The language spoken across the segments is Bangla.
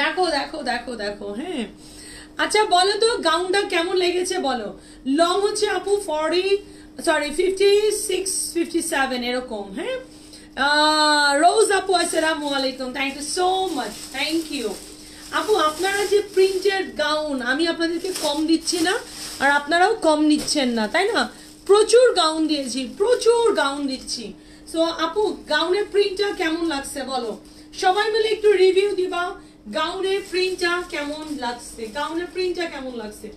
দেখো দেখো দেখো দেখো হ্যাঁ। আচ্ছা বলো তো, গাউনটা কেমন লেগেছে বলো? লং হচ্ছে আপু forty sorry fifty six fifty seven এরকম হ্যাঁ? রোজ আপু, আসসালামু আলাইকুম। Thank you so much thank you আপু, আপনারা যে প্রিন্টেড গাউন আমি আপনাদেরকে কম দিচ্ছি না, আর আপনারাও কম নিচ্ছেন না, তাই না? প্রচুর গাউন দিয়েছি, প্রচুর গাউন দিচ্ছি। সো আপু গাউনের প্রিন্টটা কেমন লাগছে বলো? সবাই মিলে একটু রিভিউ দিবা। গাউনের প্রিন্টটা কেমন লাগছে? গাউনের প্রিন্টটা কেমন লাগছে?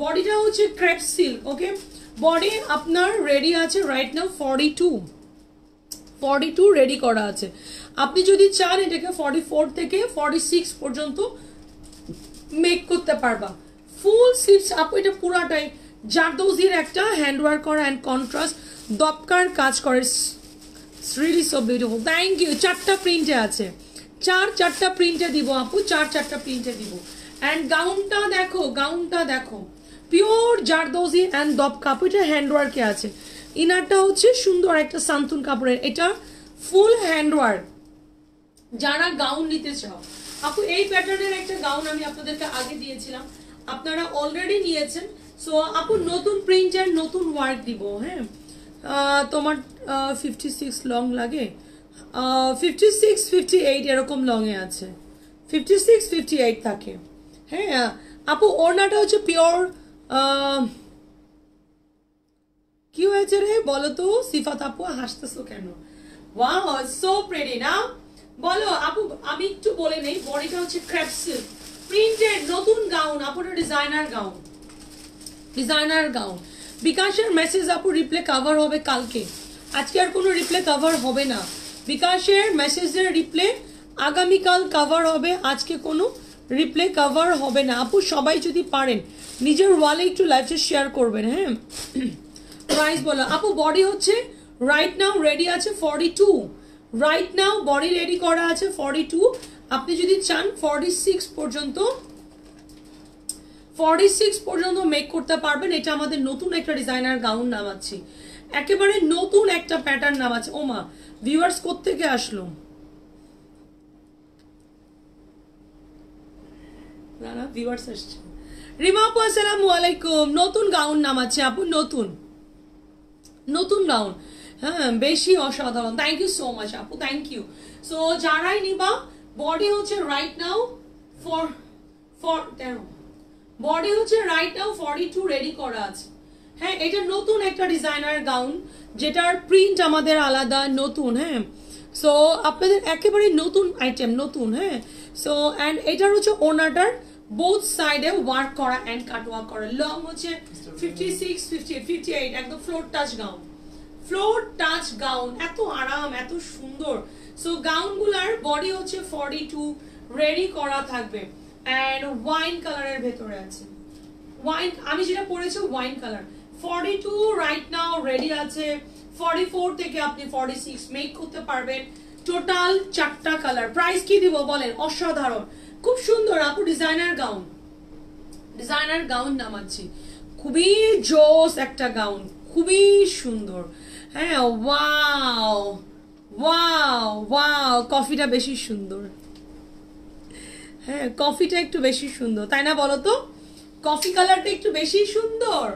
বডিটা হচ্ছে ক্রেপ সিল্ক ওকে বডি আপনার রেডি আছে right now forty two forty two ready করা আছে। আপনি যদি চান এটাকে ফর্টি ফোর থেকে ফর্টি সিক্স পর্যন্ত মেক করতে পারবা। ফুল স্লিভস আপু এটা পুরাটাই জারদৌজির একটা হ্যান্ডওয়ার্ক করা অ্যান্ড কন্ট্রাস্ট দপকার কাজ করে। Really so beautiful thank you চারটা প্রিন্টে আছে। চার চারটা প্রিন্টে দিব আপু, চার চারটা প্রিন্টে দিব। অ্যান্ড গাউনটা দেখো গাউনটা দেখো। পিওর জারদৌজি অ্যান্ড দপ কাপড় এটা হ্যান্ডওয়ার্কে আছে। ইনারটা হচ্ছে সুন্দর একটা সান্তুন কাপড়ের, এটা ফুল হ্যান্ডওয়ার্ক যারা গাউন নিতে চাও। আপু, এই প্যাটার্নের একটা গাউন আমি আপনাদেরকে আগে দিয়েছিলাম। আপনারা অলরেডি নিয়েছেন। সো আপু, নতুন প্রিন্টের নতুন ওয়ার্ক দিব হ্যাঁ? তোমার ফিফটি সিক্স লং লাগে। ফিফটি ফিফটি এরকম লংয়ে আছে। ফিফটি সিক্স ফিফটি থাকে। হ্যাঁ আপু, ওড়নাটা হচ্ছে পিওর কি হয়েছে রে? বলো সিফাত আপু, হাসতেছো কেন? সো প্রেটি না? বলো, আপু, আমি একটু বলে নেই, বডিটা হচ্ছে ক্র্যাপ সিল্ক প্রিন্টেড নতুন গাউন আপুটা ডিজাইনার গাউন ডিজাইনার গাউন বিকাশের মেসেজ আপু রিপ্লে কভার হবে কালকে। আজকে আর কোনো রিপ্লে কভার হবে না। বিকাশের মেসেজের রিপ্লে আগামীকাল কভার হবে, আজকে কোনো রিপ্লে কভার হবে না। আপু, সবাই যদি পারেন, নিজের ওয়ালে একটু লাইভটা শেয়ার করবেন হ্যাঁ? প্রাইস বলো আপু বডি হচ্ছে রাইট নাও রেডি আছে forty two right now body ready করা আছে ফর্টি টু আপনি যদি চান ফর্টি সিক্স পর্যন্ত ফর্টি সিক্স পর্যন্ত মেক করতে পারবেন। এটা আমাদের নতুন একটা ডিজাইনার গাউন নামাচ্ছি। একেবারে নতুন একটা প্যাটার্ন নামাচ্ছে ওমা ভিউয়ার্স কোত্থেকে আসলো? না না ভিউয়ার্স আপু নতুন গাউন নামাচ্ছে আপু, নতুন। নতুন গাউন হ্যাঁ বেশি অসাধারণ। থ্যাংক ইউ সো মাচ আপু থ্যাংক ইউ সো যারাই নিবা বডি হচ্ছে রাইট নাও ফর ফর তেরো। বডি হচ্ছে right now forty two ready করা আছে। হ্যাঁ এটা নতুন একটা ডিজাইনার গাউন যেটার প্রিন্ট আমাদের আলাদা নতুন হ্যাঁ। সো আপনাদের একেবারে নতুন আইটেম নতুন হ্যাঁ। সো অ্যান্ড এটার হচ্ছে ওনাটার বোথ সাইডে ওয়ার্ক করা অ্যান্ড কাট ওয়ার্ক করা। লং হচ্ছে fifty six fifty fifty eight একদম floor touch gown floor touch gown এত আরাম এত সুন্দর। সো গাউনগুলার বডি হচ্ছে ফর্টি টু রেডি করা থাকবে। অ্যান্ড ওয়াইন কালারের ভেতরে আছে। ওয়াইন আমি যেটা পরেছি wine colour forty two right now ready আছে। ফর্টি ফোর থেকে আপনি ফর্টি সিক্স মেক করতে পারবেন। টোটাল চারটা কালার প্রাইস কি দিব বলেন? অসাধারণ। খুব সুন্দর আপু ডিজাইনার গাউন ডিজাইনার গাউন নামাচ্ছি। খুবই জোস একটা গাউন খুবই সুন্দর। হ্যাঁ ওয়াও ওয়াও ওয়াও কফিটা বেশি সুন্দর। হ্যাঁ কফিটা একটু বেশি সুন্দর। তাই না বলো তো? কফি কালারটা একটু বেশি সুন্দর।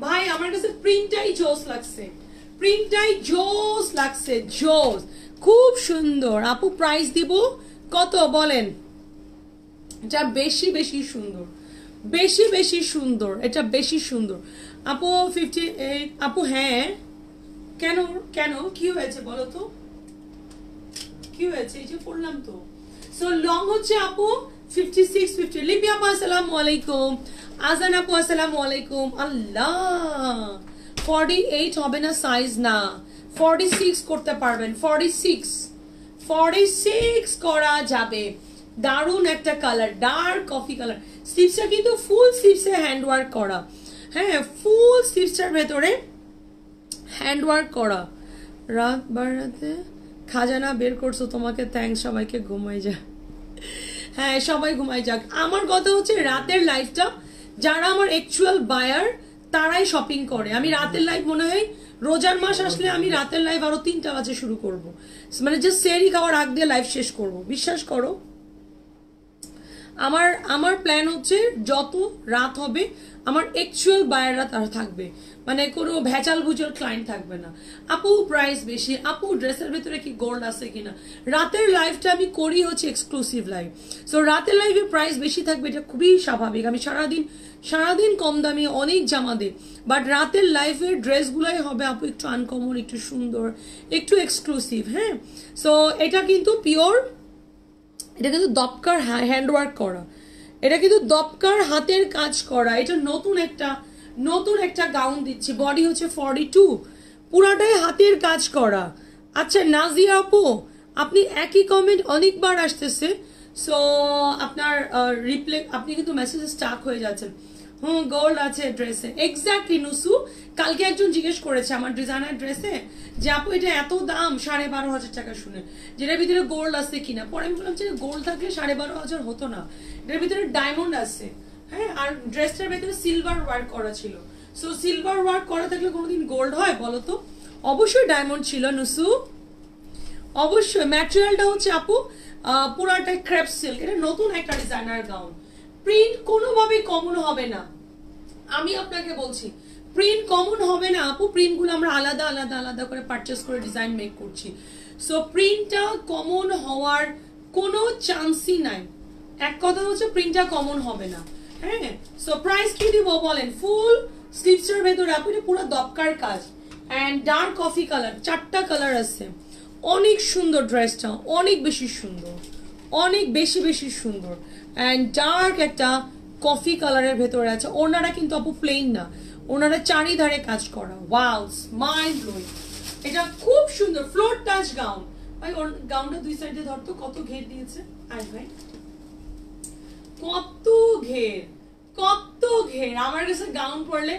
ভাই, আমার কাছে প্রিন্টটাই জোস লাগছে। প্রিন্টটাই জোস লাগছে, জোস। খুব সুন্দর। আপু প্রাইস দিব? কত? বলেন। এটা বেশি বেশি সুন্দর। বেশি বেশি সুন্দর। এটা বেশি সুন্দর। আপু ফিফটি আপু হ্যাঁ। কেন কেন? কি হয়েছে বলো তো? কি হয়েছে? এই যে পড়লাম তো। সো লং হচ্ছে, আপু? ফিফটি সিক্স ফিফটি লিপি আপু আলাইকুম আসসালামু আলাইকুম আল্লাহ হবে না সাইজ না। সিক্স করতে পারবেন। সিক্স সিক্স করা যাবে। একটা কালার ডার্ক কফি কালার স্লিপসটা কিন্তু ফুল স্লিপসে হ্যান্ডওয়ার্ক করা। হ্যাঁ ফুল স্লিপসটার ভেতরে হ্যান্ডওয়ার্ক করা। রাত বাড়াতে খাজানা বের করছ, তোমাকে থ্যাংকস সবাইকে ঘুমাই যা। হ্যাঁ সবাই ঘুমাই যাক। আমার কথা হচ্ছে রাতের লাইফটা যারা আমার অ্যাকচুয়াল বায়ার তারাই শপিং করে। আমি রাতের লাইফ মনে হয়, রোজার মাস আসলে আমি রাতের লাইফ আরও তিনটা বাজে শুরু করব। মানে যে সেরি খাওয়ার আগ দিয়ে লাইফ শেষ করব। বিশ্বাস করো? আমার আমার প্ল্যান হচ্ছে যত রাত হবে, আমার অ্যাকচুয়াল বায়াররা তারা থাকবে। মানে কোনো ভেজাল ভুজাল ক্লায়েন্ট থাকবে না। আপু প্রাইস বেশি, আপু ড্রেসের ভেতরে কি গোল্ড আছে কিনা? রাতের লাইফটা আমি করি হচ্ছে এক্সক্লুসিভ লাইফ সো রাতের লাইফে প্রাইস বেশি থাকবে, এটা খুবই স্বাভাবিক। আমি সারাদিন সারাদিন কম দামি অনেক জামা দিই। বাট রাতের লাইফের ড্রেসগুলোই হবে, আপু একটু আনকমন একটু সুন্দর, একটু এক্সক্লুসিভ হ্যাঁ? সো এটা কিন্তু পিওর এটা কিন্তু দপকার হ্যান্ডওয়ার্ক করা। এটা কিন্তু দপকার হাতের কাজ করা। এটা নতুন একটা নতুন একটা গাউন দিচ্ছি। বডি হচ্ছে ফর্টি টু পুরাটাই হাতের কাজ করা। আচ্ছা নাজিয়া আপু, আপনি একই কমেন্ট অনেকবার আসতেছে। সো আপনার রিপ্লে আপনি কিন্তু মেসেজে স্টাক হয়ে যাচ্ছেন। হুম গোল্ড আছে ড্রেসে এক্স্যাক্টলি নুসু, কালকে একজন জিজ্ঞেস করেছে আমার ডিজাইনার ড্রেসে যে, আপু, এটা এত দাম, সাড়ে বারো হাজার টাকা শুনে। যেটার ভিতরে গোল্ড আছে কিনা? পরে আমি বললাম যে গোল্ড থাকলে সাড়ে বারো হাজার হতো না। এটার ভিতরে ডায়মন্ড আছে। হ্যাঁ আর ড্রেসটার ভেতরে সিলভার ওয়ার্ক করা ছিল। সো সিলভার ওয়ার্ক করা থাকলে কোনোদিন গোল্ড হয় বলো তো? অবশ্যই ডায়মন্ড ছিল, নুসু। অবশ্যই। ম্যাটেরিয়ালটা হচ্ছে, আপু পুরাটাই ক্রেপ সিল্ক এটা নতুন একটা ডিজাইনার গাউন প্রিন্ট কোনোভাবেই কমন হবে না। আমি আপনাকে বলছি প্রিন্ট কমন হবে না, আপু। প্রিন্টগুলো আমরা আলাদা আলাদা আলাদা করে পারচেস করে ডিজাইন মেক করছি। সো প্রিন্টটা কমন হওয়ার কোনো চান্সই নাই। এক কথা হচ্ছে প্রিন্টটা কমন হবে না। হ্যাঁ সো প্রাইস কি দিব বলেন। ফুল স্লিভসের ভেতরে আপু পুরো দপকার কাজ। অ্যান্ড ডার্ক কফি কালার চারটা কালার আছে। অনেক সুন্দর ড্রেসটা অনেক বেশি সুন্দর, অনেক বেশি বেশি সুন্দর। অ্যান্ড ডার্ক একটা কফি কালারের ভেতরে আছে। ওনারা কিন্তু আপু প্লেন না, ওনারা চারিধারে কাজ করা। ওয়াও মাইন্ড ব্লোয়িং এটা খুব সুন্দর ফ্লোর টাচ গাউন ভাই, ওর গাউনটা দুই সাইডে ধরতো কত ঘের দিয়েছে। আয় ভাই। কত ঘের। কত ঘের। আমার কাছে গাউন পরলে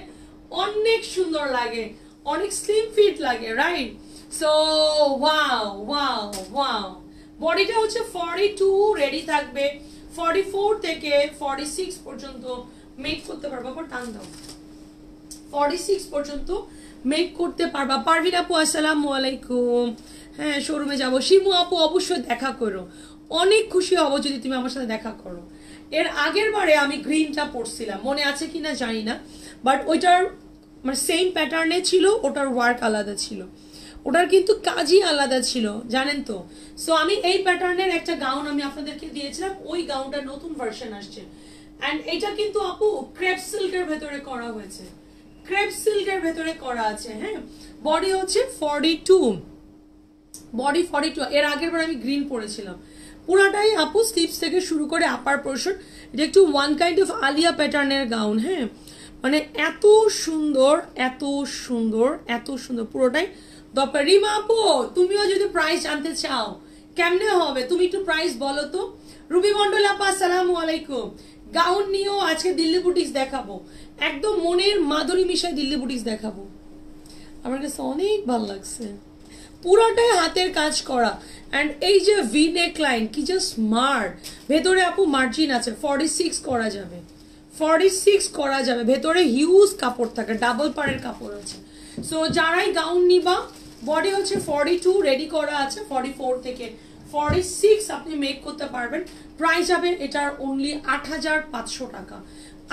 অনেক সুন্দর লাগে, অনেক স্লিম ফিট লাগে right so wow wow wow বডিটা হচ্ছে ফর্টি টু রেডি থাকবে। ফর্টি ফোর থেকে ফর্টি সিক্স পর্যন্ত মেক করতে পারব আবার টান দাও ফর্টি সিক্স পর্যন্ত মেক করতে পারবা। পারভিন আপু, আসসালামু আলাইকুম। হ্যাঁ শোরুমে যাব। শিমু আপু, অবশ্যই দেখা করো। অনেক খুশি হব যদি তুমি আমার সাথে দেখা করো। এর আগের বারে আমি গ্রিনটা পরছিলাম, মনে আছে কিনা জানি না বাট ওইটার মানে সেম প্যাটার্নে ছিল, ওটার ওয়ার্ক আলাদা ছিল। ওটার কিন্তু কাজই আলাদা ছিল, জানেন তো? সো আমি এই প্যাটার্নের একটা গাউন আমি আপনাদেরকে দিয়েছিলাম, ওই গাউনটার নতুন ভার্সন আসছে। অ্যান্ড এটা কিন্তু আপু ক্রেপ সিল্কের ভেতরে করা হয়েছে। ক্রেপ সিল্কের ভেতরে করা আছে হ্যাঁ? বডি হচ্ছে forty two body forty two এর আগের বার আমি গ্রিন পরেছিলাম। পুরাটাই আপু স্লিপস থেকে শুরু করে আপার পোর্শন। এটা একটু ওয়ান কাইন্ড অফ আলিয়া প্যাটার্নের গাউন হ্যাঁ? মানে এত সুন্দর এত সুন্দর এত সুন্দর, পুরোটাই। দরকার রিমা আপু, তুমিও যদি প্রাইস জানতে চাও, কেমনে হবে? তুমি একটু প্রাইস বলো তো। রুবি মন্ডল আপা, আসসালামু আলাইকুম। গাউন নিয়েও আজকে দিল্লি বুটিক্স দেখাবো। একদম মনের মাধুরী মিশায় দিল্লি বুটিক্স দেখাবো। আমার কাছে অনেক ভালো লাগছে। পুরোটাই হাতের কাজ করা। অ্যান্ড এই যে ভি নেক লাইন কি যে স্মার্ট ভেতরে আপু মার্জিন আছে ফর্টি সিক্স করা যাবে। ফর্টি সিক্স করা যাবে। ভেতরে হিউজ কাপড় থাকে ডাবল পাড়ের কাপড় আছে। সো যারাই গাউন নিবা বডি হচ্ছে ফর্টি টু রেডি করা আছে ফর্টি ফোর থেকে। ফর্টি সিক্স আপনি মেক করতে পারবেন। প্রাইস যাবে এটার অনলি আট হাজার পাঁচশো টাকা।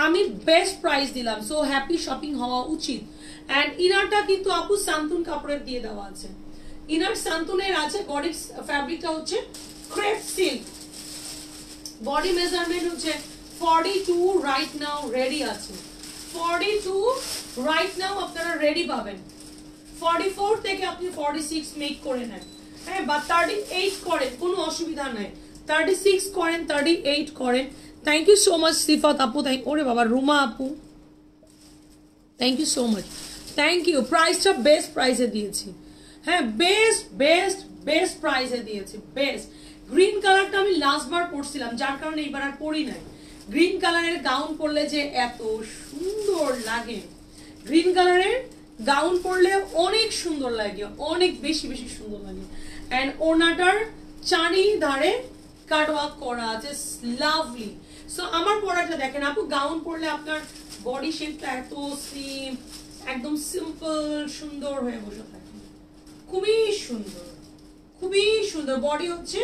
আমি বেস্ট প্রাইস দিলাম সো হ্যাপি শপিং হওয়া উচিত। অ্যান্ড ইনারটা কিন্তু আপু সান্তুন কাপড়ের দিয়ে দেওয়া আছে। ইনার সান্তুনের আছে বডির ফ্যাব্রিকটা হচ্ছে ক্রেপ সিল্ক। বডি মেজারমেন্ট হচ্ছে forty two right now ready আছে। ফর্টি টু রাইট নাও আপনারা রেডি পাবেন। ফর্টি ফোর থেকে আপনি ফর্টি সিক্স মেক করে নেন। হ্যাঁ বা থার্টি এইট করেন, কোনো অসুবিধা নাই। থার্টি সিক্স করেন থার্টি এইট করেন। Thank you so much Sifat আপু। থ্যাংক ওরে বাবা, রুমা আপু। Thank you so much thank you প্রাইসটা বেস্ট প্রাইসে দিয়েছি। হ্যাঁ বেস্ট বেস্ট বেস্ট প্রাইসে দিয়েছি বেস্ট গ্রিন কালারটা আমি লাস্ট বার পরছিলাম, যার কারণে এইবার আর পরি নাই। গ্রিন কালারের গাউন পরলে যে এত সুন্দর লাগে। গ্রিন কালারের গাউন পরলে অনেক সুন্দর লাগে, অনেক বেশি বেশি সুন্দর লাগে। অ্যান্ড ওনাটার চারি ধারে কাটওয়ার্ক করা আছে লাভলি সো আমার পরাটা দেখেন আপু গাউন পরলে আপনার বডি শেপটা এত স্লিম একদম সিম্পল সুন্দর হয়ে বসে থাকে। খুবই সুন্দর খুবই সুন্দর। বডি হচ্ছে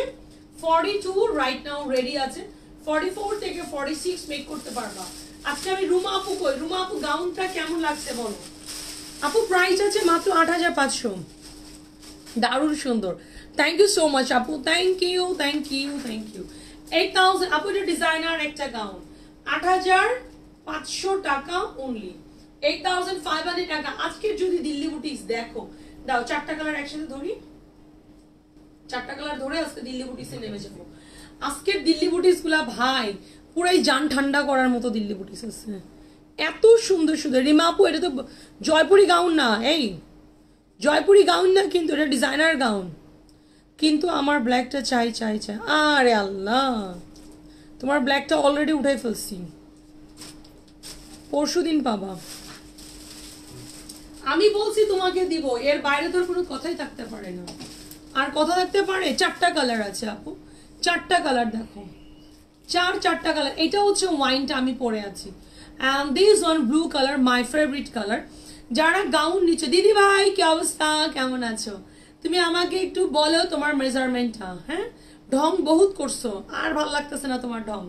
forty two right now ready আছে। ফর্টি ফোর থেকে ফর্টি সিক্স মেক করতে পারবা। আজকে আমি রুমা আপু কই? রুমা আপু গাউনটা কেমন লাগছে বলো? আপু প্রাইস আছে মাত্র আট হাজার পাঁচশো। দারুণ সুন্দর। থ্যাংক ইউ সো মাচ আপু। Thank you thank you thank you eight thousand আপু, এটা ডিজাইনার একটা গাউন আট হাজার পাঁচশো টাকা only eight thousand five hundred টাকা। আজকের যদি দিল্লি বুটিক্স দেখো দাও, চারটা কালার একসাথে ধরি। চারটা কালার ধরে আজকে দিল্লি বুটিক্সে নেমে যাব। আজকের দিল্লি বুটিক্সগুলা ভাই, পুরাই যান ঠান্ডা করার মতো দিল্লি বুটিস আছে। এত সুন্দর সুন্দর। রিমা আপু, এটা তো জয়পুরি গাউন না, এই। জয়পুরি গাউন না কিন্তু, এটা ডিজাইনার গাউন কিন্তু আমার ব্ল্যাকটা চাই চাই চাই। আরে আল্লাহ! তোমার ব্ল্যাকটা অলরেডি উঠাই ফেলছি। পরশু দিন পাবা। আমি বলছি তোমাকে দিব, এর বাইরে তোর কোনো কথাই থাকতে পারে না। আর কথা থাকতে পারে? চারটা কালার আছে আপু। চারটা কালার দেখো। চার, চারটা কালার এটা হচ্ছে ওয়াইনটা আমি পরে আছি। And this one blue colour my favourite colour যারা গাউন নিচ্ছে, দিদি ভাই, কি অবস্থা? কেমন আছো? তুমি আমাকে একটু বলো তোমার মেজারমেন্টটা হ্যাঁ? ঢং বহুত করছ। আর ভালো লাগতেছে না তোমার ঢং।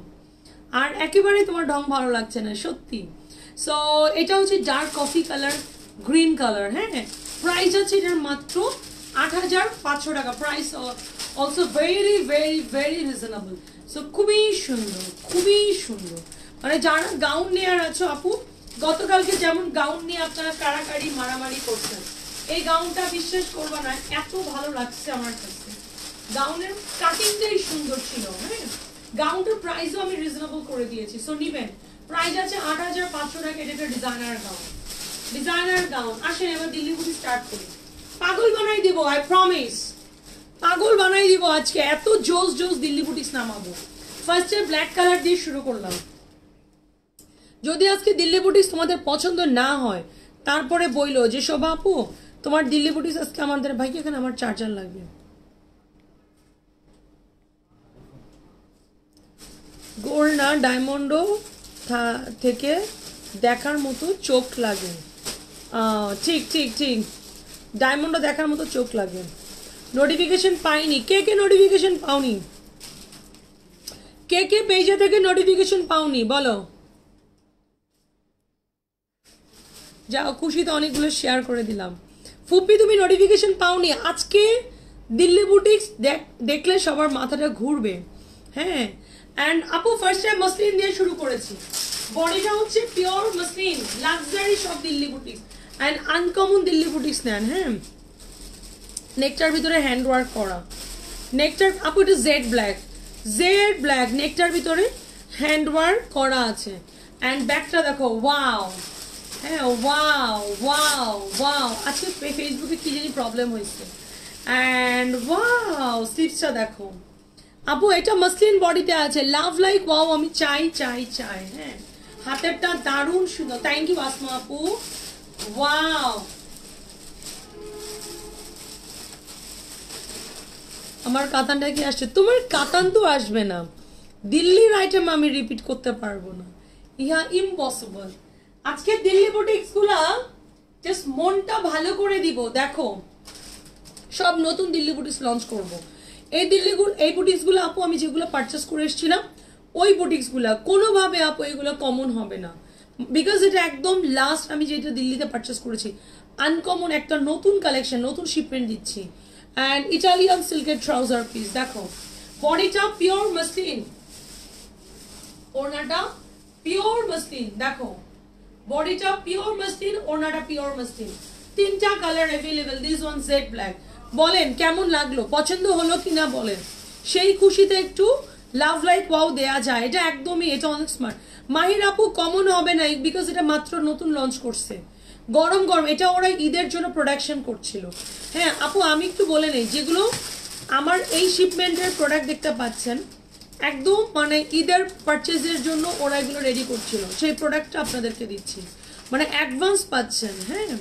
আর একেবারেই তোমার ঢং ভালো লাগছে না, সত্যি। সো এটা হচ্ছে dark coffee colour green colour হ্যাঁ প্রাইস আছে এটার মাত্র আট হাজার পাঁচশো টাকা। Price also very very very reasonable so খুবই সুন্দর খুবই সুন্দর। মানে যারা গাউন নেওয়ার আছো আপু, গতকালকে যেমন গাউন নিয়ে আপনারা কাড়াকাড়ি, মারামারি করছেন, এই গাউনটা বিশ্বাস করব না, এত ভালো লাগছে আমার কাছে। গাউনের কাটিংটাই সুন্দর ছিল হ্যাঁ। গাউনটার প্রাইসও আমি রিজনেবল করে দিয়েছি। সো নিবেন। প্রাইস আছে আট হাজার পাঁচশো টাকা, এটা একটা ডিজাইনার গাউন ডিজাইনার গাউন আসেন, এবার দিল্লি বুটি স্টার্ট করি। পাগল বানাই দিব আই প্রমিস পাগল বানাই দিব আজকে, এত জোস জোস দিল্লি বুটিক্স নামাবো। ফার্স্টে ব্ল্যাক কালার দিয়ে শুরু করলাম। যদি আজকে দিল্লি বুটিক্স তোমাদের পছন্দ না হয়, তারপরে বইলো যে, শোভা আপু, তোমার দিল্লি বুটিক্স আজকে আমাদের ভাই এখানে আমার চার্জার লাগবে। গোল্ড না ডায়মন্ডও থেকে দেখার মতো চোখ লাগে। ঠিক ঠিক ঠিক। ডায়মন্ডও দেখার মতো চোখ লাগে। নোটিফিকেশন পাইনি। কে কে নোটিফিকেশন পাওনি? কে কে পেজে থেকে নোটিফিকেশন পাওনি? বলো। যাও খুশিতে অনেকগুলো শেয়ার করে দিলাম। ফুপি, তুমি নোটিফিকেশন পাওনি? আজকে দিল্লি বুটিক্স দেখলে সবার মাথাটা ঘুরবে। হ্যাঁ। অ্যান্ড আপু ফার্স্ট টাইম মসলিন দিয়ে শুরু করেছি। বডিটা হচ্ছে পিওর মসলিন লাক্সারি সব Delhi boutiques and uncommon Delhi boutiques নেন হ্যাঁ? নেকটার ভিতরে হ্যান্ড ওয়ার্ক করা। নেকটার আপু, এটা জেড ব্ল্যাক জেড ব্ল্যাক নেকটার ভিতরে হ্যান্ড ওয়ার্ক করা আছে। অ্যান্ড ব্যাকটা দেখো ওয়াও হ্যাঁ ওয়াও ওয়াও ওয়াও আজকে ফেসবুকে কি জানি প্রবলেম হয়েছে। অ্যান্ড ওয়াও স্লিপসটা দেখো। আপু, এটা মসলিন বডিতে আছে। লাভ লাইক ওয়াও আমি চাই চাই চাই হ্যাঁ। হাতেরটা দারুণ সুন্দর। থ্যাংক ইউ আসমা আপু। ওয়াও আমার কাতানটা কি আসছে? তোমার কাতান তো আসবে না। দিল্লির আইটেম আমি রিপিট করতে পারব না। ইহা ইম্পসিবল আজকে দিল্লি বুটিক্সগুলা জাস্ট মনটা ভালো করে দিব, দেখো। সব নতুন দিল্লি বুটিক্স লঞ্চ করব। এই দিল্লি এই বুটিক্সগুলো আপু, আমি যেগুলো পারচেস করে এসেছিলাম, ওই বুটিক্সগুলা। কোনোভাবে আপু, এগুলো কমন হবে না। বিকজ এটা একদম লাস্ট আমি যেটা দিল্লিতে পারচেস করেছি আনকমন একটা নতুন কালেকশন নতুন শিপমেন্ট দিচ্ছি। অ্যান্ড ইটালিয়ান সিল্কের ট্রাউজার পিস দেখো বডিটা পিওর মসলিন ওড়নাটা পিওর মসলিন দেখো বডিটা পিওর মসলিন ওড়নাটা পিওর মসলিন তিনটা colour available this one jade black বলেন, কেমন লাগল? পছন্দ হলো কিনা বলেন। সেই খুশিতে একটু লাভ লাইফ ওয়াও দেয়া যায়। এটা একদমই, এটা অনেক স্মার্ট মাহির আপু কমন হবে না বিকজ এটা মাত্র নতুন লঞ্চ করছে। গরম গরম, এটা ওরা ঈদের জন্য প্রোডাকশন করছিল। হ্যাঁ আপু, আমি একটু বলে নেই, যেগুলো আমার এই শিপমেন্টের প্রোডাক্ট দেখতে পাচ্ছেন, একদম মানে ঈদের পারচেজের জন্য ওরা এগুলো রেডি করছিল। সেই প্রোডাক্টটা আপনাদেরকে দিচ্ছি। মানে অ্যাডভান্স পাচ্ছেন হ্যাঁ।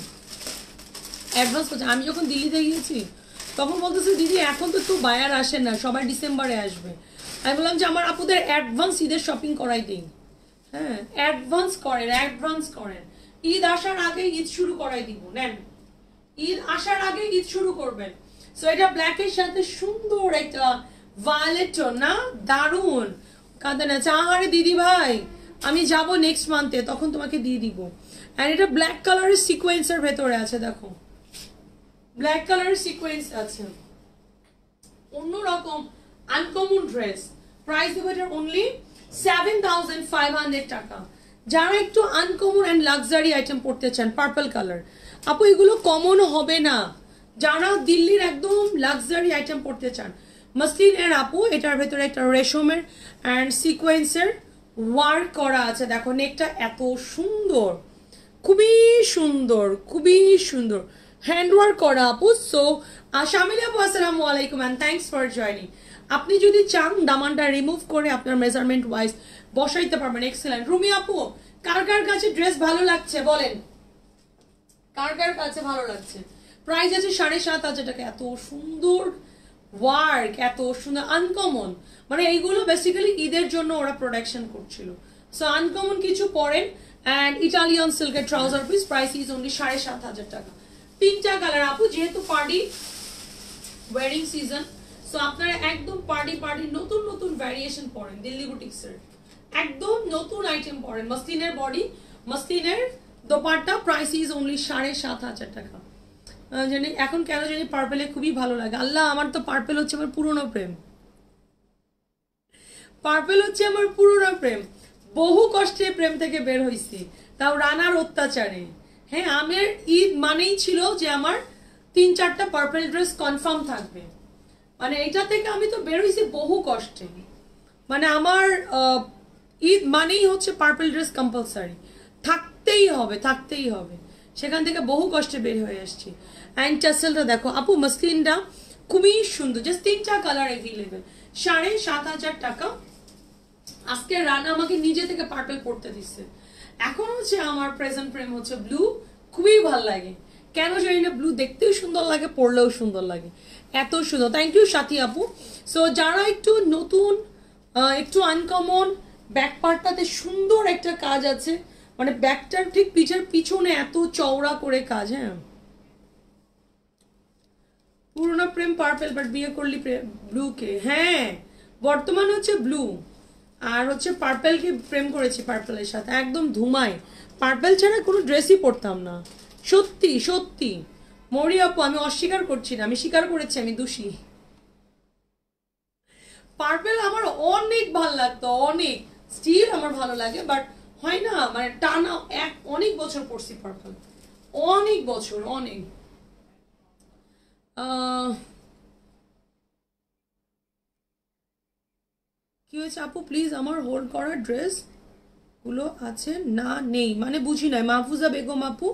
অ্যাডভান্স পাচ্ছেন। আমি যখন দিল্লিতে গিয়েছি, তখন বলতেছে, দিদি, এখন তো একটু বায়ার আসে না, সবাই ডিসেম্বরে আসবে। আমি বললাম যে আমার আপুদের অ্যাডভান্স ঈদের শপিং করাই দিন। হ্যাঁ অ্যাডভান্স করেন অ্যাডভান্স করেন। ঈদ আসার আগে ঈদ শুরু করাই দিব, নেন। ঈদ আসার আগে ঈদ শুরু করবেন। সো এটা ব্ল্যাকের সাথে সুন্দর একটা ভায়োলেট না? দারুণ কাঁদে না, চা, আরে দিদি ভাই, আমি যাব নেক্সট মান্থে তখন তোমাকে দিয়ে দিব। অ্যান্ড এটা ব্ল্যাক কালারের সিকোয়েন্সের ভেতরে আছে, দেখো। ব্ল্যাক কালারের সিকোয়েন্স আছে। অন্যরকম আনকমন ড্রেস প্রাইস দেবো এটার only seven thousand five hundred taka যারা একটু আনকমন অ্যান্ড লাক্সারি আইটেম পড়তে চান পার্পল কালার আপু, এগুলো কমন হবে না। যারা দিল্লির একদম লাক্সারি আইটেম পড়তে চান মসলিনের আপু, এটার ভেতরে একটা রেশমের অ্যান্ড সিকোয়েন্সের ওয়ার্ক করা আছে। দেখো নেকটা এত সুন্দর। খুবই সুন্দর খুবই সুন্দর। হ্যান্ড ওয়ার্ক করা, আপু সো শামিল আপু, আসসালামু আলাইকুম অ্যান্ড থ্যাংকস ফর জয়নিং আপনি যদি চান দামানটা রিমুভ করে আপনার মেজারমেন্ট ওয়াইজ বসাইতে পারবেন এক্সেলেন্ট রুমি আপু, কার কার কাছে ড্রেস ভালো লাগছে বলেন? কার কার কাছে ভালো লাগছে? প্রাইস আছে সাড়ে সাত হাজার টাকা। এত সুন্দর ওয়ার্ক এত সুন্দর আনকমন মানে এইগুলো বেসিক্যালি ঈদের জন্য ওরা প্রোডাকশন করছিল। সো আনকমন কিছু পরেন অ্যান্ড ইটালিয়ান সিল্কের trouser piece price is only সাড়ে সাত হাজার টাকা। তিনটা কালার আপু, যেহেতু পার্টি ওয়েডিং সিজন সো আপনারা একদম পার্টি পার্টি নতুন নতুন ভ্যারিয়েশন পড়েন দিল্লি বুটিক্সের একদম নতুন আইটেম পড়েন। মসলিনের বডি মসলিনের দোপাট্টা প্রাইস ইজ অনলি সাড়ে সাত হাজার টাকা। জানি, এখন কেন জানি পার্পেলে খুবই ভালো লাগে। আল্লাহ, আমার তো পার্পেল হচ্ছে আমার পুরনো প্রেম। পার্পেল হচ্ছে আমার পুরনো প্রেম। বহু কষ্টে প্রেম থেকে বের হয়েছি তাও রানার অত্যাচারে। হ্যাঁ আমার ঈদ মানেই ছিল যে আমার তিন চারটা পার্পেল ড্রেস কনফার্ম থাকবে। মানে এটা থেকে আমি তো বের হয়েছি বহু কষ্টে। মানে আমার ঈদ মানেই হচ্ছে পার্পল ড্রেস কম্পালসারি থাকতেই হবে থাকতেই হবে। সেখান থেকে বহু কষ্টে বের হয়ে আসছি। অ্যান্ড টাসেলটা দেখো, আপু মসলিনটা খুবই সুন্দর জাস্ট তিনটা কালার অ্যাভেলেবেল সাড়ে সাত হাজার টাকা। আজকে রানা আমাকে নিজে থেকে পার্পল পড়তে দিচ্ছে। এখন হচ্ছে আমার প্রেজেন্ট প্রেম হচ্ছে ব্লু খুবই ভালো লাগে। কেন জানি না ব্লু দেখতেও সুন্দর লাগে পড়লেও সুন্দর লাগে। এত সুন্দর। থ্যাংক ইউ সাথী আপু। সো যারা একটু নতুন একটু আনকমন ব্যাক পার্টটাতে সুন্দর একটা কাজ আছে। মানে ব্যাকটার ঠিক পিঠের পিছনে এত চওড়া করে কাজ হ্যাঁ। পুরোনো প্রেম পার্পেল বাট বিয়ে করলি ব্লু কে হ্যাঁ বর্তমান হচ্ছে ব্লু আর হচ্ছে পার্পেলকে প্রেম করেছি পার্পেলের সাথে। একদম ধুমাই পার্পেল ছাড়া কোনো ড্রেসই পরতাম না। সত্যি সত্যি। মরি আপু, আমি অস্বীকার করছি না, আমি স্বীকার করেছি, আমি দোষী। পার্পেল আমার অনেক ভালো লাগতো, অনেক। স্টিল আমার ভালো লাগে বাট হয় না মানে টানা এক, অনেক বছর পড়ছি পার্পেল। অনেক বছর, অনেক। কি হয়েছে আপু? প্লিজ আমার হোল্ড করা ড্রেসগুলো আছে, না, নেই। মানে বুঝি নাই। মাহফুজা বেগম আপু?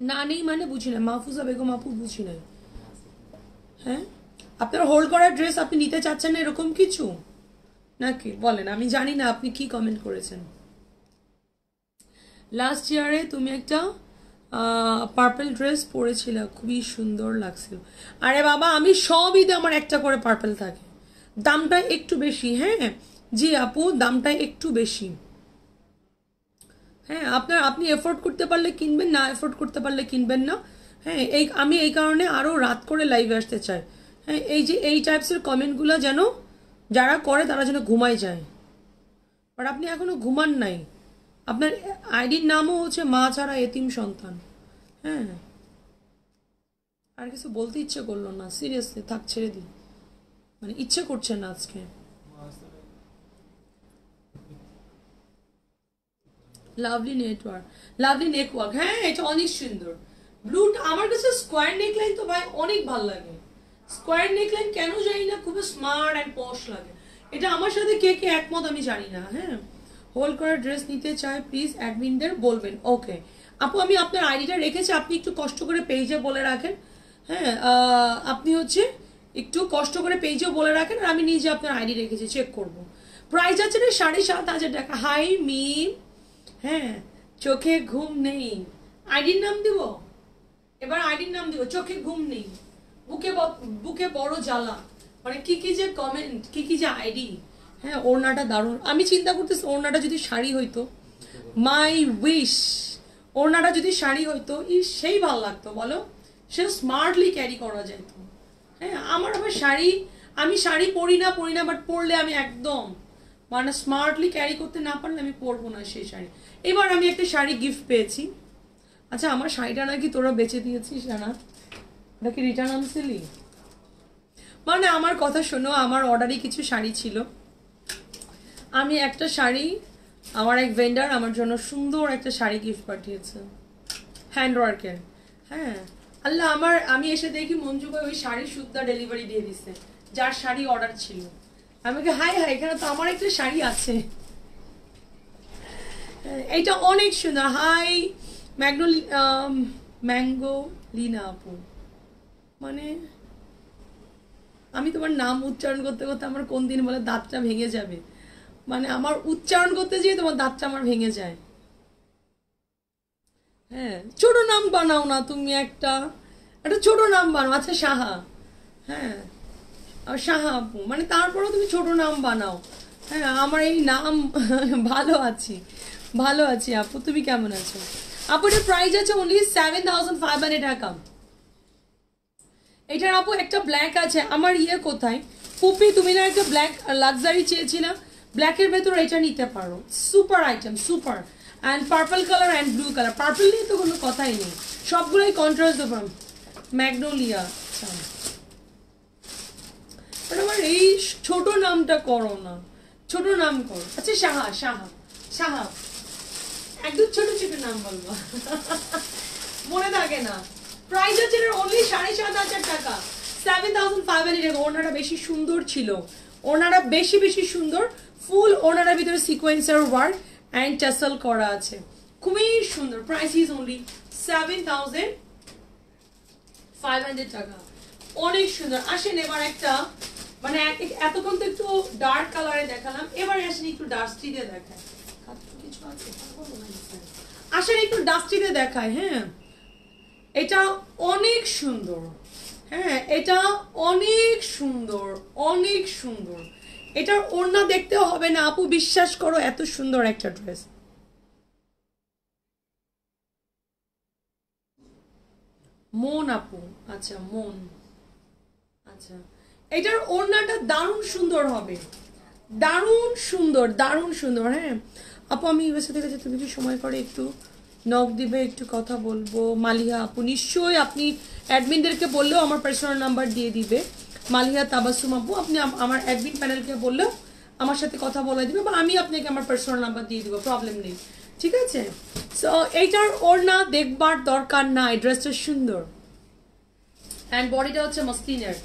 না, নেই মানে বুঝি নাই মাহফুজা বেগম আপু বুঝি নাই। হ্যাঁ? আপনার হোল্ড করা ড্রেস আপনি নিতে চাচ্ছেন না এরকম কিছু? নাকি? বলেন, আমি জানি না আপনি কি কমেন্ট করেছেন। লাস্ট ইয়ারে তুমি একটা পার্পল ড্রেস পরেছিলে, খুবই সুন্দর লাগছিল। আরে বাবা, আমি সব ঈদে আমার একটা করে পার্পল থাকে। দামটা একটু বেশি হ্যাঁ? জি আপু, দামটা একটু বেশি। হ্যাঁ আপনার, আপনি এফোর্ড করতে পারলে কিনবেন, না এফোর্ড করতে পারলে কিনবেন না। হ্যাঁ এই, আমি এই কারণে আরও রাত করে লাইভে আসতে চাই। হ্যাঁ এই যে, এই টাইপসের কমেন্টগুলো যেন যারা করে তারা যেন ঘুমায় যায়। বাট আপনি এখনও ঘুমান নাই। আপনার আইডির নামও হচ্ছে মা ছাড়া এতিম সন্তান। হ্যাঁ। আর কিছু বলতে ইচ্ছে করল না সিরিয়াসলি থাক, ছেড়ে দিই। মানে ইচ্ছে করছে না আজকে। লাভলি নেটওয়ার্ক লাভলি নেটওয়ার্ক হ্যাঁ এটা অনেক সুন্দর। ব্লুটা আমার কাছে স্কোয়ার নেকলাইন তো ভাই অনেক ভালো লাগে। স্কোয়ার নেকলাইন কেন জানি না, খুবই স্মার্ট অ্যান্ড পশ লাগে। এটা আমার সাথে কে কে একমত আমি জানি না হ্যাঁ। হোল্ড করা ড্রেস নিতে চাই প্লিজ অ্যাডমিনদের বলবেন। ওকে আপু, আমি আপনার আইডিটা রেখেছি, আপনি একটু কষ্ট করে পেজে বলে রাখেন। হ্যাঁ আপনি হচ্ছে একটু কষ্ট করে পেজেও বলে রাখেন আর আমি নিজে আপনার আইডি রেখেছি চেক করব। প্রাইস আছে রে সাড়ে সাত হাজার টাকা। হাই মিম হ্যাঁ চোখে ঘুম নেই। আইডির নাম দিব? এবার আইডির নাম দিব চোখে ঘুম নেই। বুকে বুকে বড় জ্বালা। মানে কি কি যে কমেন্ট কি কি যে আইডি। হ্যাঁ ওড়নাটা দারুণ। আমি চিন্তা করতেছি ওড়নাটা যদি শাড়ি হইতো। মাই উইশ ওড়নাটা যদি শাড়ি হইতো ই সেই ভালো লাগতো, বলো। সে স্মার্টলি ক্যারি করা যেত হ্যাঁ আমার আবার শাড়ি, আমি শাড়ি পরি না পরি না বাট পরলে আমি একদম মানে স্মার্টলি ক্যারি করতে না পারলে আমি পরবো না সেই শাড়ি। এবার আমি একটা শাড়ি গিফট পেয়েছি। আচ্ছা আমার শাড়িটা নাকি তোরা বেচে দিয়েছিস জানা ওটা কি রিটার্ন আনছিলি? মানে আমার কথা শোনো, আমার অর্ডারে কিছু শাড়ি ছিল। আমি একটা শাড়ি আমার এক ভেন্ডার আমার জন্য সুন্দর একটা শাড়ি গিফট পাঠিয়েছে। হ্যান্ড ওয়ার্কের হ্যাঁ। আল্লাহ, আমার, আমি এসে দেখি মঞ্জু ভাই ওই শাড়ি সুদ্ধা ডেলিভারি দিয়ে দিছে, যার শাড়ি অর্ডার ছিল। আমাকে হাই হাই এখানে তো আমার একটা শাড়ি আছে। এটা অনেক সুন্দর। হাই ম্যাগনো ম্যাঙ্গো লিনা আপু। মানে আমি তোমার নাম উচ্চারণ করতে করতে আমার কোন দিন বলে দাঁতটা ভেঙে যাবে? মানে আমার উচ্চারণ করতে যেয়ে তোমার দাঁতটা আমার ভেঙে যায়। হ্যাঁ ছোট নাম বানাও না তুমি একটা। একটা ছোট নাম বানাও আচ্ছা সাহা। হ্যাঁ সাহা আপু মানে তারপরেও তুমি ছোট নাম বানাও। হ্যাঁ আমার এই নাম, ভালো আছি। ভালো আছি আপু, তুমি কেমন আছো? আপু এটার প্রাইস আছে only seven thousand five hundred taka. এটার আপু একটা ব্ল্যাক আছে, আমার ইয়ে কোথায়? পুপি, তুমি না একটা ব্ল্যাক লাক্সারি চেয়েছিলা? ব্ল্যাকের ভেতর এটা নিতে পারো। Super item super and purple colour and blue colour purple নিয়ে তো কোনো কথাই নেই। সবগুলোই কন্ট্রাস্ট দেবো ম্যাগনোলিয়া আমার এই ছোট নামটা করো না। ছোট নাম করো। আচ্ছা সাহা সাহা সাহা। একদম ছোট ছোট নাম বলব। মনে থাকে না। প্রাইস আছে অনলি সাড়ে সাত হাজার টাকা। সেভেন থাউজেন্ড ফাইভ হান্ড্রেড ওনারা বেশি সুন্দর ছিল। ওনারা বেশি বেশি সুন্দর। ফুল ওনারা ভিতরে সিকোয়েন্সার ওয়ার্ক অ্যান্ড টাসল করা আছে। খুবই সুন্দর। Price is only seven thousand five hundred taka. অনেক সুন্দর। আসেন এবার একটা মানে এতক্ষণ তো একটু ডার্ক কালারে দেখালাম। এবার আসেন একটু ডাস্টিতে দেখায় আসেন একটু ডাস্টিতে দেখায় হ্যাঁ? এটা অনেক সুন্দর হ্যাঁ? এটা অনেক সুন্দর অনেক সুন্দর। এটার ওড়না দেখতে হবে না, আপু, বিশ্বাস করো, এত সুন্দর একটা ড্রেস। মন, আপু আচ্ছা মন। আচ্ছা এটার ওড়নাটা দারুণ সুন্দর হবে। দারুণ সুন্দর দারুণ সুন্দর হ্যাঁ? আপু, আমি ইউএসএ থেকে তুমি কি সময় করে একটু নক দিবে, একটু কথা বলব। মালিহা আপু, নিশ্চয়ই আপনি অ্যাডমিনদেরকে বললেও আমার পার্সোনাল নাম্বার দিয়ে দিবে। মালিহা তাবাসুম আপু, আপনি আমার অ্যাডমিন প্যানেলকে বললেও আমার সাথে কথা বলে দিবে বা আমি আপনাকে আমার পার্সোনাল নাম্বার দিয়ে দিব প্রবলেম নেই। ঠিক আছে? সো এইটার ওর না দেখবার দরকার নাই ড্রেসটা সুন্দর। অ্যান্ড বডিটা হচ্ছে মসলিনের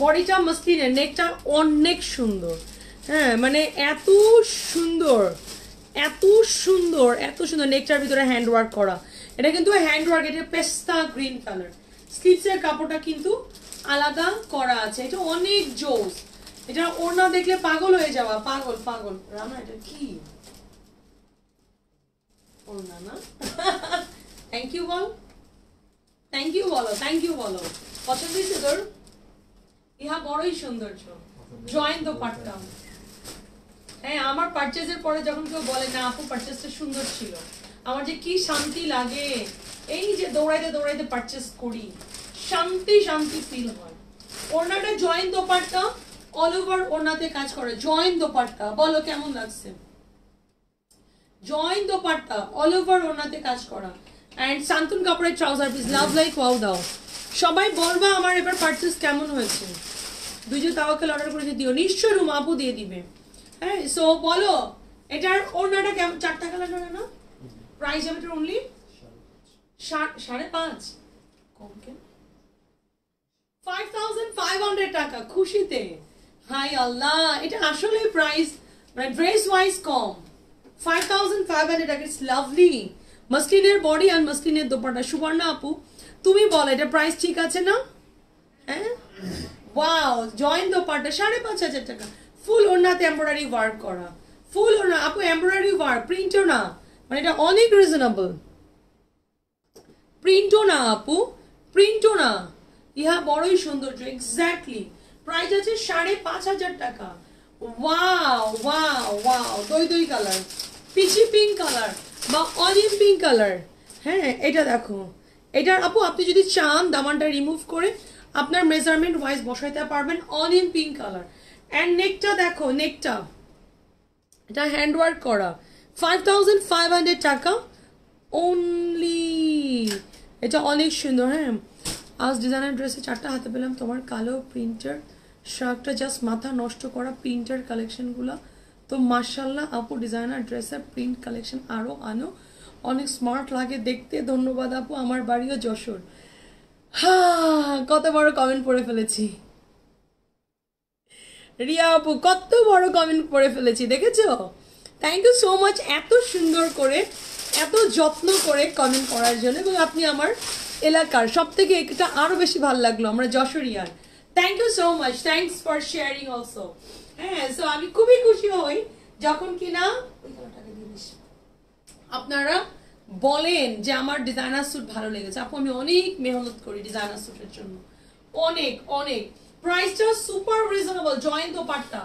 বডিটা মসলিনের নেকটা অনেক সুন্দর। হ্যাঁ মানে এত সুন্দর। এত সুন্দর এত সুন্দর নেকটার ভিতরে হ্যান্ড ওয়ার্ক করা। এটা কিন্তু হ্যান্ড ওয়ার্ক এটা পেস্তা গ্রিন কালার স্লিপসের কাপড়টা কিন্তু আলাদা করা আছে। এটা অনেক জোস। এটা ওড়না দেখলে পাগল হয়ে যাওয়া। পাগল পাগল। রানা এটা কি? ওড়না না? থ্যাংক ইউ বল। থ্যাংক ইউ বলো। থ্যাংক ইউ বলো। পছন্দ হয়েছে তোর? ইহা বড়ই সৌন্দর্য। জয়েন দো পাটটা হ্যাঁ আমার পারচেজের পরে যখন কেউ বলে, না আপু পারচেজটা সুন্দর ছিল। আমার যে কি শান্তি লাগে। এই যে দৌড়াইতে দৌড়াইতে পারচেজ করি, শান্তি শান্তি ফিল হয়। ওড়নাটা জয়েন দোপাট্টা অল ওভার ওড়নাতে কাজ করে। জয়েন দোপাট্টা, বলো কেমন লাগছে? জয়েন দোপাট্টা অল ওভার ওড়নাতে কাজ করা। অ্যান্ড শান্তন কাপড়ের trouser piece love like wow দাও। সবাই বলবা আমার এবার পারচেস কেমন হয়েছে। দুই যে তাওয়াকেল অর্ডার করে দিও। নিশ্চয়ই রুম আপু দিয়ে দিবে। হ্যাঁ সো বলো, এটার ওড়নাটা কেমন চারটা কালার হবে না প্রাইস হবে এটার অনলি সাড়ে পাঁচ। কম কেন? ফাইভ থাউজেন্ড ফাইভ হান্ড্রেড টাকা, খুশিতে। হাই আল্লাহ, এটা আসলে প্রাইস মানে ড্রেস ওয়াইজ কম। ফাইভ থাউজেন্ড ফাইভ হান্ড্রেড টাকা ইটস লাভলি মসলিনের বডি আর মসলিনের দোপাটা। সুবর্ণা আপু, তুমি বলো, এটা প্রাইস ঠিক আছে না? হ্যাঁ? ওয়াও জয়েন দোপাটা, সাড়ে পাঁচ হাজার টাকা। ফুল ওড়নাতে এমব্রয়ডারি ওয়ার্ক করা। ফুল ওড়না আপু এমব্রয়ডারি ওয়ার্ক প্রিন্টও না। মানে এটা অনেক রিজনেবল প্রিন্টও না, আপু প্রিন্টও না। ইহা বড়ই সৌন্দর্য এক্স্যাক্টলি প্রাইস আছে সাড়ে পাঁচ হাজার টাকা। ওয়াও ওয়াও ওয়াও দই দই কালার পিচি পিঙ্ক কালার বা অলিভ পিঙ্ক কালার হ্যাঁ এটা দেখো। এটার, আপু, আপনি যদি চান দামানটা রিমুভ করে, আপনার মেজারমেন্ট ওয়াইজ বসাইতে পারবেন all in pink colour and নেকটা দেখো নেকটা এটা হ্যান্ড ওয়ার্ক করা। Five thousand five hundred taka only এটা অনেক সুন্দর হ্যাঁ। আজ ডিজাইনার ড্রেসে চারটা হাতে পেলাম, তোমার কালো প্রিন্টার শার্টটা জাস্ট মাথা নষ্ট করা প্রিন্টার কালেকশনগুলো তো মার্শাল্লাহ আপু ডিজাইনার ড্রেসের প্রিন্ট কালেকশন আরও আনো। অনেক স্মার্ট লাগে দেখতে। ধন্যবাদ আপু, আমার বাড়িও যশোর। হা, কত বড় কমেন্ট পড়ে ফেলেছি। রিয়া আপু, কত বড় কমেন্ট পড়ে ফেলেছি, দেখেছ? থ্যাংক ইউ সো মাচ এত সুন্দর করে, এত যত্ন করে কমেন্ট করার জন্য, এবং আপনি আমার এলাকার সব থেকে এটা আরও বেশি ভালো লাগল, আমরা যশোরিয়ার। Thank you so much thanks for sharing also হ্যাঁ সো আমি খুবই খুশি হই যখন কিনা। আপনারা বলেন যে আমার ডিজাইনার স্যুট ভালো লেগেছে। আপু, আমি অনেক মেহনত করি ডিজাইনার স্যুটের জন্য। অনেক অনেক। প্রাইসটা super reasonable joint dupatta.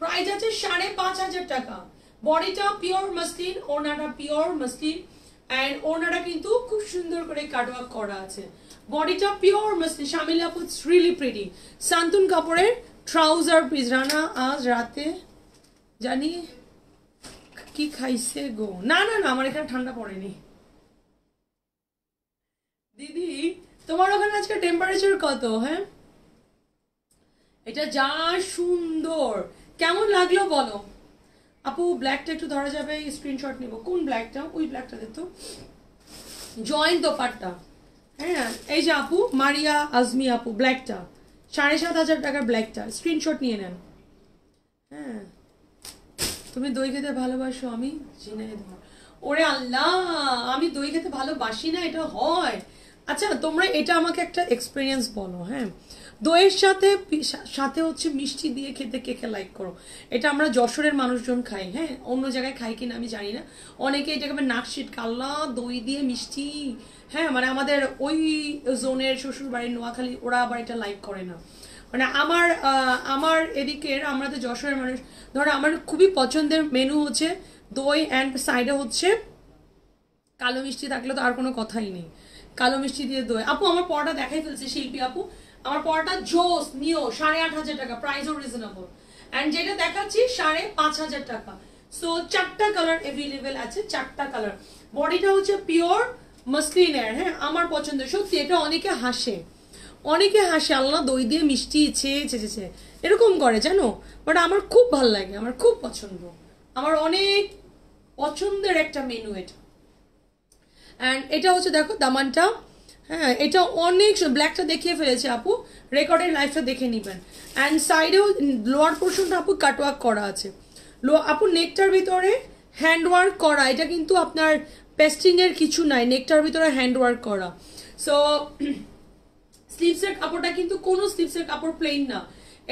Price আছে সাড়ে পাঁচ হাজার টাকা। বডিটা পিওর মাসলিন ওনাটা পিওর মাসলিন অ্যান্ড ওনাটা কিন্তু খুব সুন্দর করে কাটওয়ার্ক করা আছে। বডিটা পিওর মাসলিন শামিল আপু ইটস রিয়েলি প্রিটি সান্তুন কাপড়ের ট্রাউজার পিস রানা, আজ রাতে জানি কি খাইছে গো। না না না, আমার এখানে ঠান্ডা পড়েনি। দিদি, তোমার ওখানে আজকে টেম্পারেচার কত হ্যাঁ? এটা যা সুন্দর। কেমন লাগল বলো? আপু ব্ল্যাকটা একটু ধরা যাবে স্ক্রিনশট নিব। কোন ব্ল্যাকটা ওই ব্ল্যাকটা দেখতো জয়েন্ট দোপাট্টা। হ্যাঁ এই যে আপু, মারিয়া, আজমি আপু ব্ল্যাকটা সাড়ে সাত হাজার টাকার ব্ল্যাকটা স্ক্রিনশট নিয়ে নেন। হ্যাঁ। তুমি দই খেতে ভালোবাসো, আমি ঝিনাইদহ ওরে আল্লাহ, আমি দই খেতে ভালোবাসি না, এটা হয়। আচ্ছা তোমরা এটা আমাকে একটা এক্সপিরিয়েন্স বলো হ্যাঁ। দইয়ের সাথে সাথে হচ্ছে মিষ্টি দিয়ে খেতে কে কে লাইক করো? এটা আমরা যশোরের মানুষজন খাই হ্যাঁ? অন্য জায়গায় খাই কিনা আমি জানি না। অনেকে এটাকে আবার নাকশিট কাল্লা, দই দিয়ে মিষ্টি হ্যাঁ? মানে আমাদের ওই জোনের শ্বশুর বাড়ির নোয়াখালী, ওরা আবার এটা লাইক করে না। মানে আমার আমার এদিকের, আমরা তো যশোরের মানুষ, ধরো আমার খুবই পছন্দের মেনু হচ্ছে দই অ্যান্ড সাইডে হচ্ছে কালো মিষ্টি থাকলে তো আর কোনো কথাই নেই। কালো মিষ্টি দিয়ে দই। আপু, আমার পরোটা দেখাই ফেলছে, শিল্পী আপু। আমার পরোটা জোস, নিও, সাড়ে আট হাজার টাকা প্রাইসও রিজনেবল অ্যান্ড যেটা দেখাচ্ছি, সাড়ে পাঁচ হাজার টাকা। সো চারটা কালার অ্যাভেলেবেল আছে, চারটা কালার বডিটা হচ্ছে পিওর মসলিনের হ্যাঁ আমার পছন্দ সত্যি, এটা অনেকে হাসে। অনেকে হাসে, আল্লাহ দই দিয়ে মিষ্টি ছে ছে ছে ছে এরকম করে, জানো? বাট আমার খুব ভালো লাগে, আমার খুব পছন্দ। আমার অনেক পছন্দের একটা মেনু এটা। অ্যান্ড এটা হচ্ছে, দেখো, দামানটা হ্যাঁ এটা অনেক ব্ল্যাকটা দেখিয়ে ফেলেছে আপু। রেকর্ডের লাইফটা দেখে নিবেন। অ্যান্ড সাইডেও লোয়ার পোর্শনটা আপু কাটওয়ার্ক করা আছে। লো আপু নেকটার ভিতরে হ্যান্ড ওয়ার্ক করা, এটা কিন্তু আপনার পেস্টিং এর কিছু নাই। নেকটার ভিতরে হ্যান্ড ওয়ার্ক করা। সো স্লিভসের কাপড়টা কিন্তু কোনো স্লিভসের কাপড় প্লেন না।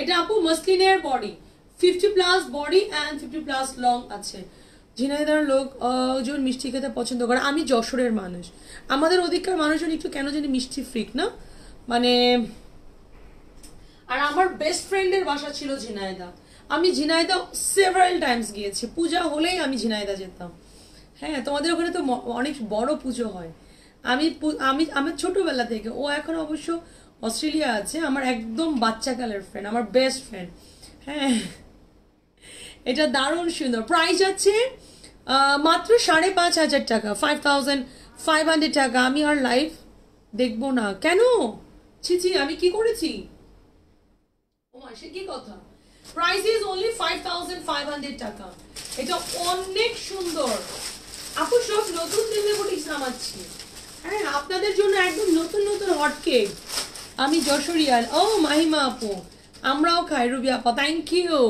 এটা আপু মসলিনের body fifty plus body and fifty plus long আছে। ঝিনাইদার লোক জন মিষ্টি খেতে পছন্দ করে। আমি যশোরের মানুষ। আমাদের ওদিককার মানুষজন একটু কেন জানি মিষ্টি ফ্রিক না? মানে আর আমার বেস্ট ফ্রেন্ডের বাসা ছিল ঝিনাইদা আমি ঝিনাইদা সেভারাল টাইমস গিয়েছি। পূজা হলেই আমি ঝিনাইদা যেতাম। হ্যাঁ তোমাদের ওখানে তো অনেক বড় পুজো হয়। আমি আমি, আমার ছোটোবেলা থেকে, ও এখন অবশ্য অস্ট্রেলিয়া আছে, আমার একদম বাচ্চাকালের ফ্রেন্ড আমার বেস্ট ফ্রেন্ড হ্যাঁ এটা দারুণ সুন্দর। প্রাইস আছে মাত্র সাড়ে পাঁচ হাজার টাকা ফাইভ থাউজেন্ড ফাইভ হান্ড্রেড টাকা। আমি আর লাইভ দেখব না। কেন? ছি ছি, আমি কি করেছি? ও সে কি কথা? Price is only five thousand five hundred taka. এটা অনেক সুন্দর। আপু, সব নতুন বুটিক্স নামাচ্ছি হ্যাঁ আপনাদের জন্য একদম নতুন নতুন হট কেক আমি যশোরিয়াল। ও মাহিমা আপু, আমরাও খাই। রুবি আপা থ্যাংক ইউ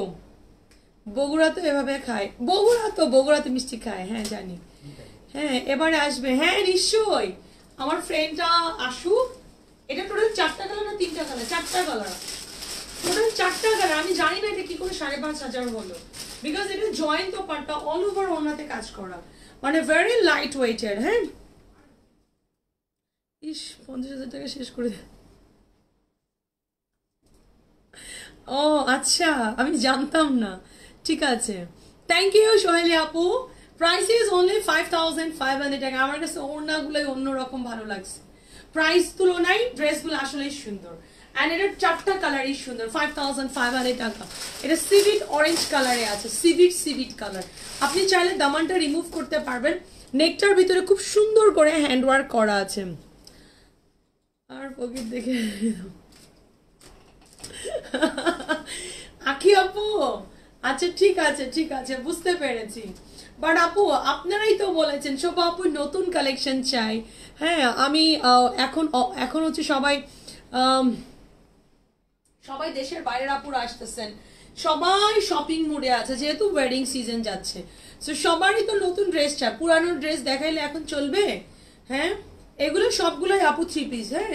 বগুড়া তো এভাবে খায়। বগুড়া তো বগুড়াতে মিষ্টি খায় হ্যাঁ জানি। হ্যাঁ এবারে আসবে। হ্যাঁ নিশ্চয়ই। আমার ফ্রেন্ডটা আসুক এটা টোটাল চারটা কালার না তিনটা কালার চারটা কালার টোটাল চারটা কালার আমি জানি না এটা কি করে সাড়ে পাঁচ হাজার হলো। বিকজ এটা জয়েন্ট তো পার্টটা অল ওভার ওনাতে কাজ করা। মানে ভেরি লাইট ওয়েটেড হ্যাঁ। ইস, পঞ্চাশ হাজার টাকা শেষ করে ও আচ্ছা আমি জানতাম না। ঠিক আছে। থ্যাংক ইউ সোহেলি আপু। Price is only five thousand five hundred taka. আমার কাছে ওড়নাগুলোই অন্যরকম ভালো লাগছে। প্রাইস তুলনায় ড্রেসগুলো আসলেই সুন্দর। অ্যান্ড এটার চারটা কালারই সুন্দর ফাইভ থাউজেন্ড ফাইভ হান্ড্রেড টাকা। এটা সিভিট অরেঞ্জ কালারে আছে সিভিট সিভিট কালার আপনি চাইলে দামানটা রিমুভ করতে পারবেন। নেকটার ভিতরে খুব সুন্দর করে হ্যান্ডওয়ার্ক করা আছে। আর পকেট দেখে আখি আপু আচ্ছা ঠিক আছে ঠিক আছে, বুঝতে পেরেছি। বাট আপু, আপনারাই তো বলেছেন, শোভা আপু নতুন কালেকশন চাই। হ্যাঁ আমি এখন এখন হচ্ছে সবাই সবাই দেশের বাইরের আপুরা আসতেছেন। সবাই শপিং মুডে আছে, যেহেতু ওয়েডিং সিজন যাচ্ছে। সো সবারই তো নতুন ড্রেস চায় পুরানো ড্রেস দেখাইলে এখন চলবে? হ্যাঁ এগুলো সবগুলোই আপু থ্রি পিস হ্যাঁ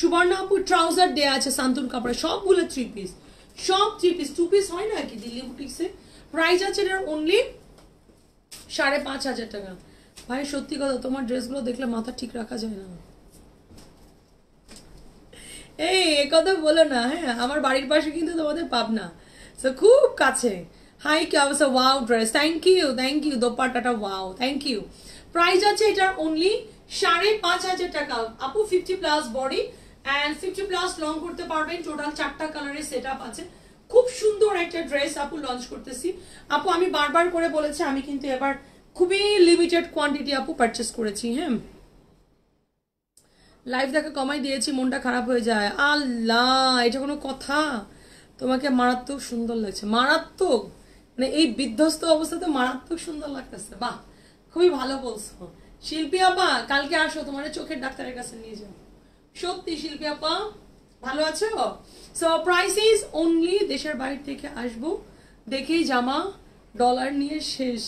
সুবর্ণ আপু ট্রাউজার দেয়া আছে সান্তুন কাপড়ে, সবগুলো থ্রি পিস সব থ্রি পিস টু পিস হয় না কি দিল্লি বুটিক্সে প্রাইস আছে এটার অনলি সাড়ে পাঁচ হাজার টাকা। ভাই, সত্যি কথা, তোমার ড্রেসগুলো দেখলে মাথা ঠিক রাখা যায় না। এই, এ কথা বলো না হ্যাঁ আমার বাড়ির পাশে কিন্তু তোমাদের পাবনা। সো খুব কাছে। হাই কি অবস্থা? Wow dress thank you thank you দোপাটাটা wow thank you price আছে এটার অনলি সাড়ে পাঁচ হাজার টাকা। আপু fifty plus body and fifty plus long করতে পারবেন। টোটাল চারটা কালারের সেট আছে। খুব সুন্দর একটা ড্রেস আপু লঞ্চ করতেছি। আপু, আমি বারবার করে বলেছি, আমি কিন্তু এবার খুবই লিমিটেড কোয়ান্টিটি আপু পারচেস করেছি হ্যাঁ? লাইভ দেখা কমাই দিয়েছি, মনটা খারাপ হয়ে যায়। আল্লাহ, এটা কোনো কথা? তোমাকে মারাত্মক সুন্দর লাগছে। মারাত্মক? মানে এই বিধ্বস্ত অবস্থাতে মারাত্মক সুন্দর লাগতেছে। বাহ, খুবই ভালো বলছো। শিল্পী আপা, কালকে আসো, তোমার চোখের ডাক্তারের কাছে নিয়ে যাও। সত্যি শিল্পী আপা, ভালো আছো? সো প্রাইস ইজ অনলি দেশের বাইরে থেকে আসব, দেখেই জামা ডলার নিয়ে শেষ।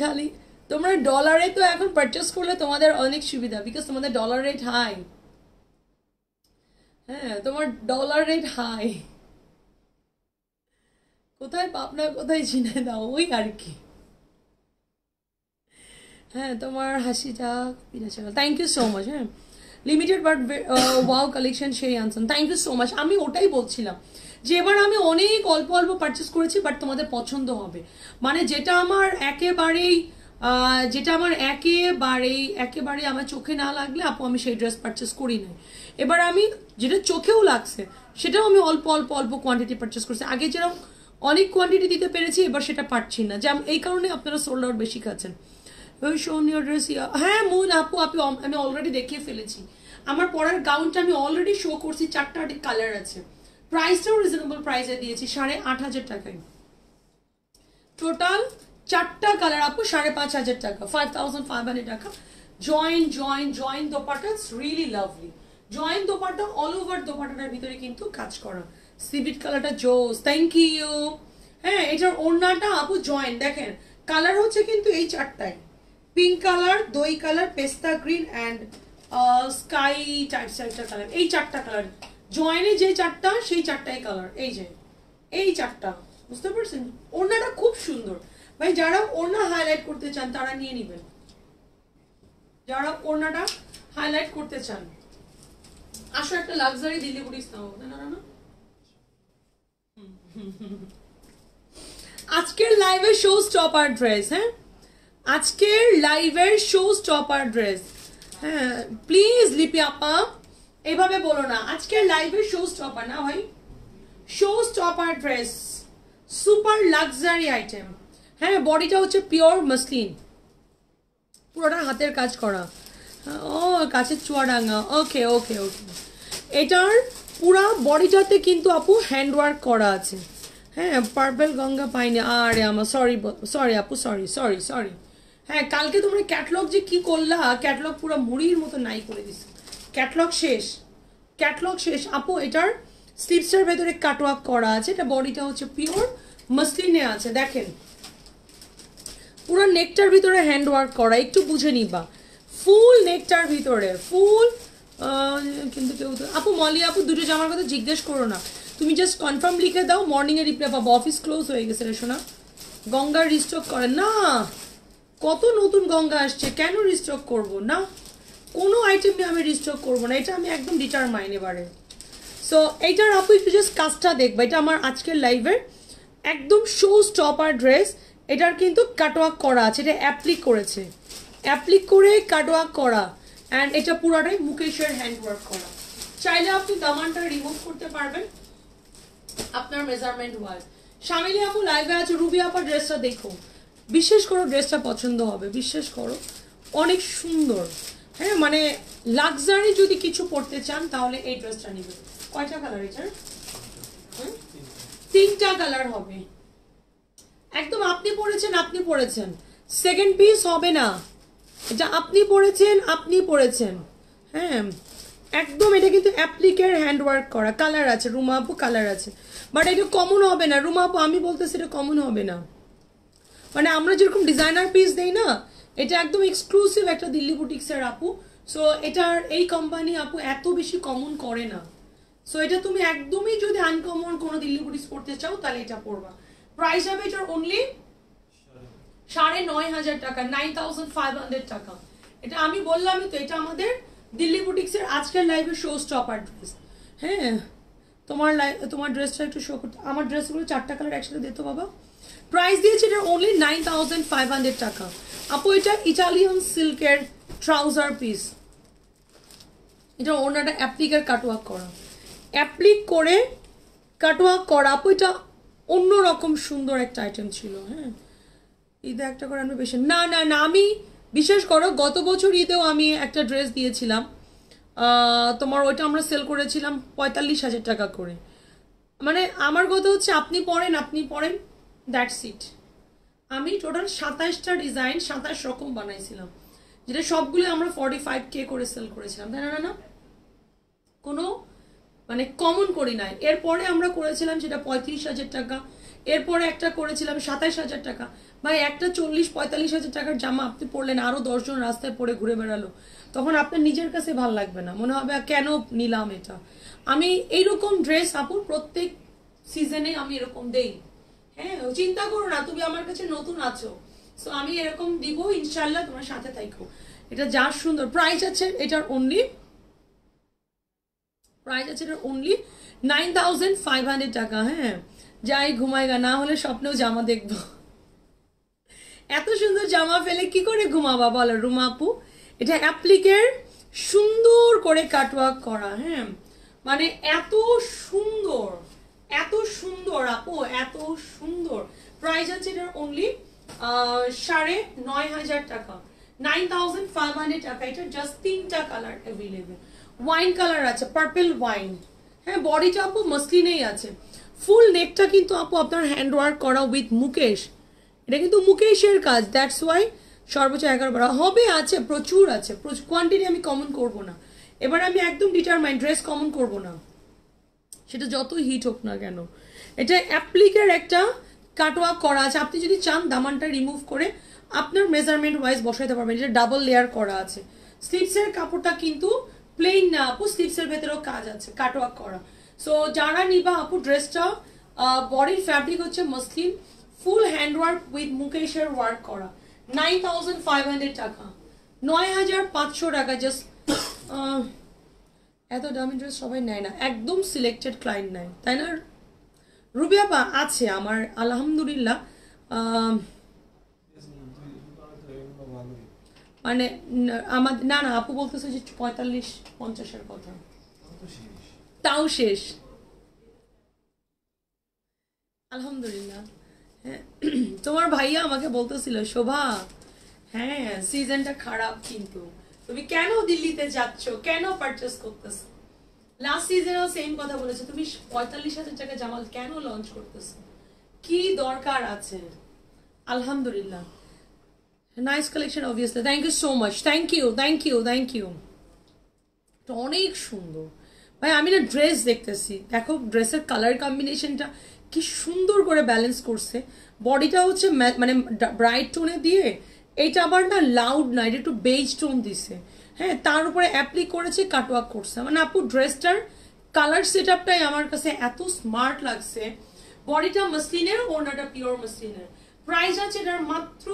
খালি, তোমরা ডলারে তো এখন পারচেস করলে তোমাদের অনেক সুবিধা বিকজ তোমাদের ডলার রেট হাই হ্যাঁ তোমার ডলার রেট হাই কোথায় পাবনা, কোথায় চিনে দাও ওই আর কি। হ্যাঁ তোমার হাসিটা থ্যাংক ইউ সো মাচ হ্যাঁ। লিমিটেড বাট ওয়াও কালেকশন সেই আনসান থ্যাংক ইউ সো মাচ আমি ওটাই বলছিলাম যে এবার আমি অনেক অল্প অল্প পারচেস করেছি বাট তোমাদের পছন্দ হবে। মানে যেটা আমার একেবারেই যেটা আমার একেবারেই একেবারে আমার চোখে না লাগলে আপু, আমি সেই ড্রেস পারচেস করি নাই। এবার আমি যেটা চোখেও লাগছে, সেটাও আমি অল্প অল্প অল্প কোয়ান্টিটি পারচেস করছি। আগে যেরকম অনেক কোয়ান্টিটি দিতে পেরেছি, এবার সেটা পারছি না। যেমন এই কারণে আপনারা সোল্ড আউট বেশি খাচ্ছেন। শোন ইউর ড্রেস হ্যাঁ মুন আপু আপু, আমি অলরেডি দেখিয়ে ফেলেছি। আমার পরার গাউনটা আমি অলরেডি শো করছি, চারটা কালার আছে। প্রাইসটাও রিজনেবল প্রাইসে দিয়েছি, সাড়ে আট হাজার টাকায়। টোটাল চারটা কালার আপু, সাড়ে পাঁচ হাজার টাকা। Five thousand five hundred taka. Join join join dupatta it's really lovely join dupatta all over দোপাটাটার ভিতরে কিন্তু কাজ করা। সিভিট কালারটা জোস থ্যাংক ইউ হ্যাঁ এটার ওড়নাটা আপু জয়েন দেখেন কালার হচ্ছে কিন্তু এই চারটায়। পিঙ্ক কালার দই কালার পেস্তা গ্রিন অ্যান্ড স্কাই টাইপস চারটা কালার এই চারটা কালার জয়েনে যে চারটা, সেই চারটাই কালার এই যে, এই চারটা। বুঝতে পারছেন? ওড়নাটা খুব সুন্দর। ভাই, যারা ওড়না হাইলাইট করতে চান, তারা নিয়ে নেবেন। যারা ওড়নাটা হাইলাইট করতে চান। আসো একটা লাক্সারি দিল্লি বুটিস নাও। না না না আজকের লাইভে শো স্টপার ড্রেস হ্যাঁ? আজকের লাইভের শো স্টপার ড্রেস হ্যাঁ প্লিজ লিপি আপা, এভাবে বলো না। আজকের লাইভের শো স্টপার না ভাই? Show stopper dress super luxury item হ্যাঁ বডিটা হচ্ছে পিওর মসলিন পুরোটা হাতের কাজ করা। ও কাছের চুয়াডাঙ্গা ওকে ওকে ওকে এটার পুরা বডিটাতে কিন্তু আপু হ্যান্ড ওয়ার্ক করা আছে। হ্যাঁ পার্পেল গঙ্গা পাইনি আরে আমার সরি সরি আপু সরি সরি সরি হ্যাঁ কালকে তোমরা ক্যাটলগ যে কি করলা ক্যাটলগ পুরো মুড়ির মতো নাই করে দিছে। ক্যাটলগ শেষ। ক্যাটলগ শেষ। আপু, এটার স্লিপসটার ভেতরে কাটওয়ার্ক করা আছে, এটা বডিটা হচ্ছে পিওর মসলিনে আছে, দেখেন। পুরো নেকটার ভিতরে হ্যান্ড ওয়ার্ক করা, একটু বুঝে নিবা। ফুল নেকটার ভিতরে ফুল কিন্তু কেউ তো আপু, মলি আপু, দুটো জামার কথা জিজ্ঞেস করো না। তুমি জাস্ট কনফার্ম লিখে দাও মর্নিংয়ে রিপ্লাই পাবো। অফিস ক্লোজ হয়ে গেছে রে শোনা গঙ্গার রিস্টক করেন না! কত নতুন গঙ্গা আসছে, কেন রিস্টক করব? না কোনো আইটেম নিয়ে আমি রিস্টক করব না, এটা আমি একদম ডিটারমাইন এবারে। সো এইটার আপু একটু জাস্ট কাজটা দেখবা, এটা আমার আজকের লাইভের একদম শো স্টপার ড্রেস এটার কিন্তু কাটওয়ার্ক করা আছে, এটা অ্যাপ্লিক করেছে। অ্যাপ্লিক করে কাটওয়ার্ক করা অ্যান্ড এটা পুরোটাই মুকেশের হ্যান্ড ওয়ার্ক করা। চাইলে আপনি দামানটা রিমুভ করতে পারবেন, আপনার মেজারমেন্ট ওয়াইজ শামিলি আপু লাইভে আছে, রুবি আপার ড্রেসটা দেখো বিশেষ করো ড্রেসটা পছন্দ হবে বিশ্বাস করো। অনেক সুন্দর। হ্যাঁ মানে লাক্সারি যদি কিছু পড়তে চান, তাহলে এই ড্রেসটা নেবেন। কয়টা কালার এটার? তিনটা কালার হবে। একদম আপনি পড়েছেন আপনি পড়েছেন সেকেন্ড পিস হবে না। এটা আপনি পড়েছেন আপনি পড়েছেন হ্যাঁ একদম এটা কিন্তু অ্যাপ্লিকের হ্যান্ড ওয়ার্ক করা। কালার আছে রুমা আপু কালার আছে। বাট এটা কমন হবে না। রুমা আপু আমি বলতেছি এটা কমন হবে না। মানে আমরা যেরকম ডিজাইনার পিস দেই না, এটা একদম এক্সক্লুসিভ একটা দিল্লি বুটিক্সের আপু। সো এটার এই কোম্পানি আপু এত বেশি কমন করে না। সো এটা তুমি একদমই যদি আনকমন কোনো দিল্লি বুটিক্স পড়তে চাও, তাহলে এটা পড়বা। প্রাইস হবে এটার অনলি সাড়ে নয় হাজার টাকা নাইন থাউজেন্ড ফাইভ হান্ড্রেড টাকা। এটা আমি বললামই তো, এটা আমাদের দিল্লি বুটিক্সের আজকের লাইভের শো স্টপার ড্রেস হ্যাঁ তোমার লাই তোমার ড্রেসটা একটু শো করতে, আমার ড্রেসগুলো চারটা কালার একসাথে দিত বাবা। প্রাইস দিয়েছে এটা অনলি নাইন ফাইভ হান্ড্রেড টাকা। আপু, এটা ইটালিয়ান সিল্কের ট্রাউজার পিস এটা ওনাটা অ্যাপ্লিকের কাটওয়ার্ক করা। অ্যাপ্লিক করে কাটওয়ার্ক করা। আপু, এটা অন্যরকম সুন্দর একটা আইটেম ছিল হ্যাঁ। ঈদে একটা করে আনবে বেশি। না না না, আমি বিশেষ করো, গত বছর ঈদেও আমি একটা ড্রেস দিয়েছিলাম। তোমার ওইটা আমরা সেল করেছিলাম পঁয়তাল্লিশ হাজার টাকা করে। মানে আমার কথা হচ্ছে, আপনি পড়েন আপনি পড়েন দ্যাটস ইট আমি টোটাল সাতাশটা ডিজাইন সাতাশ রকম বানাইছিলাম, যেটা সবগুলো আমরা ফর্টি ফাইভ কে করে সেল করেছিলাম, তাই না না কোনো মানে কমন করি নাই। এরপরে আমরা করেছিলাম সেটা পঁয়ত্রিশ হাজার টাকা, এরপরে একটা করেছিলাম সাতাইশ হাজার টাকা। ভাই, একটা চল্লিশ পঁয়তাল্লিশ হাজার টাকার জামা আপনি পরলেন আরও দশজন রাস্তায় পরে ঘুরে বেড়ালো। তখন আপনার নিজের কাছে ভালো লাগবে না, মনে হবে কেন নিলাম এটা? আমি এইরকম ড্রেস আপুর প্রত্যেক সিজনে আমি এরকম দেই। হ্যাঁ চিন্তা করো না, তুমি আমার কাছে নতুন আছো। সো আমি এরকম দিব ইনশাল্লাহ তোমার সাথে থাকো এটা যা সুন্দর। প্রাইস আছে, এটার অনলি প্রাইস আছে এটার only nine thousand five hundred taka হ্যাঁ। যাই ঘুমাইগা না হলে স্বপ্নেও জামা দেখব। এত সুন্দর জামা ফেলে কি করে ঘুমাবা বলো, রুমা আপু? এটা অ্যাপ্লিকের সুন্দর করে কাটওয়ার্ক করা হ্যাঁ। মানে এত সুন্দর। এত সুন্দর আপু, এত সুন্দর। প্রাইস আছে এটার অনলি সাড়ে নয় হাজার টাকা। নাইন থাউজেন্ড ফাইভ হান্ড্রেড টাকা, এটা জাস্ট তিনটা কালার অ্যাভেলেবেল ওয়াইন কালার আছে পার্পেল ওয়াইন হ্যাঁ বডিটা আপু মসলিনেই আছে। ফুল নেকটা কিন্তু আপু আপনার হ্যান্ড ওয়ার্ক করা উইথ মুকেশ। এটা কিন্তু মুকেশের কাজ দ্যাটস ওয়াই সর্বোচ্চ এগারো বারো। হবে, আছে, প্রচুর আছে, প্রচুর। কোয়ান্টিটি আমি কমন করব না। এবার আমি একদম ডিটারমাইন ড্রেস কমন করব না। সেটা যত হিট হোক না কেন। এটা অ্যাপ্লিকের একটা কাটোয়া করা আছে। আপনি যদি চান দামানটা রিমুভ করে আপনার মেজারমেন্ট ওয়াইজ বসাইতে পারবেন। এটা ডাবল লেয়ার করা আছে। স্লিপসের কাপড়টা কিন্তু প্লেন না, আপু। স্লিপসের ভেতরেও কাজ আছে, কাটোয়া করা। সো যারা নিবা, আপু ড্রেসটা বডির ফ্যাব্রিক হচ্ছে muslin full hand work with মুকেশের ওয়ার্ক করা। Nine five hundred taka. নয় হাজার পাঁচশো টাকা জাস্ট এত দামি ড্রেস সবাই নেয় না। একদম সিলেক্টেড ক্লায়েন্ট নেয়। তাই না? রুবিয়াপা আছে আমার, আলহামদুলিল্লাহ। মানে আমাদের না না, আপু বলতেছে যে পঁয়তাল্লিশ, পঞ্চাশের কথা। তাও শেষ। আলহামদুলিল্লাহ। হ্যাঁ তোমার ভাইয়া আমাকে বলতেছিল, শোভা হ্যাঁ সিজনটা খারাপ কিন্তু। তুমি কেন দিল্লিতে যাচ্ছ? কেন পারচেস করতেছো? লাস্ট সিজনেও সেম কথা বলেছে। তুমি পঁয়তাল্লিশ হাজার টাকা জামাল কেন লঞ্চ করতেছো? কি দরকার আছে? আলহামদুলিল্লাহ। Nice collection obviously thank you so much thank you thank you thank you অনেক সুন্দর। ভাই, আমি না ড্রেস দেখতেছি। দেখো ড্রেসের কালার কম্বিনেশনটা কি সুন্দর করে ব্যালেন্স করছে। বডিটা হচ্ছে মানে ব্রাইট টোনে দিয়ে এইটা আবার না লাউড না, এটা একটু বেজ টোন দিছে। হ্যাঁ তার উপরে অ্যাপ্লিক করেছে কাটওয়ার্ক করছে মানে আপু ড্রেসটার কালার সেট আপটাই আমার কাছে এত স্মার্ট লাগছে। বডিটা মসলিনের ওনাটা পিওর মসলিনের প্রাইস আছে এটার মাত্র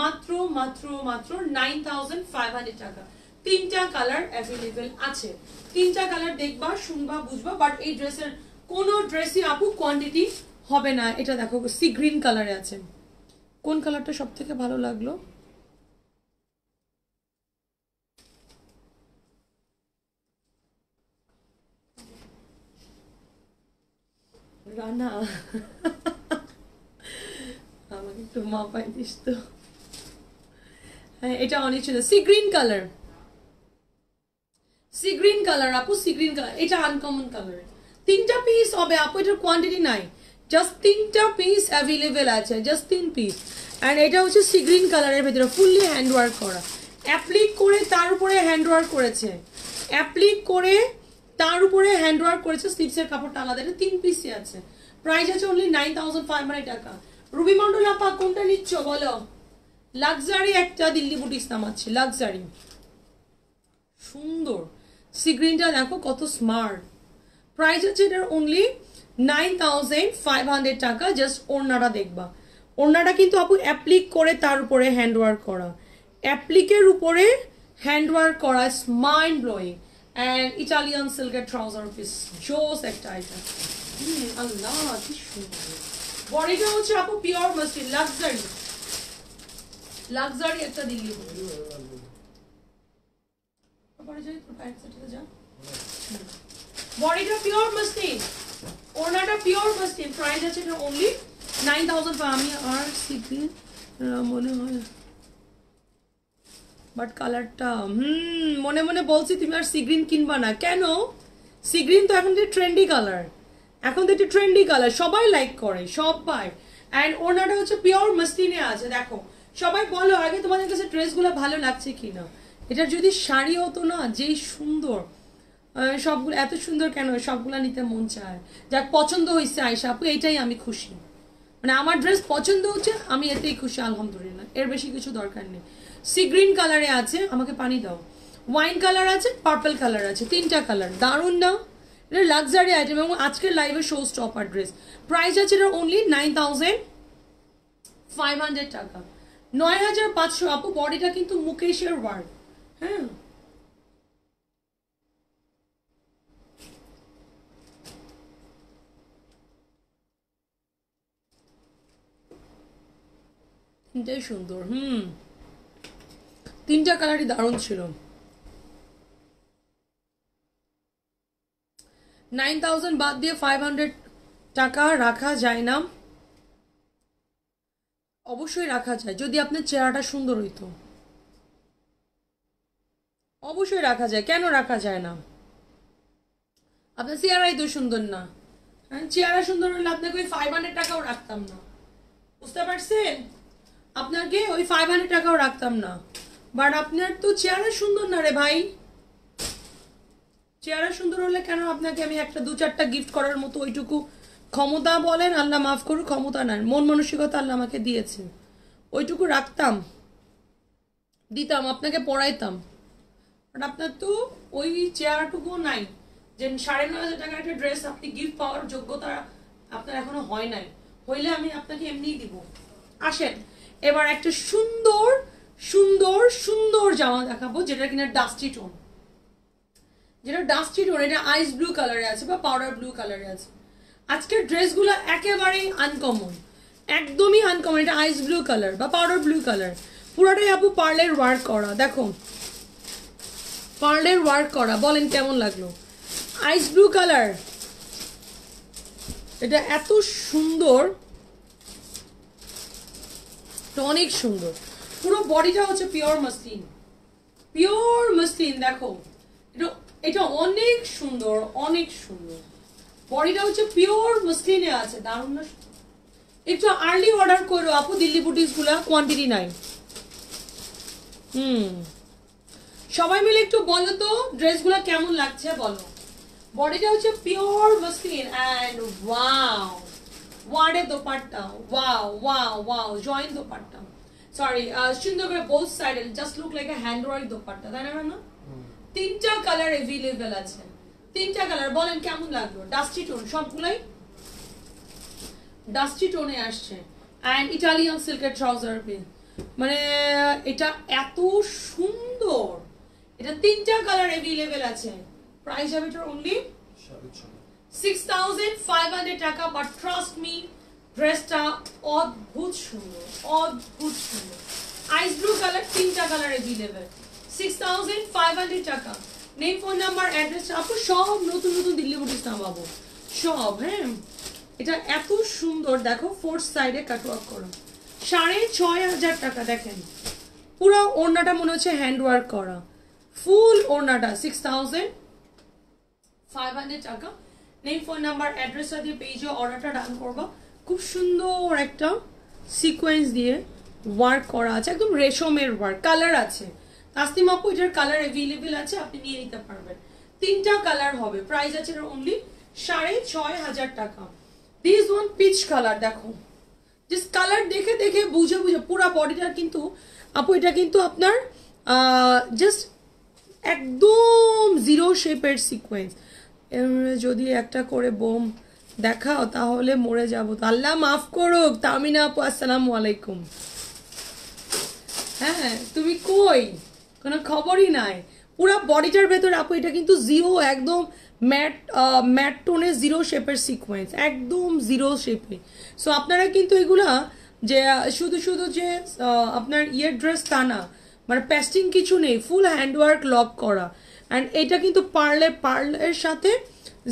মাত্র মাত্র মাত্র নাইন থাউজেন্ড ফাইভ হান্ড্রেড টাকা। তিনটা কালার অ্যাভেলেবেল আছে। তিনটা কালার দেখবা, শুনবা, বুঝবা বাট এই ড্রেসের কোনো ড্রেসই আপু কোয়ান্টিটি হবে না। এটা দেখো, সি গ্রিন কালারে আছে। কোন কালারটা সব থেকে ভালো লাগল? রানা। আমাকে একটু মাপাই দিস তো। হ্যাঁ এটা অনেক ছিল। Sea green colour sea green colour আপু সি গ্রিন কালার এটা আনকমন কালার তিনটা পিস হবে, আপু, এটার কোয়ান্টিটি নাই। জাস্ট তিনটা পিস অ্যাভেলেবেল আছে জাস্ট তিন পিস অ্যান্ড এটা হচ্ছে সি গ্রিন কালারের ভেতরে ফুললি হ্যান্ড ওয়ার্ক করা। অ্যাপ্লিক করে তার উপরে হ্যান্ড ওয়ার্ক করেছে। অ্যাপ্লিক করে তার উপরে হ্যান্ড ওয়ার্ক করেছে স্লিপসের কাপড়টা আলাদা। এটা তিন পিসই আছে। প্রাইস আছে অনলি নাইন থাউজেন্ড ফাইভ টাকা। রুবি মন্ডল আপা কোনটা নিচ্ছ বলো? লাক্সারি একটা দিল্লি বুটিক্স নামাচ্ছে লাক্সারি সুন্দর। সি গ্রিনটা দেখো কত স্মার্ট প্রাইস হচ্ছে এটার only nine thousand five hundred taka just ওড়নাটা দেখবা। ওড়নাটা কিন্তু আপু অ্যাপ্লিক করে তার উপরে হ্যান্ড ওয়ার্ক করা। অ্যাপ্লিকের উপরে হ্যান্ড ওয়ার্ক করা মাইন্ড ব্লোয়িং অ্যান্ড ইটালিয়ান সিল্কের ট্রাউজার পিস জোস একটা আইটেম আল্লাহ, কি বডিটা হচ্ছে আপু পিওর মাস্টিন লাক্সারি লাক্সারি একটা দিল্লি বডিটা পিওর মাস্টিন ওনাটা পিওর মাস্টিন প্রাইস আছে এটা অনলি নাইন থাউজেন্ড আমি আর সিগ্রিন মনে হয়। বাট কালারটা হুম, মনে মনে বলছি তুমি আর সিগ্রিন কিনবা না। কেন? সিগ্রিন তো এখন ট্রেন্ডি কালার এখন তো একটু ট্রেন্ডি কালার সবাই লাইক করে, সবাই। অ্যান্ড ওনাটা হচ্ছে পিওর মাস্টিনে আছে, দেখো। সবাই বলো, আগে তোমাদের কাছে ড্রেসগুলো ভালো লাগছে কিনা? এটা যদি শাড়ি হতো না, যেই সুন্দর। সবগুলো, এত সুন্দর কেন? সবগুলো নিতে মন চায়। যাক, পছন্দ হয়েছে আয়সা আপু, এইটাই আমি খুশি। মানে আমার ড্রেস পছন্দ হচ্ছে, আমি এতেই খুশি, আলহামদুলিল্লাহ। এর বেশি কিছু দরকার নেই। সি গ্রিন কালারে আছে, আমাকে পানি দাও। ওয়াইন কালার আছে, পার্পল কালার আছে, তিনটা কালার। দারুণ না? এটা লাক্সারি আইটেম এবং আজকের লাইভে শো স্টপার ড্রেস প্রাইস আছে এটা only nine thousand five hundred taka. নয় হাজার পাঁচশো, আপু বডিটা কিন্তু মুকেশের ওয়ার্ক হ্যাঁ? তিনটাই সুন্দর, হুম। তিনটা কালারই দারুণ ছিল। নাইন থাউজেন্ড বাদ দিয়ে ফাইভ হান্ড্রেড টাকা রাখা যায় না। অবশ্যই রাখা যায়, যদি আপনার চেহারাটা সুন্দর হইতো। অবশ্যই রাখা যায়, কেন রাখা যায় না? আপনার চেহারাই তো সুন্দর না। চেহারা সুন্দর হলে আপনাকে ওই ফাইভ হান্ড্রেড টাকাও রাখতাম না। বুঝতে পারছেন? আপনাকে ওই ফাইভ টাকাও রাখতাম না। বাট আপনার তো চেহারা সুন্দর না রে ভাই। চেহারা সুন্দর হলে কেন আপনাকে আমি একটা দু চারটা গিফট করার মতো ওইটুকু ক্ষমতা বলেন, আল্লাহ মাফ করুন ক্ষমতা নেন। মন মানসিকতা আল্লাহ আমাকে দিয়েছে ওইটুকু রাখতাম, দিতাম, আপনাকে পড়াইতাম। বাট আপনার তো ওই চেহারাটুকু নাই। যে সাড়ে নয় হাজার টাকার একটা ড্রেস আপনি গিফট পাওয়ার যোগ্যতা আপনার এখনও হয় নাই। হইলে আমি আপনাকে এমনিই দিব। আসেন। এবার একটা সুন্দর সুন্দর সুন্দর জামা দেখাবো যেটা কিনা ডাস্টি টোন যেটা ডাস্টি টোন এটা আইস ব্লু কালারে আছে বা পাউডার ব্লু কালারে আছে। আজকের ড্রেসগুলো একেবারেই আনকমন একদমই আনকমন এটা আইস ব্লু কালার বা পাউডার ব্লু কালার পুরোটাই আপু পার্লের ওয়ার্ক করা। দেখো পার্লের ওয়ার্ক করা। বলেন কেমন লাগল? আইস ব্লু কালার এটা এত সুন্দর। অনেক সুন্দর। পুরো বডিটা হচ্ছে পিওর মাসলিন পিওর মাসলিন দেখো। এটা এটা অনেক সুন্দর অনেক সুন্দর। বডিটা হচ্ছে পিওর মাসলিনে আছে, দারুণ না? একটু আর্লি অর্ডার করো আপু, দিল্লি গুলা কোয়ান্টিটি নাই। হুম। সবাই মিলে একটু বলো তো ড্রেসগুলো কেমন লাগছে বলো। বডিটা হচ্ছে পিওর মাসলিন অ্যান্ড ওয়াও ওয়ার্ডের dupatta wow wow wow joint dupatta sorry সুন্দর করে বোথ সাইডে just look like a hand work dupatta তাই না না তিনটা কালার এভেলেবেল আছে. তিনটা কালার বলেন কেমন লাগল ডাস্টি টোন সবগুলাই ডাস্টি টোনে আসছে. অ্যান্ড ইটালিয়ান সিল্কের ট্রাউজার মানে এটা এত সুন্দর। এটা তিনটা কালার এভেলেবেল আছে। প্রাইস হবে এটার only six thousand five hundred taka but trust me ড্রেসটা অদ্ভুত সুন্দর অদ্ভুত সুন্দর। আইস ব্লু কালার তিনটা colour available six thousand five hundred taka. নেই ফোন নাম্বার অ্যাড্রেস আপু, সব নতুন নতুন দিল্লি বুটিস নামাবো। সব হ্যাঁ? এটা এত সুন্দর, দেখো ফোর্থ সাইডে কাটওয়ার্ক করা। সাড়ে ছয় হাজার টাকা, দেখেন। পুরো ওড়নাটা মনে হচ্ছে হ্যান্ড ওয়ার্ক করা। ফুল ওড়নাটা six thousand five hundred taka. Name phone number অ্যাড্রেসটা দিয়ে পেজে অর্ডারটা ডান করব। খুব সুন্দর একটা সিকোয়েন্স দিয়ে ওয়ার্ক করা আছে, একদম রেশমের ওয়ার্ক কালার আছে। তাসনিম আপু, এটার কালার অ্যাভেলেবেল আছে, আপনি নিয়ে নিতে পারবেন। তিনটা কালার হবে প্রাইস আছে অনলি সাড়ে ছয় হাজার টাকা। দিস ওয়ান পিচ কালার দেখো। জাস্ট কালার দেখে দেখে বুঝে বুঝে, পুরো বডিটা কিন্তু, আপু, এটা কিন্তু আপনার জাস্ট একদম জিরো শেপের সিকোয়েন্স যদি একটা করে বোম দেখাও, তাহলে মরে যাব। আল্লাহ মাফ করুক। তামিনা আপু, আসসালামু আলাইকুম। হ্যাঁ তুমি কই? কোনো খবরই নাই। পুরো বডিটার ভেতর আপু, এটা কিন্তু জিরো একদম ম্যাট ম্যাট টোনে জিরো শেপের সিকোয়েন্স একদম জিরো শেপে সো আপনারা কিন্তু এগুলা যে শুধু শুধু যে আপনার ইয়ের ড্রেস তা না মানে প্যাস্টিং কিছু নেই ফুল হ্যান্ডওয়ার্ক লক করা। অ্যান্ড এটা কিন্তু পার্লে পার্লের সাথে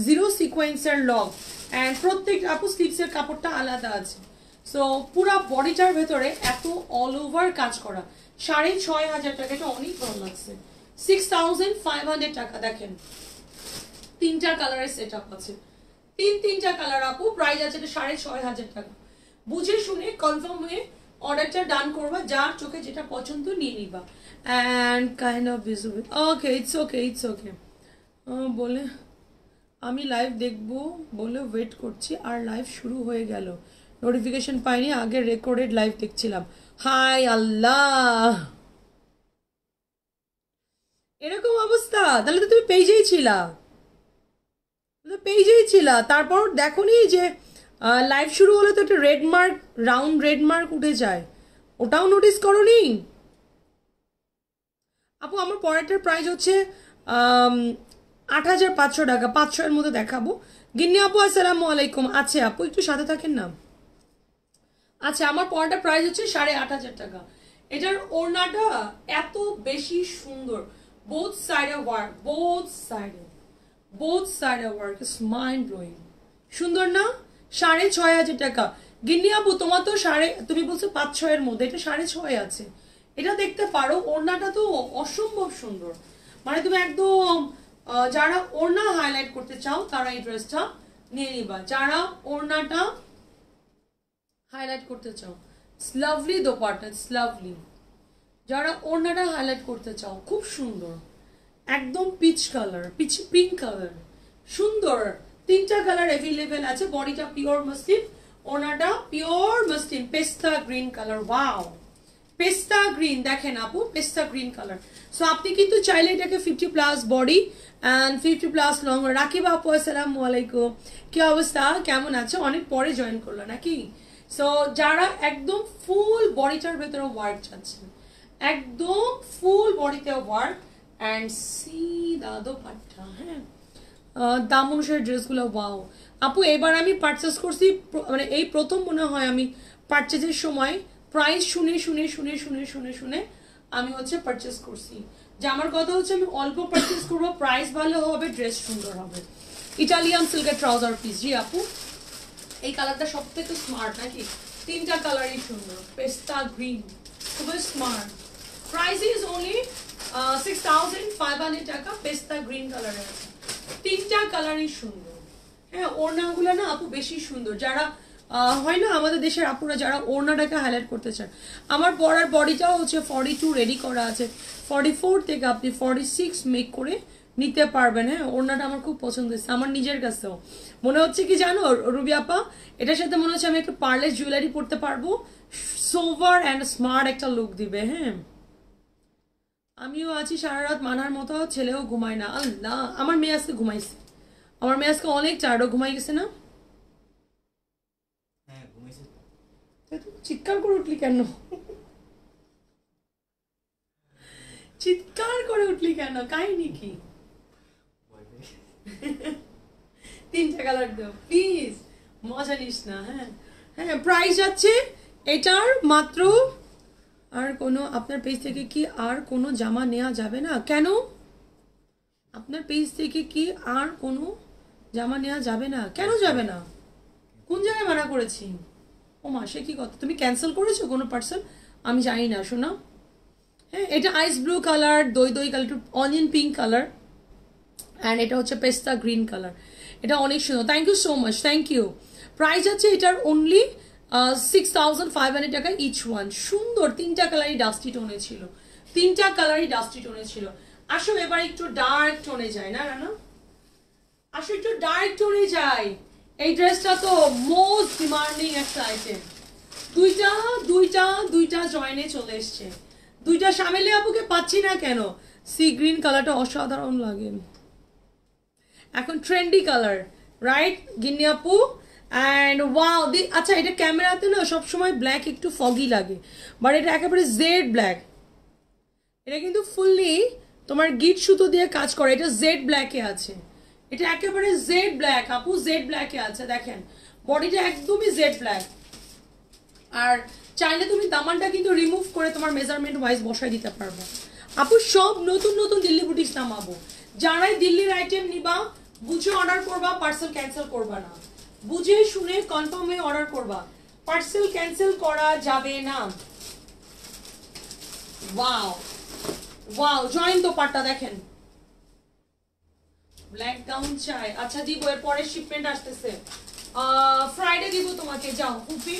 জিরো সিকোয়েন্সের লক অ্যান্ড প্রত্যেক আপু স্লিপসের কাপড়টা আলাদা আছে। সো পুরা বডিটার ভেতরে এত অল ওভার কাজ করা। সাড়ে ছয় হাজার টাকা, এটা অনেক ভালো লাগছে। সিক্স থাউজেন্ড ফাইভ হান্ড্রেড টাকা, দেখেন। তিনটা কালারের সেট আপ আছে। তিন তিনটা কালার আপু প্রাইস আছে সাড়ে ছয় হাজার টাকা। বুঝে শুনে কনফার্ম হয়ে অর্ডারটা ডান করবা, যার চোখে যেটা পছন্দ নিয়ে নিবা। And kind of visual okay it's okay it's okay বলে আমি লাইভ দেখব বলে ওয়েট করছি, আর লাইভ শুরু হয়ে গেল। নোটিফিকেশন পাইনি, আগে রেকর্ডেড লাইভ দেখছিলাম। হাই আল্লাহ! এরকম অবস্থা? তাহলে তো তুমি পেজেই ছিলা। পেজেই ছিলা। তারপর দেখোনি যে লাইভ শুরু হলে তো একটা red mark round red mark উঠে যায়। ওটাও নোটিস করনি আপু, আমার পরেরটার প্রাইস হচ্ছে আট হাজার পাঁচশো টাকা। পাঁচশো এর মধ্যে দেখাবো। গিন্নি আপু, আসসালামু আলাইকুম। আছে আপু, একটু সাথে থাকেন না? আচ্ছা আমার পরেরটা প্রাইস হচ্ছে সাড়ে আট হাজার টাকা। এটার ওড়নাটা এত বেশি সুন্দর। বোথ সাইডে ওয়ার্ক বোথ সাইডে বোথ সাইডে ওয়ার্ক ইস মাইন্ড ব্লোয়িং সুন্দর না? সাড়ে ছয় হাজার টাকা। গিন্নি আপু, তোমার তো সাড়ে, তুমি বলছো পাঁচ, ছয়ের মধ্যে, এটা সাড়ে ছয় আছে। এটা দেখতে পারো, ওড়নাটা তো অসম্ভব সুন্দর। মানে তুমি একদম যারা ওড়না হাইলাইট করতে চাও, তারা এই ড্রেসটা নিয়ে নিবা। যারা ওড়নাটা হাইলাইট করতে চাও লাভলি দোপাটা লাভলি যারা ওড়নাটা হাইলাইট করতে চাও, খুব সুন্দর। একদম peach colour peach pink colour সুন্দর। তিনটা কালার অ্যাভেলেবেল আছে বডিটা পিওর মসলিন ওনাটা পিওর মসলিন পেস্তা গ্রিন কালার ওয়াও পেস্তা গ্রিন, দেখেন আপু, পেস্তা গ্রিন কালার সো আপনি কিন্তু চাইলে এটাকে fifty plus body and fifty plus long Rakib আপু, আসসালামু আলাইকুম। কি অবস্থা? কেমন আছে? অনেক পরে জয়েন করল নাকি? সো যারা একদম ফুল বডিটার ভেতরে ওয়ার্ক চাচ্ছেন, একদম ফুল বডিতে ওয়ার্ক অ্যান্ড সি দাদো পাট্টা হ্যাঁ? দাম অনুসারে ড্রেসগুলো ওয়াও আপু, এবার আমি পারচেস করছি মানে এই প্রথম মনে হয় আমি পারচেজের সময় প্রাইস শুনে শুনে শুনে শুনে শুনে শুনে আমি হচ্ছে পারচেস করছি। যে আমার কথা হচ্ছে আমি অল্প পারচেস করব প্রাইস ভালো হবে ড্রেস সুন্দর হবে। ইটালিয়ান সিল্কের ট্রাউজার পিস জি আপু, এই কালারটা সব থেকে স্মার্ট নাকি? তিনটা কালারই সুন্দর। পেস্তা গ্রিন খুবই smart price is only six thousand five hundred taka পেস্তা গ্রিন কালারের আছে তিনটা কালারই সুন্দর। হ্যাঁ ওড়নাগুলো না আপু বেশি সুন্দর। যারা হয় না? আমাদের দেশের আপুরা যারা ওড়নাটাকে হাইলাইট করতে চান আমার পরার বডিটাও হচ্ছে ফর্টি টু রেডি করা আছে। ফর্টি ফোর থেকে আপনি ফর্টি সিক্স মেক করে নিতে পারবেন হ্যাঁ? ওড়নাটা আমার খুব পছন্দ হয়েছে, আমার নিজের কাছেও। মনে হচ্ছে কি জানো, রুবি আপা? এটার সাথে মনে হচ্ছে আমি একটু পার্লেস জুয়েলারি পরতে পারব। সোভার অ্যান্ড স্মার্ট একটা লুক দিবে হ্যাঁ? আমিও আছি সারা রাত মানার মতো, ছেলেও ঘুমায় না। আল্লাহ, আমার মেয়ে আজকে ঘুমাইছে। আমার মেয়ে আজকে অনেক চারও ঘুমাই গেছে না হ্যাঁ ঘুমিয়েছে তো। তা তুমি চিৎকার করে উঠলি কেন? চিৎকার করে উঠলি কেন? কাহিনী কি? তিনটা কালার দাও প্লিজ মজা নিস না হ্যাঁ। হ্যাঁ প্রাইস যাচ্ছে। এটার মাত্র আর কোনো, আপনার পেজ থেকে কি আর কোনো জামা নেওয়া যাবে না? কেন? আপনার পেজ থেকে কি আর কোনো জামা নেওয়া যাবে না? কেন যাবে না? কোন জায়গায় মানা করেছি? ও মাসে কি কথা? তুমি ক্যান্সেল করেছ কোনো পার্সেল আমি জানি না, শোনা। হ্যাঁ এটা আইস ব্লু কালার দই দই কালার একটু অনিয়ন পিঙ্ক কালার অ্যান্ড এটা হচ্ছে পেস্তা গ্রিন কালার এটা অনেক সুন্দর। Thank you so much thank you price আছে এটার only six thousand five hundred taka each one সুন্দর, তিনটা কালারই ডাস্টি টোনে ছিল। তিনটা কালারই ডাস্টি টোনে ছিল। আসো এবার একটু ডার্ক টোনে যায়, না, রানা? আসো একটু ডার্ক টোনে যাই এই ড্রেসটা তো মোস্ট ডিমান্ডিং একটা আইটেম দুইটা দুইটা দুইটা জয়েনে চলে এসছে। দুইটা সামেলি আপুকে পাচ্ছি না কেন? সি গ্রিন কালারটা অসাধারণ লাগে। এখন ট্রেন্ডি কালার রাইট গিন্নি আপু? অ্যান্ড ওয়াও দি আচ্ছা এটা ক্যামেরাতে না সবসময় ব্ল্যাক একটু ফগি লাগে। বাট এটা একেবারে জেড ব্ল্যাক এটা কিন্তু ফুললি তোমার গিট সুতো দিয়ে কাজ করে, এটা জেড ব্ল্যাকে আছে। এটা একেবারে জেড ব্ল্যাক আপু জেড ব্ল্যাকে আছে, দেখেন। বডিটা একদমই জেড ব্ল্যাক আর চাইলে তুমি দামানটা কিন্তু রিমুভ করে তোমার মেজারমেন্ট ওয়াইজ বসাই দিতে পারবে। আপু, সব নতুন নতুন দিল্লি বুটিক্স নামাবো। যারাই দিল্লির আইটেম নিবা, বুঝে অর্ডার করবা পার্সেল ক্যান্সেল করবা না। বুঝে শুনে কনফার্ম হয়ে অর্ডার করবা। পার্সেল ক্যান্সেল করা যাবে না। ওয়াও ওয়াও জয়েন তো পাটটা দেখেন। ব্ল্যাক গাউন চাই। আচ্ছা দিব এর পরে শিপমেন্ট আসতেছে ফ্রাইডে দিব তোমাকে, যাও, কুপি।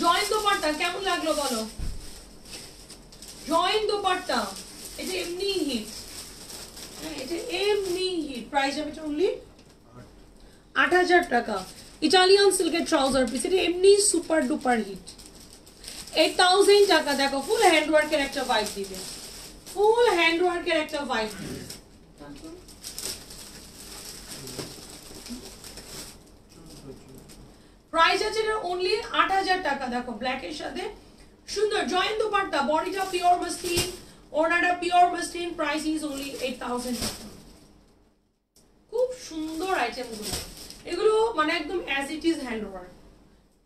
জয়েন দোপাট্টা, কেমন লাগল বলো? জয়েন দোপাট্টা, এটা এমনি হিট হ্যাঁ এটা এমনি হিট প্রাইস হবে অনলি আট হাজার টাকা। ইটালিয়ান সিল্কের ট্রাউজার পিস এটা এমনি super duper hit eight thousand taka, দেখো ফুল হ্যান্ড ওয়ার্কের একটা ভাইব দিবে। ফুল হ্যান্ড ওয়ার্কের একটা ভাইব দিবে। প্রাইস আছে এটার অনলি আট হাজার টাকা, দেখো ব্ল্যাক এর সাথে। সুন্দর জয়েন দুপাট্টা বডিটা পিওর মাসলিন ওনাটা pure muslin price is only eight thousand taka. খুব সুন্দর আইটেমগুলো। এগুলো মানে একদম as it is hand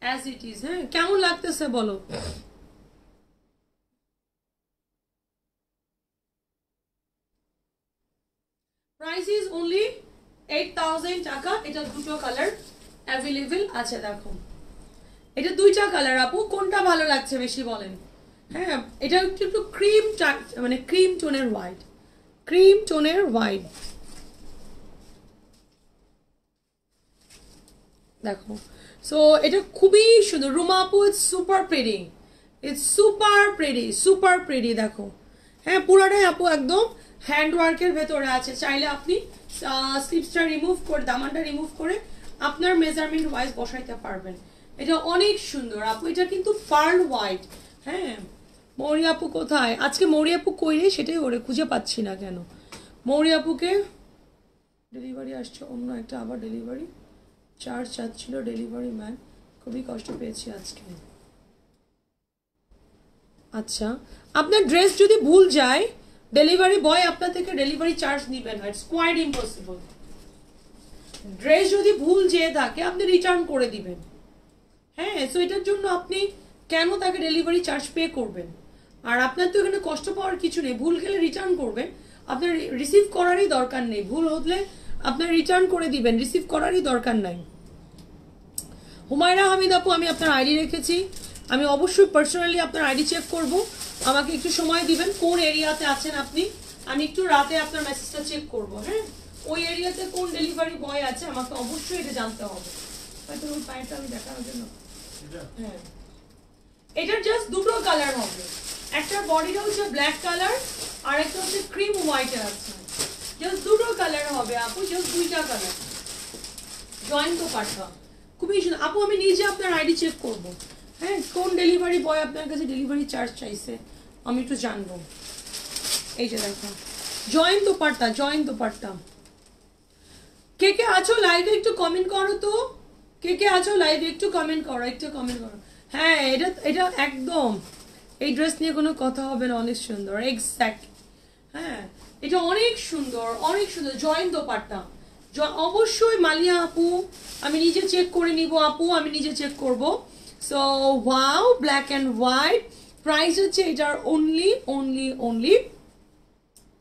as it is হ্যাঁ? কেমন লাগতেছে বলো? Price is only eight thousand taka, এটা দুটো কালার অ্যাভেলেবেল আছে, দেখো। এটা দুইটা কালার আপু। কোনটা ভালো লাগছে বেশি বলেন? হ্যাঁ এটা একটু একটু ক্রিম মানে ক্রিম টোনের হোয়াইট ক্রিম টোনের হোয়াইট দেখো। সো এটা খুবই সুন্দর। রুমা আপু it's super pretty it's super pretty super pretty দেখো। হ্যাঁ পুরাটাই আপু একদম হ্যান্ড ওয়ার্কের ভেতরে আছে। চাইলে আপনি স্লিপসটা রিমুভ করে, দামানটা রিমুভ করে আপনার মেজারমেন্ট ওয়াইজ বসাইতে পারবেন। এটা অনেক সুন্দর। আপু, এটা কিন্তু পার্ল হোয়াইট হ্যাঁ? মৌরি আপু কোথায়? আজকে মৌরি আপু কইরে সেটাই ওরে খুঁজে পাচ্ছি না কেন। মৌরি আপুকে ডেলিভারি আসছে অন্য একটা, আবার ডেলিভারি চার্জ চাচ্ছিল ডেলিভারি ম্যান খুবই কষ্ট পেয়েছি আজকে। আচ্ছা আপনার ড্রেস যদি ভুল যায় ডেলিভারি বয় আপনার থেকে ডেলিভারি চার্জ নিবে না। ইটস কোয়াইট ইম্পসিবল ড্রেস যদি ভুল যেয়ে থাকে, আপনি রিটার্ন করে দিবেন। হ্যাঁ সো এটার জন্য আপনি কেন তাকে ডেলিভারি চার্জ পে করবেন? আর আপনার তো এখানে কষ্ট পাওয়ার কিছু নেই, ভুল খেলে রিটার্ন করবেন। আপনার রিসিভ করারই দরকার নেই, ভুল হলে আপনার রিটার্ন করে দিবেন রিসিভ করারই দরকার নাই। হুমায়রা হামিদ আপু, আমি আপনার আইডি রেখেছি। আমি অবশ্যই পার্সোনালি আপনার আইডি চেক করব। আমাকে একটু সময় দিবেন, কোন এরিয়াতে আছেন আপনি? আমি একটু রাতে আপনার মেসেজটা চেক করব হ্যাঁ? ওই এরিয়াতে কোন ডেলিভারি বয় আছে আমাকে অবশ্যই এটা জানতে হবে। হয়তো ওই পায়েটা আমি দেখানোর জন্য। হ্যাঁ। এটার জাস্ট দুটো কালার হবে। একটা বডিটা হচ্ছে ব্ল্যাক কালার আর একটা হচ্ছে ক্রিম হোয়াইট আছে। জাস্ট দুটো কালার হবে আপু জাস্ট দুইটা কালার জয়েন্ট তো পাঠা খুবই আপু আমি নিজে আপনার আইডি চেক করব। হ্যাঁ কোন ডেলিভারি বয় আপনার কাছে ডেলিভারি চার্জ চাইছে? আমি একটু জানব। এই যে দেখো। জয়েন্ট দোপাট্টা জয়েন্ট দোপাট্টা কে কে আছো লাইভে একটু কমেন্ট করো তো। কে কে আছো লাইভে একটু কমেন্ট করো, একটু কমেন্ট করো। হ্যাঁ এটা এটা একদম। এই ড্রেস নিয়ে কোনো কথা হবে না, অনেক সুন্দর। এক্স্যাক্ট হ্যাঁ এটা অনেক সুন্দর অনেক সুন্দর। জয়েন্ট জ- অবশ্যই মালিয়া আপু, আমি নিজে চেক করে নিব আপু, আমি নিজে চেক করব। So wow black and white price হচ্ছে এটার অনলি অনলি অনলি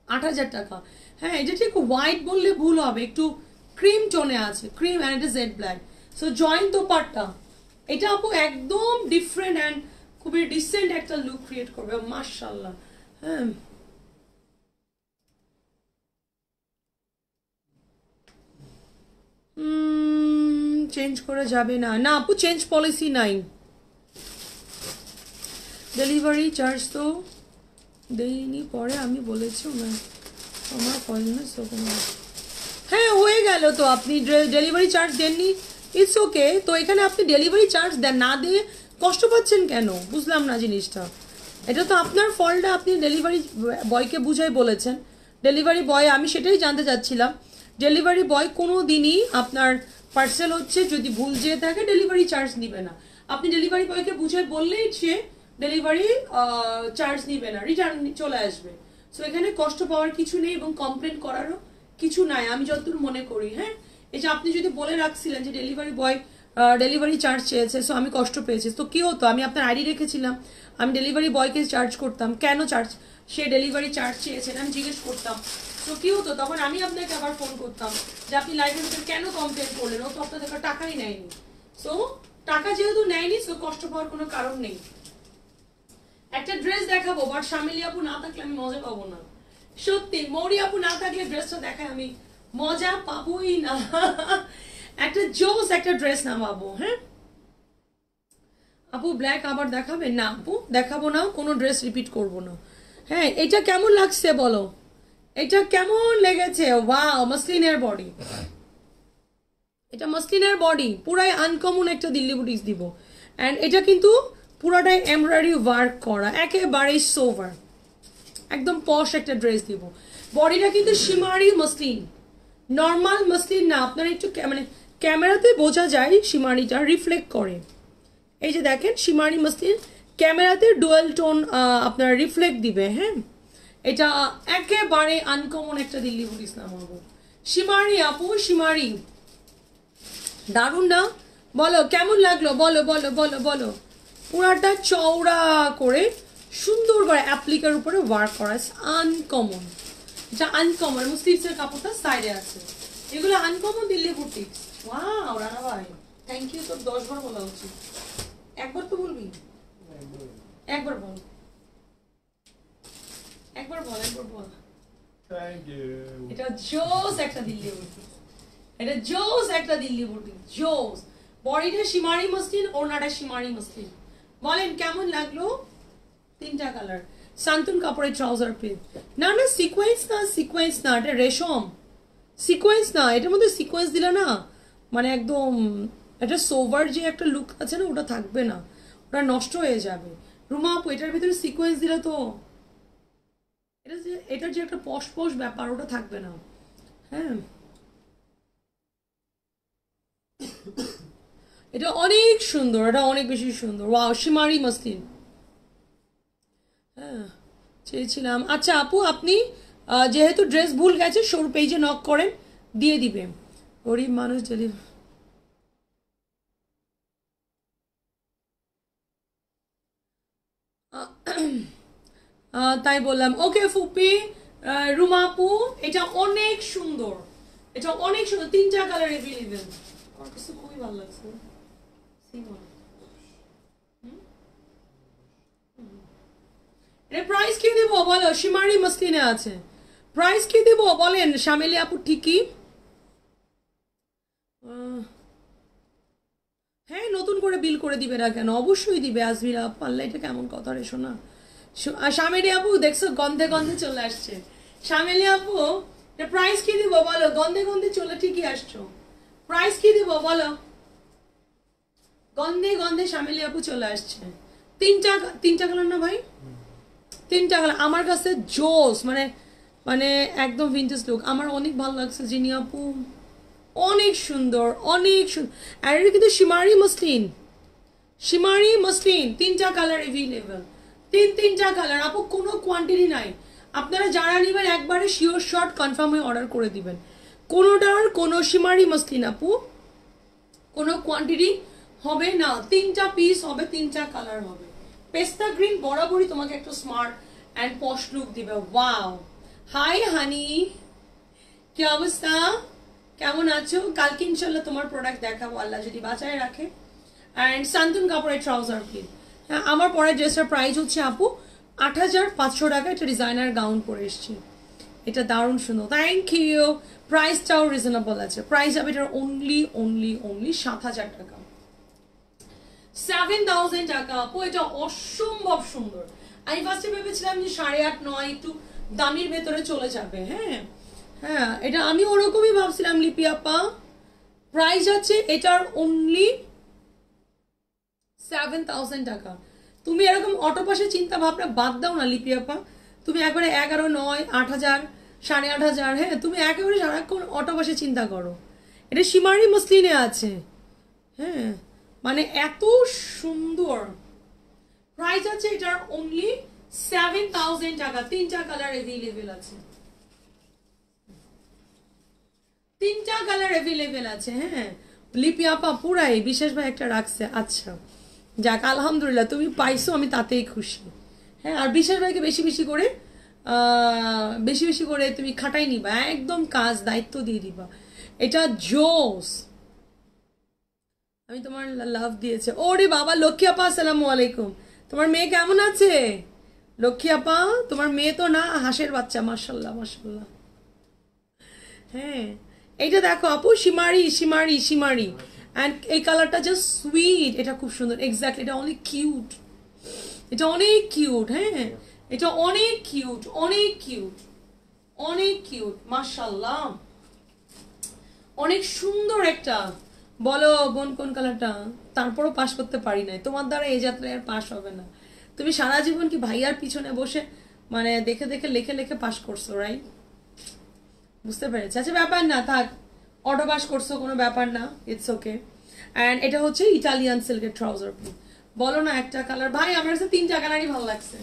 আট হাজার টাকা। হ্যাঁ এটা ঠিক হোয়াইট বললে ভুল হবে। একটু ক্রিম টোনে আছে ক্রিম অ্যান্ড এটা jet black so joint dupatta, এটা আপু একদম ডিফারেন্ট অ্যান্ড খুবই ডিসেন্ট একটা লুক ক্রিয়েট করবে মার্শাল্লাহ হ্যাঁ। চেঞ্জ করে যাবে না। না আপু চেঞ্জ পলিসি নাই। ডেলিভারি চার্জ তো দেইনি, পরে আমি বলেছি, ওনার, আমার কল না সো হ্যাঁ হয়ে গেল তো। আপনি ডেলিভারি চার্জ দেননি। ইটস ওকে তো এখানে আপনি ডেলিভারি চার্জ দেন, না দিয়ে কষ্ট পাচ্ছেন কেন? বুঝলাম না জিনিসটা। এটা তো আপনার ফলটা আপনি ডেলিভারি বয়কে বুঝাই বলেছেন। ডেলিভারি বয় আমি সেটাই জানতে চাচ্ছিলাম। ডেলিভারি বয় কোনো দিনই আপনার পার্সেল হচ্ছে, যদি ভুল যেয়ে থাকে ডেলিভারি চার্জ নিবে না। আপনি ডেলিভারি বয়কে বুঝাই বললেই সে ডেলিভারি চার্জ নিবে না। রিটার্ন চলে আসবে। সো এখানে কষ্ট পাওয়ার কিছু নেই এবং কমপ্লেন করারও কিছু নাই, আমি যতদূর মনে করি হ্যাঁ? এই যে আপনি যদি বলে রাখছিলেন যে ডেলিভারি বয় ডেলিভারি চার্জ চেয়েছে সো আমি কষ্ট পেয়েছি। তো কি হতো? আমি আপনার আইডি রেখেছিলাম, আমি ডেলিভারি বয়কে চার্জ করতাম। কেন চার্জ সে ডেলিভারি চার্জ চেয়েছেন আমি জিজ্ঞেস করতাম। তো কী হতো? তখন আমি আপনাকে আবার ফোন করতাম যে আপনি লাইভের ভিতরে কেন কমপ্লেন করলেন? ও তো আপনার থেকে টাকাই নেয়নি। সো টাকা যেহেতু নেয়নি সো কষ্ট পাওয়ার কোনো কারণ নেই। একটা ড্রেস দেখাবো বাট শামিলি আপু না থাকলে আমি মজা পাবো না। সত্যি, মৌরি আপু না থাকলে ড্রেসটা দেখায় আমি মজা পাবোই না। একটা জোস একটা ড্রেস নামাবো হ্যাঁ? আপু ব্ল্যাক আবার দেখাবে? না আপু, দেখাবো না, কোনো ড্রেস রিপিট করব না। হ্যাঁ এটা কেমন লাগছে বলো? এটা কেমন লেগেছে? ওয়াও মসলিনের বডি এটা মসলিনের বডি পুরাই আনকমন একটা দিল্লি বুটিস দিব। অ্যান্ড এটা কিন্তু পুরাটাই এমব্রয়ডারি ওয়ার্ক করা, একেবারেই সোভার একদম পশ একটা ড্রেস দিব। বডিটা কিন্তু সীমারি মসলিন নর্মাল মসলিন না, আপনারা একটু মানে ক্যামেরাতে বোঝা যায় সীমারিটা রিফ্লেক্ট করে। এই যে দেখেন সীমারি মসলিন ক্যামেরাতে ডুয়েল টোন আপনার রিফ্লেক্ট দিবে হ্যাঁ? এটা একেবারে আনকমন একটা দিল্লি পুলিশ নামাবো সীমারি আপু সীমারি দারুণ না? বলো, কেমন লাগল? বলো বলো বলো বলো। পুরাটা চওড়া করে সুন্দর করে অ্যাপ্লিকার উপরে ওয়ার্ক করা আছে আনকমন যা আনকমন এবং স্লিভসের কাপড়টা সাইডে আছে। এগুলো uncommon Delhi boutiques wow Rana ভাই থ্যাংক ইউ তোর দশ বার বলা উচিত। একবার তো বলবি? একবার বল। একবার বল একবার বল. এটা জোস একটা দিল্লি বুটি এটা জোস একটা দিল্লি বুটি জোস। বডিটা সীমারি মসলিন ওড়নাটা সীমারি মসলিন। বলেন কেমন লাগল? তিনটা কালার সান্তুন কাপড়ের ট্রাউজার পে না না সিকোয়েন্স না সিকোয়েন্স না, এটা রেশম। সিকোয়েন্স না, এটার মধ্যে সিকোয়েন্স দিলে না মানে একদম একটা সোভার যে একটা লুক আছে না, ওটা থাকবে না। ওটা নষ্ট হয়ে যাবে। রুমা আপু, এটার ভিতরে সিকোয়েন্স দিলে তো এটা যে এটার যে একটা পশ পশ ব্যাপার, ওটা থাকবে না। হ্যাঁ। এটা অনেক সুন্দর, এটা অনেক বেশি সুন্দর। ওয়া সীমারি মসলিন চেয়েছিলাম। আচ্ছা আপু আপনি যেহেতু ড্রেস ভুল গেছে সরু পেজে নক করেন দিয়ে দিবে গরিব মানুষ যদি তাই বললাম। ওকে ফুপি আহ, রুমা আপু এটা অনেক সুন্দর। এটা অনেক সুন্দর। তিনটা কালার এভেলেবেল আমার কাছে খুবই ভালো লাগছে। See প্রাইস কি দিব বলো? সীমারি মসলিনে আছে। প্রাইস কি দিব বলেন? শামিলি আপু ঠিকই। হ্যাঁ নতুন করে বিল করে দিবে না কেন? অবশ্যই দিবে আজমিরা পাল্লা এটা কেমন কথা রে, শোনা। শো- আর শামিলি আপু, দেখছ, গন্ধে গন্ধে চলে আসছে। শামিলি আপু প্রাইস কি দিব বলো? গন্ধে গন্ধে চলে ঠিকই আসছো। প্রাইস কি দিব বলো? গন্ধে গন্ধে শামিলি আপু চলে আসছে। তিনটা তিনটা কালার না ভাই? তিনটা কালার আমার কাছে জোস মানে মানে একদম ভিন্টেজ লুক আমার অনেক ভালো লাগছে জিনি আপু। অনেক সুন্দর অনেক সুন্দর আর কিন্তু সীমারি মসলিন সীমারি মসলিন তিনটা কালার এভেলেবেল তিন, তিনটা কালার আপু, কোনো কোয়ান্টিটি নাই। আপনারা যারা নেবেন, একবারে শিওর শর্ট কনফার্ম হয়ে অর্ডার করে দিবেন। কোনোটার কোনো সীমারি মসলিন আপু। কোনো কোয়ান্টিটি হবে না। তিনটা পিস হবে, তিনটা কালার হবে। পেস্তা গ্রিন বরাবরই তোমাকে একটু স্মার্ট অ্যান্ড পশ লুক দিবে। ওয়াও হাই হানি কি অবস্থা? কেমন আছো? কালকে ইনশাল্লাহ তোমার প্রোডাক্ট দেখাবো, আল্লাহ যদি বাঁচায় রাখে। অ্যান্ড সান্তুন কাপড়ের ট্রাউজার প্লিজ হ্যাঁ আমার পরের ড্রেসটার প্রাইস হচ্ছে আপু আট হাজার পাঁচশো টাকা। একটা ডিজাইনার গাউন পরে এসেছি। এটা দারুণ সুন্দর। থ্যাংক ইউ প্রাইসটাও রিজনেবল আছে। প্রাইস হবে এটার অনলি অনলি অনলি সাত হাজার টাকা। সেভেন থাউজেন্ড টাকা আপু এটা অসম্ভব সুন্দর আমি ফার্স্টে ভেবেছিলাম যে সাড়ে আট নয়, একটু দামির ভেতরে চলে যাবে হ্যাঁ? হ্যাঁ এটা আমি ওরকমই ভাবছিলাম, লিপি আপা। প্রাইস আছে এটার অনলি সেভেন থাউজেন্ড টাকা। তুমি এরকম অটো পাশে চিন্তা ভাবনা বাদ দাও না, লিপি আপা। তুমি একবারে এগারো, নয়, আট হাজার, সাড়ে আট হাজার হ্যাঁ? তুমি একেবারে সারাক্ষণ অটো পাশে চিন্তা করো। এটা সীমারি মসলিনে আছে হ্যাঁ? মানে এত সুন্দর। প্রাইস আছে এটার অনলি সেভেন থাউজেন্ড টাকা। তিনটা কালার অ্যাভেলেবেল আছে। তিনটা কালার অ্যাভেলেবেল আছে হ্যাঁ। লিপি আপা পুরাই বিশেষ ভাই একটা রাখছে। আচ্ছা যাক, আলহামদুলিল্লাহ, তুমি পাইছো, আমি তাতেই খুশি। হ্যাঁ আর বিশেষ ভাইকে বেশি বেশি করে বেশি বেশি করে তুমি খাটাই নিবা। একদম কাজ, দায়িত্ব দিয়ে দিবা। এটা জোস। আমি তোমার লাভ দিয়েছে। ওরে বাবা, লক্ষ্মী আপা, আসসালামু আলাইকুম। তোমার মেয়ে কেমন আছে? লক্ষ্মী আপা, তোমার মেয়ে তো না, হাঁসের বাচ্চা মার্শাল্লাহ মার্শাল্লাহ হ্যাঁ এইটা দেখো আপু সীমারি সীমারি সীমারি অ্যান্ড এই কালারটা জাস্ট সুইট এটা খুব সুন্দর এক্স্যাক্টলি এটা অনেক কিউট এটা অনেক কিউট হ্যাঁ এটা অনেক কিউট অনেক কিউট অনেক কিউট মার্শাল্লাহ অনেক সুন্দর একটা বলো বোন কোন কালারটা তারপরও পাশ করতে পারি নাই। তোমার দ্বারা এই যাত্রায় আর পাশ হবে না। তুমি সারা জীবন কি ভাইয়ার পিছনে বসে মানে দেখে দেখে লেখে লেখে পাশ করছ রাইট বুঝতে পেরেছি। আচ্ছা ব্যাপার না, থাক। অটো পাস করছ, কোনো ব্যাপার না ইটস ওকে অ্যান্ড এটা হচ্ছে ইটালিয়ান সিল্কের ট্রাউজার বলো না একটা কালার ভাই, আমার কাছে তিনটা কালারই ভালো লাগছে।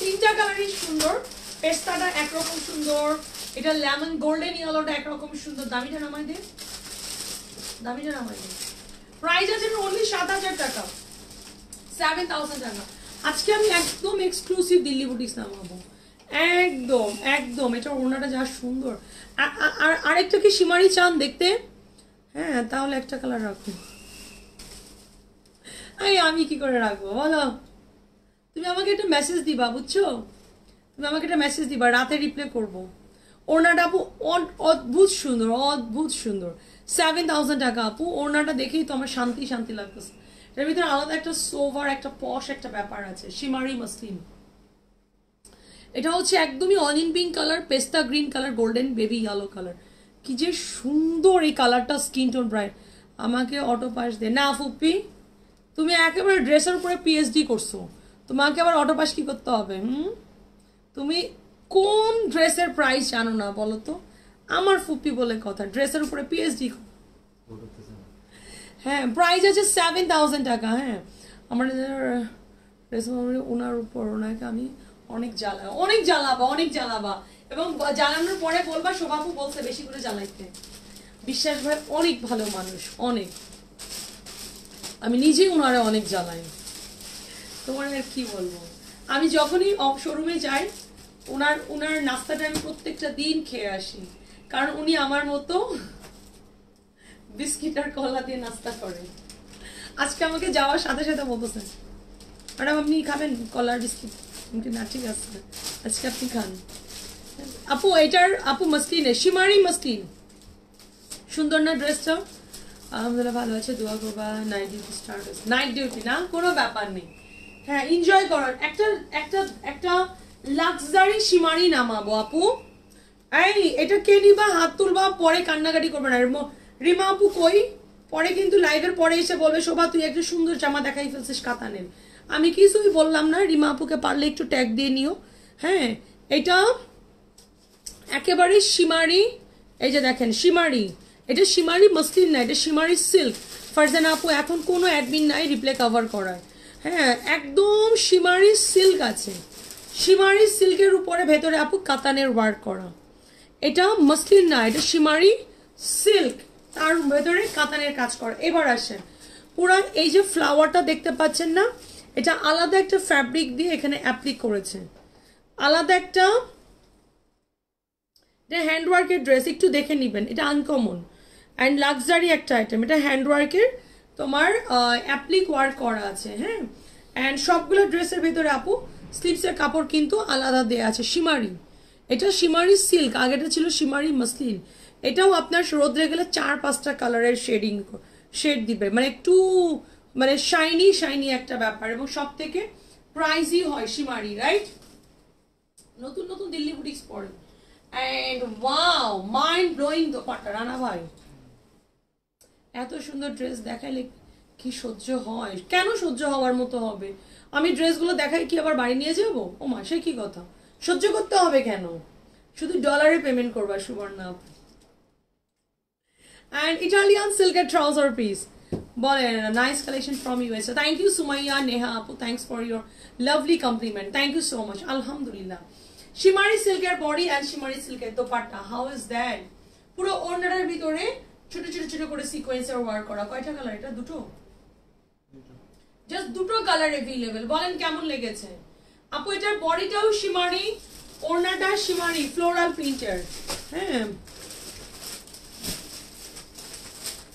তিনটা কালারই সুন্দর। পেস্তাটা একরকম সুন্দর। এটা লেমন গোল্ডেন ইয়েলোটা একরকম সুন্দর। দামিটা নামাই দামিটা নামাই দে প্রাইস আছে অনলি সাত হাজার টাকা। সেভেন থাউজেন্ড টাকা। আজকে আমি একদম এক্সক্লুসিভ দিল্লি বুটিক্স নামাবো। একদম একদম। এটা ওনাটা যা সুন্দর। আর আরেকটা কি সীমারি চান দেখতে? হ্যাঁ তাহলে একটা কালার রাখো। এই আমি কি করে রাখব, বলো? তুমি আমাকে একটা মেসেজ দিবা, বুঝছ? তুমি আমাকে একটা মেসেজ দিবা, রাতে রিপ্লাই করব। ওড়নাটা আপু অদ- অদ্ভুত সুন্দর অদ্ভুত সুন্দর। সেভেন থাউজেন্ড টাকা আপু। ওড়নাটা দেখেই তো আমার শান্তি শান্তি লাগতেছে। এর ভিতরে আলাদা একটা সোভার, একটা পশ, একটা ব্যাপার আছে। Shimmery muslin. এটা হচ্ছে একদমই অনিয়ন পিঙ্ক কালার পেস্তা green colour golden baby yellow colour কি যে সুন্দর এই কালারটা স্কিন টোন ব্রাইট আমাকে অটো পাস দে না ফুপি তুমি একেবারে ড্রেসের উপরে পিএইচডি করছ। তোমাকে আবার অটো পাস কি করতে হবে, হুম? তুমি কোন ড্রেসের প্রাইস জানো না, বলো তো? আমার ফুপি বলে কথা ড্রেসের উপরে পিএইচডি হ্যাঁ প্রাইস আছে সেভেন থাউজেন্ড টাকা হ্যাঁ। আমার ড্রেস ওনার উপর ওনাকে আমি অনেক জ্বালা অনেক জ্বালাবা অনেক জ্বালাবা। এবং জ্বালানোর পরে বলবা শোভাপু বলছে বেশি করে জ্বালাইতে। বিশ্বাস ভাই অনেক ভালো মানুষ অনেক। আমি নিজেই ওনারে অনেক জ্বালাই। তোমার আর কি বলব? আমি যখনই শোরুমে যাই ওনার ওনার নাস্তাটা আমি প্রত্যেকটা দিন খেয়ে আসি। কারণ উনি আমার মতো বিস্কিট আর কলা দিয়ে নাস্তা করে আজকে আমাকে যাওয়ার সাথে সাথে বলতেছে, ম্যাডাম, আপনি খাবেন কলার বিস্কিট? আমি না, ঠিক আছে, আজকে আপনি খান। আপু, এটার, আপু, মসলিনে সীমারি মসলিন। সুন্দর না ড্রেসটা? আলহামদুলিল্লাহ, ভালো আছে, দোয়া করবা নাইট ডিউটি স্টার্ট হয়েছে। নাইট ডিউটি না, কোনো ব্যাপার নেই। হ্যাঁ এনজয় করার, একটা একটা একটা লাক্সারি সীমারি নামাবো, আপু। এই, এটা কে নিবা? হাত তুলবা, পরে কান্নাকাটি করবে না। রিমো- আপু কই? পরে কিন্তু লাইভের পরে এসে বলবে, শোভা, তুই একটা সুন্দর জামা দেখাই ফেলছিস কাতানের। আমি কিছুই বললাম না। রিমা আপুকে পারলে একটু ট্যাগ দিয়ে নিও। হ্যাঁ এটা একেবারে সীমারি এই যে দেখেন সীমারি এটা সীমারি মসলিন না, এটা সীমারি সিল্ক ফারজানা আপু, এখন কোনো অ্যাডমিন নাই রিপ্লে কভার করার। হ্যাঁ একদম সীমারি সিল্ক আছে। সীমারি সিল্কের উপরে ভেতরে আপু কাতানের ওয়ার্ক করা। এটা মসলিন না এটা সীমারি সিল্ক তার ভেতরে কাতানের কাজ করা। এবার আসেন, পুরা এই যে ফ্লাওয়ারটা দেখতে পাচ্ছেন না, এটা আলাদা একটা ফ্যাব্রিক দিয়ে এখানে অ্যাপ্লিক করেছে। আলাদা একটা, এটা হ্যান্ডওয়ার্কের ড্রেস একটু দেখে নেবেন, এটা আনকমন অ্যান্ড লাক্সারি একটা আইটেম এটা হ্যান্ডওয়ার্কের তোমার অ্যাপ্লিক ওয়ার্ক করা আছে হ্যাঁ? অ্যান্ড সবগুলো ড্রেসের ভেতরে আপু স্লিপসের কাপড় কিন্তু আলাদা দেয়া আছে সীমারি এটা সীমারি সিল্ক আগেটা ছিল শিমারি মসলিন এটাও আপনার রোদ্রে গেলে চার, পাঁচটা কালারের শেডিং শেড দিবে। মানে একটু মানে শাইনি শাইনি একটা ব্যাপার। এবং সব থেকে প্রাইজই হয় শিমারি রাইট নতুন নতুন দিল্লি বুটিক্স পরে। And wow mind blowing dupatta. Rana ভাই, এত সুন্দর ড্রেস দেখাইলে কি সহ্য হয়? কেন সহ্য হওয়ার মতো হবে? আমি ড্রেসগুলো দেখাই কি আবার বাড়ি নিয়ে যাব? ও মা সে কি কথা? সহ্য করতে হবে কেন? শুধু ডলারে পেমেন্ট করবা সুবর্ণা। অ্যান্ড ইটালিয়ান সিল্কের ট্রাউজার পিস বলেন nice collection from USA thank you Sumaiya Neha আপু thanks for your lovely compliment thank you so much আলহামদুলিল্লাহ। শিমারি সিল্কের বডি অ্যান্ড শিমারি সিল্কের দোপাট্টা হাউ ইজ দ্যাট পুরো ওড়নাটার ভিতরে ছোট ছোট ছোট করে সিকোয়েন্সের ওয়ার্ক করা। কয়টা কালার এটা দুটো? জাস্ট দুটো কালার এভেলেবেল বলেন কেমন লেগেছে? আপু, এটার বডিটাও শিমারি ওড়নাটা শিমারি ফ্লোরাল প্রিন্টার হ্যাঁ।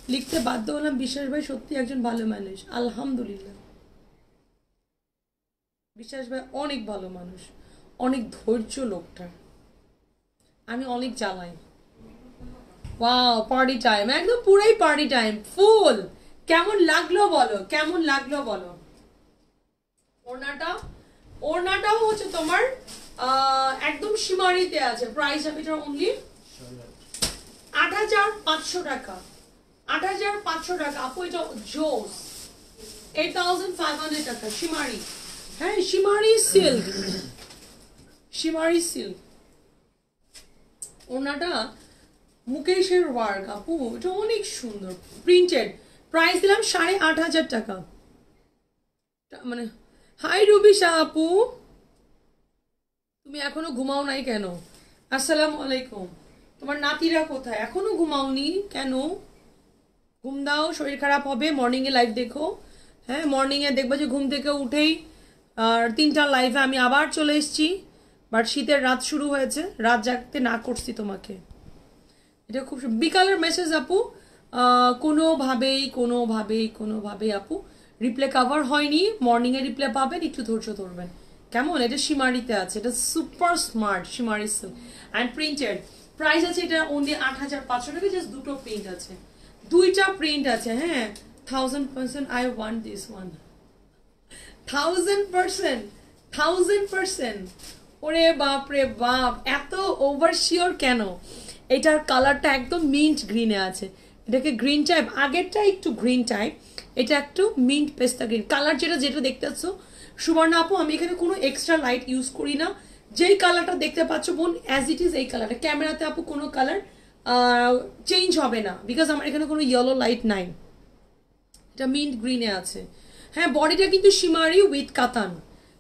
লিখতে বাধ্য হলাম বিশ্বাস ভাই সত্যি একজন ভালো মানুষ। আলহামদুলিল্লাহ। বিশ্বাস ভাই অনেক ভালো মানুষ। অনেক ধৈর্য লোকটা। আমি অনেক জ্বালাই। ওয়াও পার্টি টাইম একদম পুরাই পার্টি টাইম ফুল কেমন লাগল বলো, কেমন লাগল বলো। ওড়নাটা ওড়নাটাও হচ্ছে তোমার একদম সীমারিতে আছে। প্রাইস আমি এটা অনলি আট হাজার পাঁচশো টাকা। আট হাজার পাঁচশো টাকা। আপু, এটা জোস। এইট থাউজেন্ড ফাইভ হান্ড্রেড টাকা, সীমারি। হ্যাঁ সীমারি সিল্ক সীমারি সিল্ক ওনাটা মুকেশের ওয়ার্ক আপু। এটা অনেক সুন্দর। প্রিন্টেড প্রাইস দিলাম সাড়ে আট হাজার টাকা। মানে হাই রুবি শাহ আপু। তুমি এখনও ঘুমাও নাই কেন? আসসালামু আলাইকুম। তোমার নাতিরা কোথায়? এখনও ঘুমাওনি কেন? ঘুম দাও, শরীর খারাপ হবে মর্নিংয়ে লাইভ দেখো। হ্যাঁ মর্নিংয়ে দেখবে যে ঘুম থেকে উঠেই, আর তিনটা লাইভে আমি আবার চলে এসেছি। বাট শীতের রাত শুরু হয়েছে, রাত জাগতে না করছি তোমাকে। এটা খুব বিকালের মেসেজ আপু। কোনোভাবেই কোনোভাবেই কোনোভাবেই আপু রিপ্লে কাভার হয়নি মর্নিংয়ে রিপ্লে পাবেন, একটু ধৈর্য ধরবেন। কেমন? এটা সীমারিতে আছে, এটা super smart shimmery silk and printed price আছে এটা অনলি আট হাজার পাঁচশো টাকা জাস্ট দুটো প্রিন্ট আছে। দুইটা প্রিন্ট আছে হ্যাঁ? Thousand percent I want this one thousand percent thousand percent ওরে বাপ রে বাপ, এত ওভার শিওর কেন? এটার কালারটা একদম মিন্ট গ্রিনে আছে। এটাকে গ্রিন টাইপ আগেরটা একটু গ্রিন টাইপ এটা একটু মিন্ট পেস্তা গ্রিন কালার যেটা যেটা দেখতে পাচ্ছ, সুবর্ণ আপু, আমি এখানে কোনো এক্সট্রা লাইট ইউজ করি না। যেই কালারটা দেখতে পাচ্ছ বোন অ্যাজ ইট ইজ এই কালারটা ক্যামেরাতে আপু কোনো কালার চেঞ্জ হবে না। বিকজ আমার এখানে কোনো ইয়েলো লাইট নাই। এটা মিন্ট গ্রিনে আছে। হ্যাঁ বডিটা কিন্তু সীমারি উইথ কাতান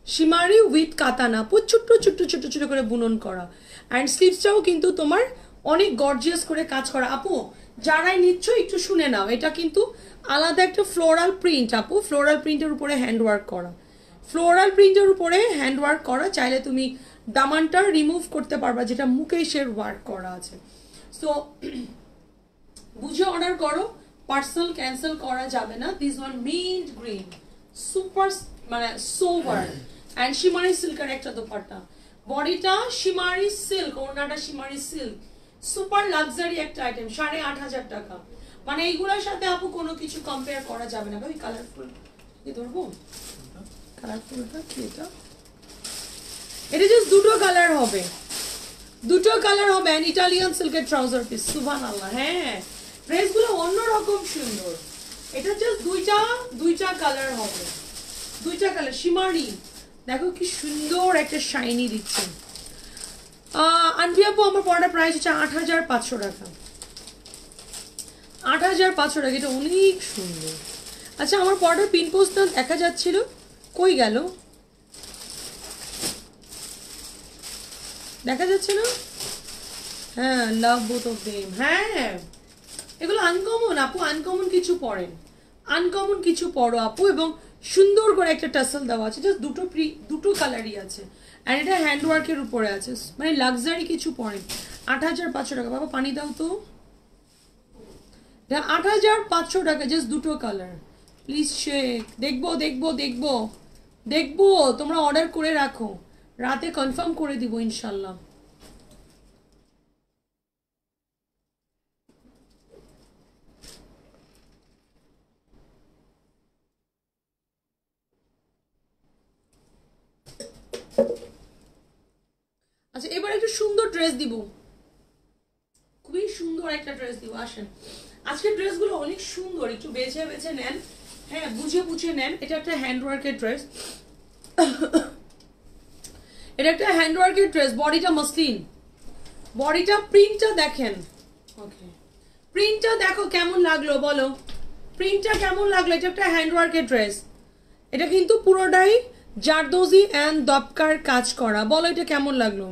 সীমারি উইথ কাতান আপু, ছোট্ট ছোট্ট ছোট্ট ছোট্ট করে বুনন করা। অ্যান্ড স্লিভসটাও কিন্তু তোমার অনেক গর্জিয়াস করে কাজ করা। আপু যারাই নিচ্ছ, একটু শুনে নাও। এটা কিন্তু আলাদা একটা ফ্লোরাল প্রিন্ট আপু। ফ্লোরাল প্রিন্টের উপরে হ্যান্ড ওয়ার্ক করা ফ্লোরাল প্রিন্টের উপরে হ্যান্ড ওয়ার্ক করা, চাইলে তুমি দামানটা রিমুভ করতে পারবা, যেটা মুকেশের ওয়ার্ক করা আছে। সো বুঝে অর্ডার করো পার্সেল ক্যান্সেল করা যাবে না। This one mint green super মানে সোভার অ্যান্ড শিমারি সিল্কের একটা দোপাট্টা। বডিটা শিমারি সিল্ক ওড়নাটা শিমারি সিল্ক সুপার লাক্সারি একটা আইটেম, সাড়ে আট হাজার টাকা। মানে এইগুলোর সাথে আপু কোনো কিছু কম্পেয়ার করা যাবে না। ভাই কালারফুল কি ধরবো? কালারফুলটা কি এটা? এটা জাস্ট দুটো কালার হবে। দুটো কালার হবে অ্যান্ড ইটালিয়ান সিল্কের ট্রাউজার পিস সুভান আল্লাহ হ্যাঁ। ড্রেসগুলো অন্যরকম সুন্দর। এটা জাস্ট দুইটা দুইটা কালার হবে। দুইটা কালার সীমারি দেখো কি সুন্দর একটা শাইনি দিচ্ছে। আনবি আপু, আমার পড়াটা প্রাইস হচ্ছে আট হাজার পাঁচশো টাকা। আট হাজার পাঁচশো টাকা, এটা অনেক সুন্দর। আচ্ছা আমার পড়াটার পিন পোস্ট দেখা যাচ্ছিল। কই গেল? দেখা যাচ্ছে না হ্যাঁ লাভ বোথ অফ দেম হ্যাঁ। এগুলো আনকমন আপু আনকমন কিছু পড়েন। আনকমন কিছু পড়ো, আপু, এবং সুন্দর করে একটা টাসেল দেওয়া আছে। জাস্ট দুটো প্রি দুটো কালারই আছে। অ্যান্ড এটা হ্যান্ডওয়ার্কের উপরে আছে। মানে লাক্সারি কিছু পরে আট হাজার পাঁচশো টাকা। বাবা, পানি দাও তো। এটা আট হাজার পাঁচশো টাকা জাস্ট দুটো কালার প্লিজ শেক দেখব দেখব দেখব। দেখব, তোমরা অর্ডার করে রাখো। রাতে কনফার্ম করে দিব, ইনশাল্লাহ। আচ্ছা এবার একটু সুন্দর ড্রেস দিব। খুবই সুন্দর একটা ড্রেস দিব, আসেন। আজকের ড্রেসগুলো অনেক সুন্দর, একটু বেছে বেছে নেন। হ্যাঁ বুঝে বুঝে নেন। এটা একটা হ্যান্ডওয়ার্কের ড্রেস এটা একটা হ্যান্ডওয়ার্কের ড্রেস বডিটা মসলিন। বডিটা প্রিন্টটা দেখেন। ওকে প্রিন্টটা দেখো কেমন লাগল, বলো। প্রিন্টটা কেমন লাগল? এটা একটা হ্যান্ডওয়ার্কের ড্রেস এটা কিন্তু পুরোটাই জারদোজি অ্যান্ড দপকার কাজ করা। বলো, এটা কেমন লাগল?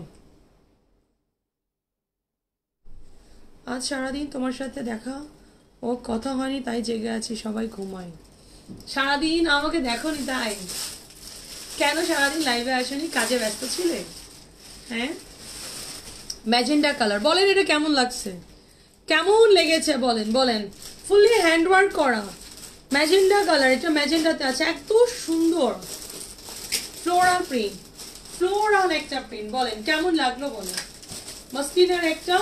আজ সারাদিন তোমার সাথে দেখা ও কথা হয়নি, তাই জেগে আছি, সবাই ঘুমায়। সারাদিন আমাকে দেখোনি, তাই? কেন সারাদিন লাইভে আসেনি? কাজে ব্যস্ত ছিলে? হ্যাঁ? ম্যাজেন্ডা কালার বলেন এটা কেমন লাগছে? কেমন লেগেছে, বলেন বলেন। ফুললি হ্যান্ডওয়ার্ক করা। ম্যাজেন্ডা কালার এটা ম্যাজেন্ডাতে আছে, এত সুন্দর। ফ্লোরাল প্রিন্ট ফ্লোরাল একটা প্রিন্ট বলেন, কেমন লাগল বলেন? মসলিনের একটা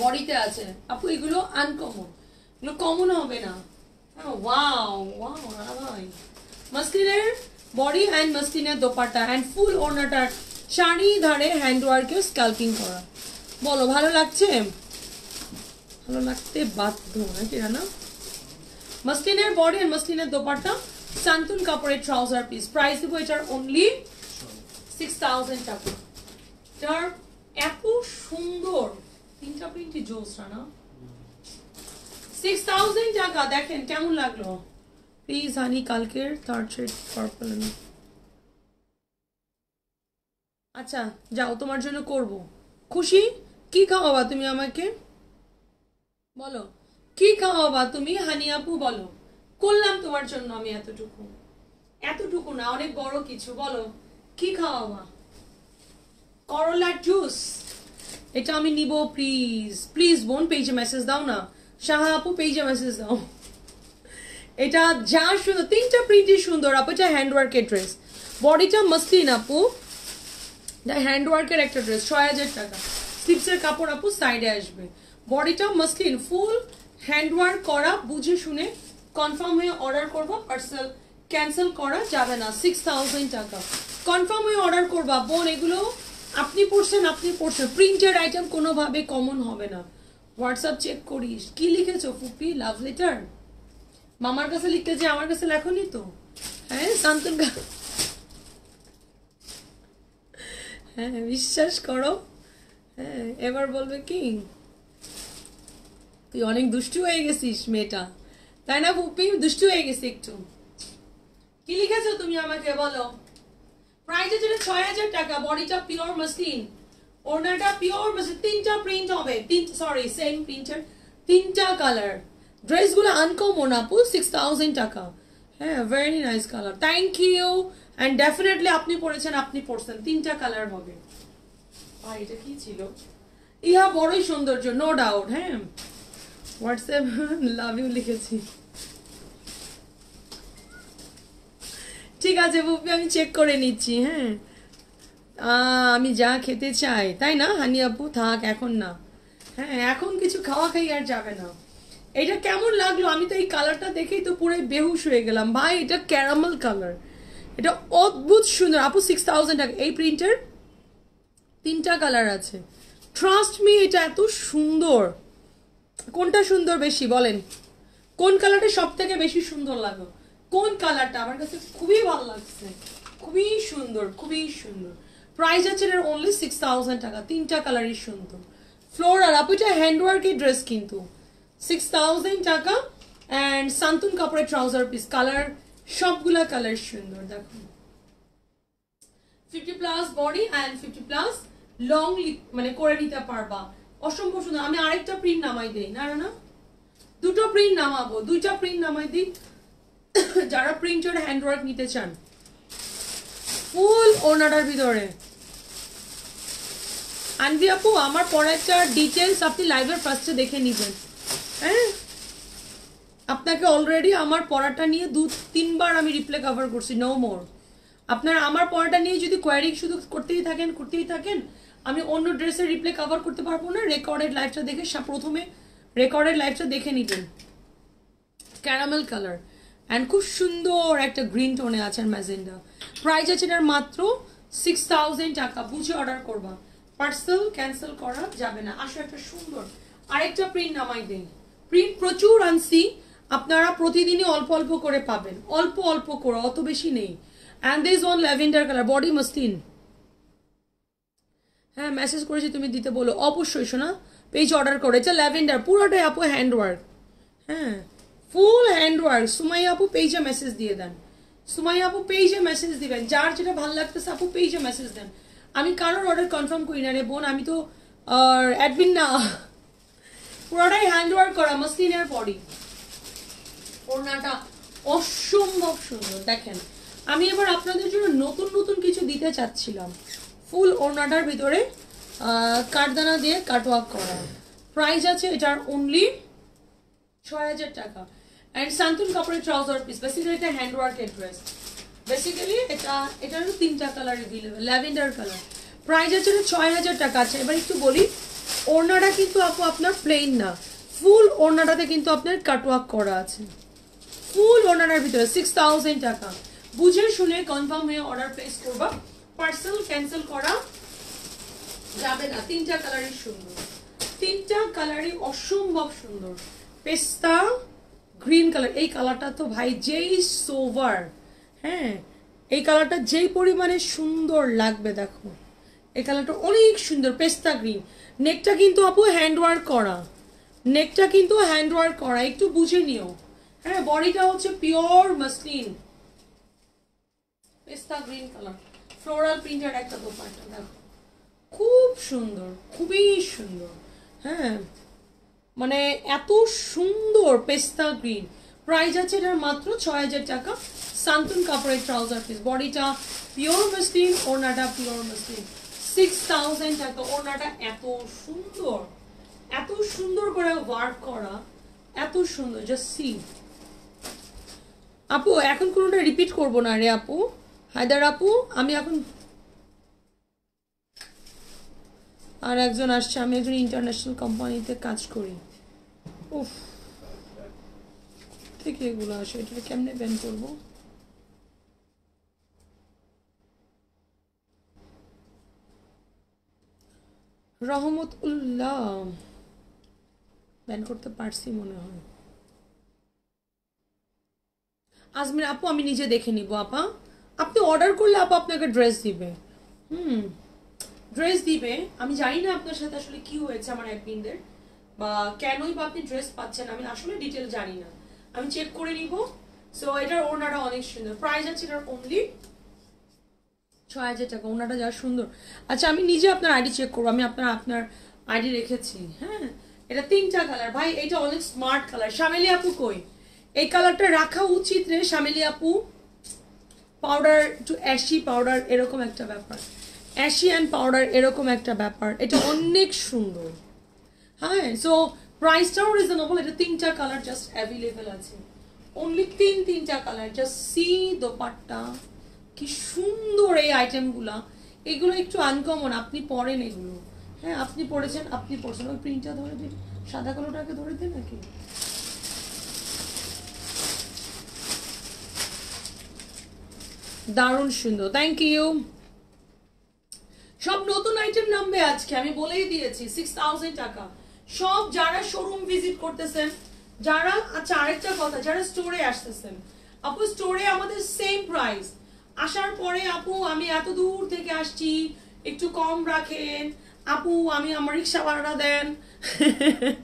বডিতে আছে। আপু, এগুলো আনকমন এগুলো কমন হবে না। ওয়াও ওয়াও ভাই মসলিনের বডি অ্যান্ড মসলিনের দোপাটা অ্যান্ড ফুল ওড়নাটার শাড়ি ধারে হ্যান্ডওয়ার্কের স্ক্যাল্পিং করা। বলো, ভালো লাগছে? ভালো লাগতে বাধ্য নাকি না মসলিনের বডি অ্যান্ড মসলিনের দোপাট্টা, সান্তুন কাপড়ের ট্রাউজার পিস প্রাইস দেবো এটার অনলি সিক্স থাউজেন্ড টাকা। এত সুন্দর প্লিজ হানি কালকের থার্ড শেড আচ্ছা যাও, তোমার জন্য করব। খুশি? কি খাওয়াবা তুমি আমাকে? বলো। কি খাওয়াবা তুমি হানি আপু? বলো। করলাম তোমার জন্য আমি এতটুকু। এতটুকু না, অনেক বড় কিছু। বলো, কি খাওয়াবা? করলার জুস এটা আমি নিব প্লিজ প্লিজ বোন পেজে মেসেজ দাও না। শাহা আপু পেজে মেসেজ দাও। এটা যা সুন্দর, তিনটা প্রিন্টই সুন্দর, আপু, এটা হ্যান্ডওয়ার্কের ড্রেস বডিটা মসলিন, আপু। এটা হ্যান্ডওয়ার্কের একটা ড্রেস ছয় হাজার টাকা। স্লিপসের কাপড়, আপু সাইডে আসবে। বডিটা মসলিন ফুল হ্যান্ডওয়ার্ক করা, বুঝে শুনে কনফার্ম হয়ে অর্ডার করব পার্সেল ক্যান্সেল করা যাবে না সিক্স থাউজেন্ড টাকা। কনফার্ম হয়ে অর্ডার করবা, বোন, এগুলো আপনি পড়ছেন আপনি পড়ছেন। প্রিন্টেড আইটেম কোনোভাবে কমন হবে না। হোয়াটসঅ্যাপ চেক করিস। কি লিখেছো, ফুপি? লাভ লেটার মামার কাছে লিখতে যে আমার কাছে লেখনি তো। হ্যাঁ শান্তন হ্যাঁ বিশ্বাস করো। হ্যাঁ এবার বলবে কি? তুই অনেক দুষ্টু হয়ে গেছিস, মেয়েটা। তাই না, ফুপি? দুষ্টু হয়ে গেছি একটু। কি লিখেছো তুমি আমাকে, বলো। প্রাইস আছে ছয় হাজার টাকা। বডিটা পিওর মাসলিন ওড়নাটা পিওর মাসলিন তিনটা প্রিন্ট হবে। তিন সরি সেম প্রিন্টার তিনটা কালার ড্রেসগুলো আনকমন আপু সিক্স থাউজেন্ড টাকা। হ্যাঁ very nice colour thank you and definitely আপনি পড়েছেন আপনি পড়ছেন তিনটা কালার হবে। আর এটা কি ছিল? ইহা বড়ই সৌন্দর্য নো ডাউট হ্যাঁ। হোয়াটসঅ্যাপ লাভ ইউ লিখেছি। ঠিক আছে বুপি আমি চেক করে নিচ্ছি হ্যাঁ। আমি যা খেতে চাই। তাই না, হানি আপু? থাক, এখন না। হ্যাঁ এখন কিছু খাওয়া খাই আর যাবে না। এটা কেমন লাগল? আমি তো এই কালারটা দেখেই তো পুরো বেহুশ হয়ে গেলাম। ভাই, এটা ক্যারামেল কালার এটা অদ্ভুত সুন্দর। আপু সিক্স থাউজেন্ড টাকা। এই প্রিন্টের তিনটা কালার আছে। ট্রাস্ট মি এটা এত সুন্দর। কোনটা সুন্দর বেশি, বলেন? কোন কালারটা সব থেকে বেশি সুন্দর লাগল? কোন কালারটা? আমার কাছে খুবই ভালো লাগছে। খুবই সুন্দর খুবই সুন্দর। প্রাইস আছে এর অনলি সিক্স থাউজেন্ড টাকা। তিনটা কালারই সুন্দর। ফ্লোরাল আপু এটা হ্যান্ডওয়ার্কের ড্রেস কিন্তু। সিক্স থাউজেন্ড টাকা অ্যান্ড সান্তুন কাপড়ের ট্রাউজার পিস কালার সবগুলা কালার সুন্দর, দেখো। Fifty plus body and fifty plus long মানে করে নিতে পারবা। অসম্ভব সুন্দর। আমি আরেকটা প্রিন্ট নামাই দিই। না না দুটো প্রিন্ট নামাবো। দুইটা প্রিন্ট নামাই দিই। যারা প্রিন্টেড হ্যান্ডওয়ার্ক নিতে চান ফুল ওনাটার ভিতরে। আনবি আপু, আমার পড়াটা ডিটেলস আপনি লাইভের ফার্স্টে দেখে নেবেন। হ্যাঁ? আপনাকে অলরেডি আমার পড়াটা নিয়ে দু, তিনবার আমি রিপ্লে কভার করছি নো মোর আপনার আমার পড়াটা নিয়ে যদি কোয়ারি শুধু করতেই থাকেন করতেই থাকেন, আমি অন্য ড্রেসের রিপ্লে কভার করতে পারব না রেকর্ডেড লাইভটা দেখে প্রথমে রেকর্ডেড লাইভটা দেখে নিবেন। ক্যারামেল কালার অ্যান্ড খুব সুন্দর একটা গ্রিন টোনে আছে ম্যাজেন্ডা। প্রাইস আছে এটার মাত্র সিক্স থাউজেন্ড টাকা। বুঝে অর্ডার করবা। পার্সেল ক্যান্সেল করা যাবে না। আসো একটা সুন্দর। আরেকটা প্রিন্ট নামাই দেই প্রিন্ট প্রচুর আনছি। আপনারা প্রতিদিনই অল্প অল্প করে পাবেন। অল্প অল্প করে, অত বেশি নেই। And this one lavender colour body মস্তিন হ্যাঁ মেসেজ করেছি, তুমি দিতে বলো। অবশ্যই শোনা পেজ অর্ডার করে এটা ল্যাভেন্ডার পুরোটাই আপু হ্যান্ড ওয়ার্ক হ্যাঁ। ফুল হ্যান্ড ওয়ার্ক সুমাই আপু পেজে মেসেজ দিয়ে দেন। সুমাই আপু পেজে মেসেজ দিবেন। যার যেটা ভালো লাগতেছে আপু পেজে মেসেজ দেন। আমি কারোর অর্ডার কনফার্ম করি না রে বোন, আমি তো অ্যাডমিন না। পুরোটাই হ্যান্ড ওয়ার্ক করা মসলিনের বডি ওড়নাটা অসম্ভব সুন্দর। দেখেন, আমি এবার আপনাদের জন্য নতুন নতুন কিছু দিতে চাচ্ছিলাম। ফুল ওড়নাটার ভিতরে কাঠদানা দিয়ে কাটওয়ার্ক করা। প্রাইস আছে এটার অনলি ছয় হাজার টাকা। অ্যান্ড সান্তুন কাপড়ের ট্রাউজার পিস বেসিক্যালি এটা হ্যান্ড ওয়ার্কের ড্রেস বেসিক্যালি এটা এটারও তিনটা colour available lavender colour price আছে ছয় হাজার টাকা আছে। এবার একটু বলি, ওড়নাটা কিন্তু আপু আপনার প্লেন না। ফুল ওড়নাটাতে কিন্তু আপনার কাটওয়ার্ক করা আছে। ফুল ওনার ভিতরে সিক্স থাউজেন্ড টাকা। বুঝে শুনে কনফার্ম হয়ে অর্ডার প্লেস করবা। পার্সেল ক্যান্সেল করা যাবে না। তিনটা কালারই সুন্দর। তিনটা কালারই অসম্ভব সুন্দর। পেস্তা গ্রিন কালার এই কালারটা তো ভাই যেই সোভার হ্যাঁ এই কালারটা যেই পরিমাণে সুন্দর লাগবে দেখো, এই কালারটা অনেক সুন্দর, পেস্তা গ্রিন নেকটা কিন্তু আপু হ্যান্ড ওয়ার্ক করা নেকটা কিন্তু হ্যান্ড ওয়ার্ক করা, একটু বুঝে নিও হ্যাঁ বডিটা হচ্ছে পিওর মাসলিন পেস্তা গ্রিন কালার ফ্লোরাল প্রিন্টের একটা দোপাট্টা দেখো, খুব সুন্দর, খুবই সুন্দর হ্যাঁ মানে এত সুন্দর পেস্তা গ্রিন। প্রাইস আছে এটার মাত্র ছয় হাজার টাকা। সান্তুন কাপড়ের ট্রাউজার পিস বডিটা পিওর মাসলিন ওড়নাটা পিওর মাসলিন সিক্স থাউজেন্ড টাকা। ওড়নাটা এত সুন্দর। এত সুন্দর করে ওয়ার্ক করা। এত সুন্দর। জাস্ট সি আপু, এখন কোনোটা রিপিট করব না রে আপু। হায়দার আপু, আমি এখন আর একজন আসছে। আমি একজন ইন্টারন্যাশনাল কোম্পানিতে কাজ করি। উফ। থেকে এগুলো আসে এটা কেমনে ব্যান করব? রহমত উল্লাহ ব্যান করতে পারছি মনে হয়। আজমির আপু, আমি নিজে দেখে নিব, আপা। আপনি অর্ডার করলে আপা আপনাকে ড্রেস দিবে। হুম ড্রেস দিবে। আমি জানি না আপনার সাথে আসলে কি হয়েছে আমার অ্যাডমিনদের বা কেনই বা আপনি ড্রেস পাচ্ছেন, আমি আসলে ডিটেল জানি না। আমি চেক করে নিব। সো এটার ওড়নাটা অনেক সুন্দর। প্রাইস আছে এটার অনলি ছয় হাজার টাকা। ওনাটা যা সুন্দর। আচ্ছা আমি নিজে আপনার আইডি চেক করব। আমি আপনার আপনার আইডি রেখেছি। হ্যাঁ এটা তিনটা কালার ভাই এটা অনেক স্মার্ট কালার শ্যামেলি আপু কই? এই কালারটা রাখা উচিত রে, শ্যামেলি আপু। পাউডার টু অ্যাশি পাউডার এরকম একটা ব্যাপার। অ্যাশি অ্যান্ড পাউডার এরকম একটা ব্যাপার। এটা অনেক সুন্দর। হ্যাঁ সো প্রাইসটাও রিজনেবল এটা তিনটা কালার জাস্ট অ্যাভেলেবেল আছে। অনলি তিন, তিনটা কালার জাস্ট সি দোপাট্টা। কি সুন্দর এই আইটেমগুলা এগুলো একটু আনকমন আপনি পরেন এগুলো। হ্যাঁ আপনি পড়েছেন আপনি পড়ছেন ওই প্রিন্টটা ধরে দিন। সাদা কালোটাকে ধরে দিন নাকি? দারুণ সুন্দর থ্যাংক ইউ সব নতুন আইটেম নামবে আজকে, আমি বলেই দিয়েছি সিক্স টাকা। সব যারা শোরুম ভিজিট করতেছেন, যারা আচ্ছা আরেকটা কথা, যারা স্টোরে আসতেছেন, আপু স্টোরে আমাদের সেম প্রাইস আসার পরে, আপু, আমি এত দূর থেকে আসছি, একটু কম রাখেন। আপু, আমি আমার রিক্সা ভাড়া দেন।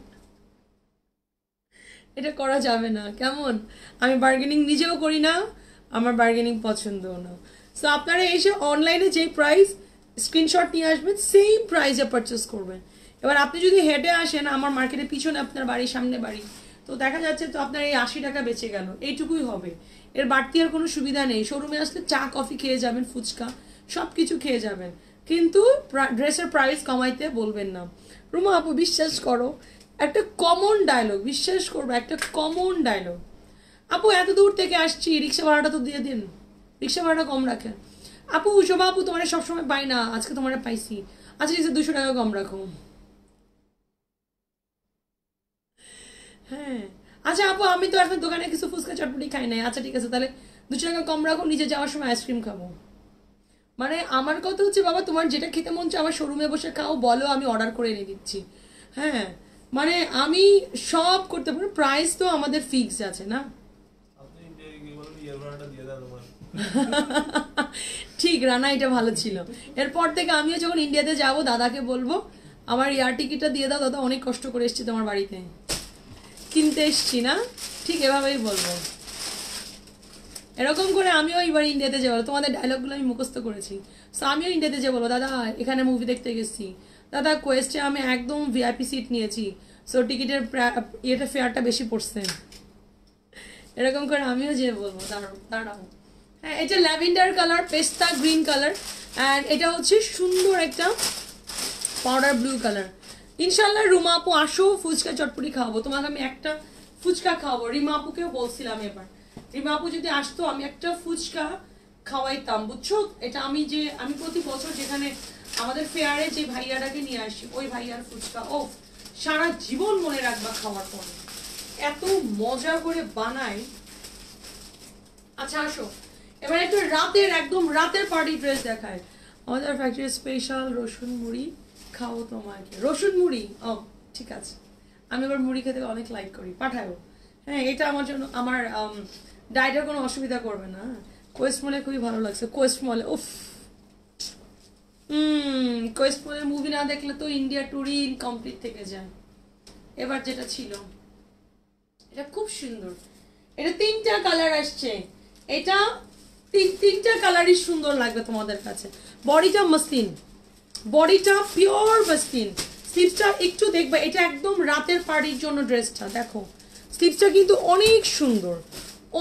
এটা করা যাবে না, কেমন? আমি বার্গেনিং নিজেও করি না, আমার বার্গেনিং পছন্দও না। সো আপনারা এসে অনলাইনে যেই প্রাইস স্ক্রিনশট নিয়ে আসবেন সেই প্রাইসে পারচেস করবেন। এবার আপনি যদি হেঁটে আসেন, আমার মার্কেটের পিছনে আপনার বাড়ি সামনে বাড়ি, তো দেখা যাচ্ছে তো আপনার এই আশি টাকা বেঁচে গেল, এইটুকুই হবে। এর বাড়তি আর কোনো সুবিধা নেই। শোরুমে আসলে চা কফি খেয়ে যাবেন, ফুচকা সব কিছু খেয়ে যাবেন। কিন্তু ড্রেসের প্রাইস কমাইতে বলবেন না। রুমা আপু, বিশ্বাস করো, একটা কমন ডায়লগ বিশ্বাস করব, একটা কমন ডায়লগ আপু, এত দূর থেকে আসছি, রিক্সা ভাড়াটা তো দিয়ে দিন। রিক্সা ভাড়াটা কম রাখেন। আপু, শোভা আপু, তোমার সবসময় পাই না, আজকে তোমার পাইছি। আচ্ছা ঠিক আছে দুশো টাকা কম রাখো। হ্যাঁ। আচ্ছা আপু, আমি তো এখন দোকানে কিছু ফুচকা চটপটি খাই নাই। আচ্ছা ঠিক আছে, তাহলে দুশো টাকা কম রাখো, নিজে যাওয়ার সময় আইসক্রিম খাব। মানে আমার কথা হচ্ছে, বাবা, তোমার যেটা খেতে মন চায় আমার শোরুমে বসে খাও, বলো, আমি অর্ডার করে এনে দিচ্ছি। হ্যাঁ মানে আমি সব করতে পারি প্রাইস তো আমাদের ফিক্স আছে, না? ঠিক, রানা, এটা ভালো ছিল। এরপর থেকে আমিও যখন ইন্ডিয়াতে যাব, দাদাকে বলব, আমার এয়ার টিকিটটা দিয়ে দাও, দাদা, অনেক কষ্ট করে এসছি তোমার বাড়িতে। কিনতে এসছি না? ঠিক এভাবেই বলব। এরকম করে আমিও এবার ইন্ডিয়াতে যাব। তোমাদের ডায়লগগুলো আমি মুখস্থ করেছি। সো আমিও ইন্ডিয়াতে যাব। বলব দাদা, এখানে মুভি দেখতে গেছি। দাদা কোয়েস্টে আমি একদম ভিআইপি সিট নিয়েছি। সো টিকিটের ইয়েটা ফেয়ারটা বেশি পড়ছে। এরকম করে আমিও যে বলব। দাঁড়াও হ্যাঁ এটা ল্যাভেন্ডার কালার, পেস্তা গ্রিন কালার। অ্যান্ড এটা হচ্ছে সুন্দর একটা পাউডার ব্লু কালার ইনশাল্লাহ রুমা আপু, আসো, ফুচকা চটপটি খাওয়াবো। তোমাকে আমি একটা ফুচকা খাওয়াবো। রিমা আপুকেও বলছিলাম এবার। রিমা আপু যদি আসতো, আমি একটা ফুচকা খাওয়াইতাম, বুঝছ? এটা আমি যে, আমি প্রতি বছর যেখানে আমাদের ফেয়ারে যে ভাইয়াটাকে নিয়ে আসি, ওই ভাইয়ার ফুচকা। ও, সারা জীবন মনে রাখবা খাওয়ার পরে। এত মজা করে বানাই। আচ্ছা আসো। এবার একটু রাতের, একদম রাতের পার্টি ড্রেস দেখায় আমাদের ফ্যাক্টরি স্পেশাল রসুন মুড়ি। খাও তোমাকে। রসুন মুড়ি? ও, ঠিক আছে। আমি এবার মুড়ি খেতে অনেক লাইক করি। পাঠাবো হ্যাঁ এটা আমার জন্য আমার ডায়েটের কোনো অসুবিধা করবে না। কোয়েস্ট মলে খুবই ভালো লাগছে। কোয়েস্ট মলে উফ। হুম কোয়েস্ট মলে মুভি না দেখলে তো ইন্ডিয়া ট্যুরই ইনকমপ্লিট থেকে যায়। এবার যেটা ছিল। এটা খুব সুন্দর। এটা তিনটা কালার আসছে। এটা তিন তিনটা কালারই সুন্দর লাগবে তোমাদের কাছে। বডিটা মসলিন বডিটা পিওর মসলিন স্লিপসটা একটু দেখবে, এটা একদম রাতের পার্টির জন্য ড্রেসটা, দেখো। স্লিপসটা কিন্তু অনেক সুন্দর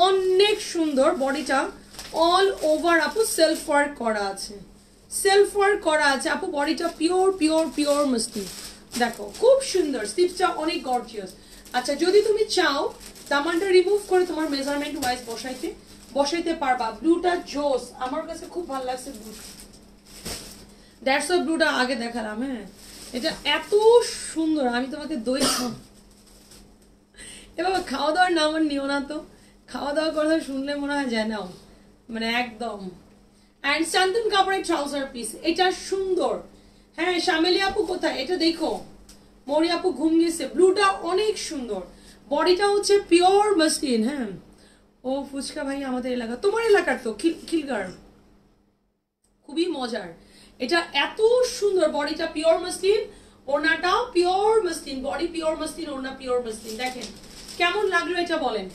অনেক সুন্দর বডিটা। অল ওভার আপু সেলফ ওয়ার্ক করা আছে। সেলফ ওয়ার্ক করা আছে, আপু, বডিটা পিওর পিওর পিওর মসলিন দেখো, খুব সুন্দর, স্লিপসটা অনেক গর্জিয়াস আচ্ছা যদি তুমি চাও, দামানটা রিমুভ করে তোমার মেজারমেন্ট ওয়াইজ বসাইতে বসাইতে পারবা। ব্লুটা জোস, আমার কাছে খুব ভালো লাগছে ব্লু দ্যাটস অফ ব্লুটা আগে দেখালাম হ্যাঁ। এটা এত সুন্দর, আমি তোমাকে দই খাও- এ বাবা খাওয়া দাওয়ার নাম আর নিও না তো। খাওয়া দাওয়ার কথা শুনলে মনে হয় যায় নাও মানে একদম। অ্যান্ড শান্তন কাপড়ের ট্রাউজার পিস এটা সুন্দর। হ্যাঁ শ্যামেলি আপু কোথায়? এটা দেখো। মরি আপু ঘুম গেছে ব্লুটা অনেক সুন্দর। বডিটা হচ্ছে পিওর মসলিন হ্যাঁ। ও ফুচকা ভাই আমাদের এলাকা, তোমার এলাকার তো, খিল খিলগার খুবই মজার। এটা এত সুন্দর বডিটা pure muslin ওড়নাটাও pure muslin body pure muslin ওড়না পিওর মসলিন দেখেন, কেমন লাগল এটা বলেন?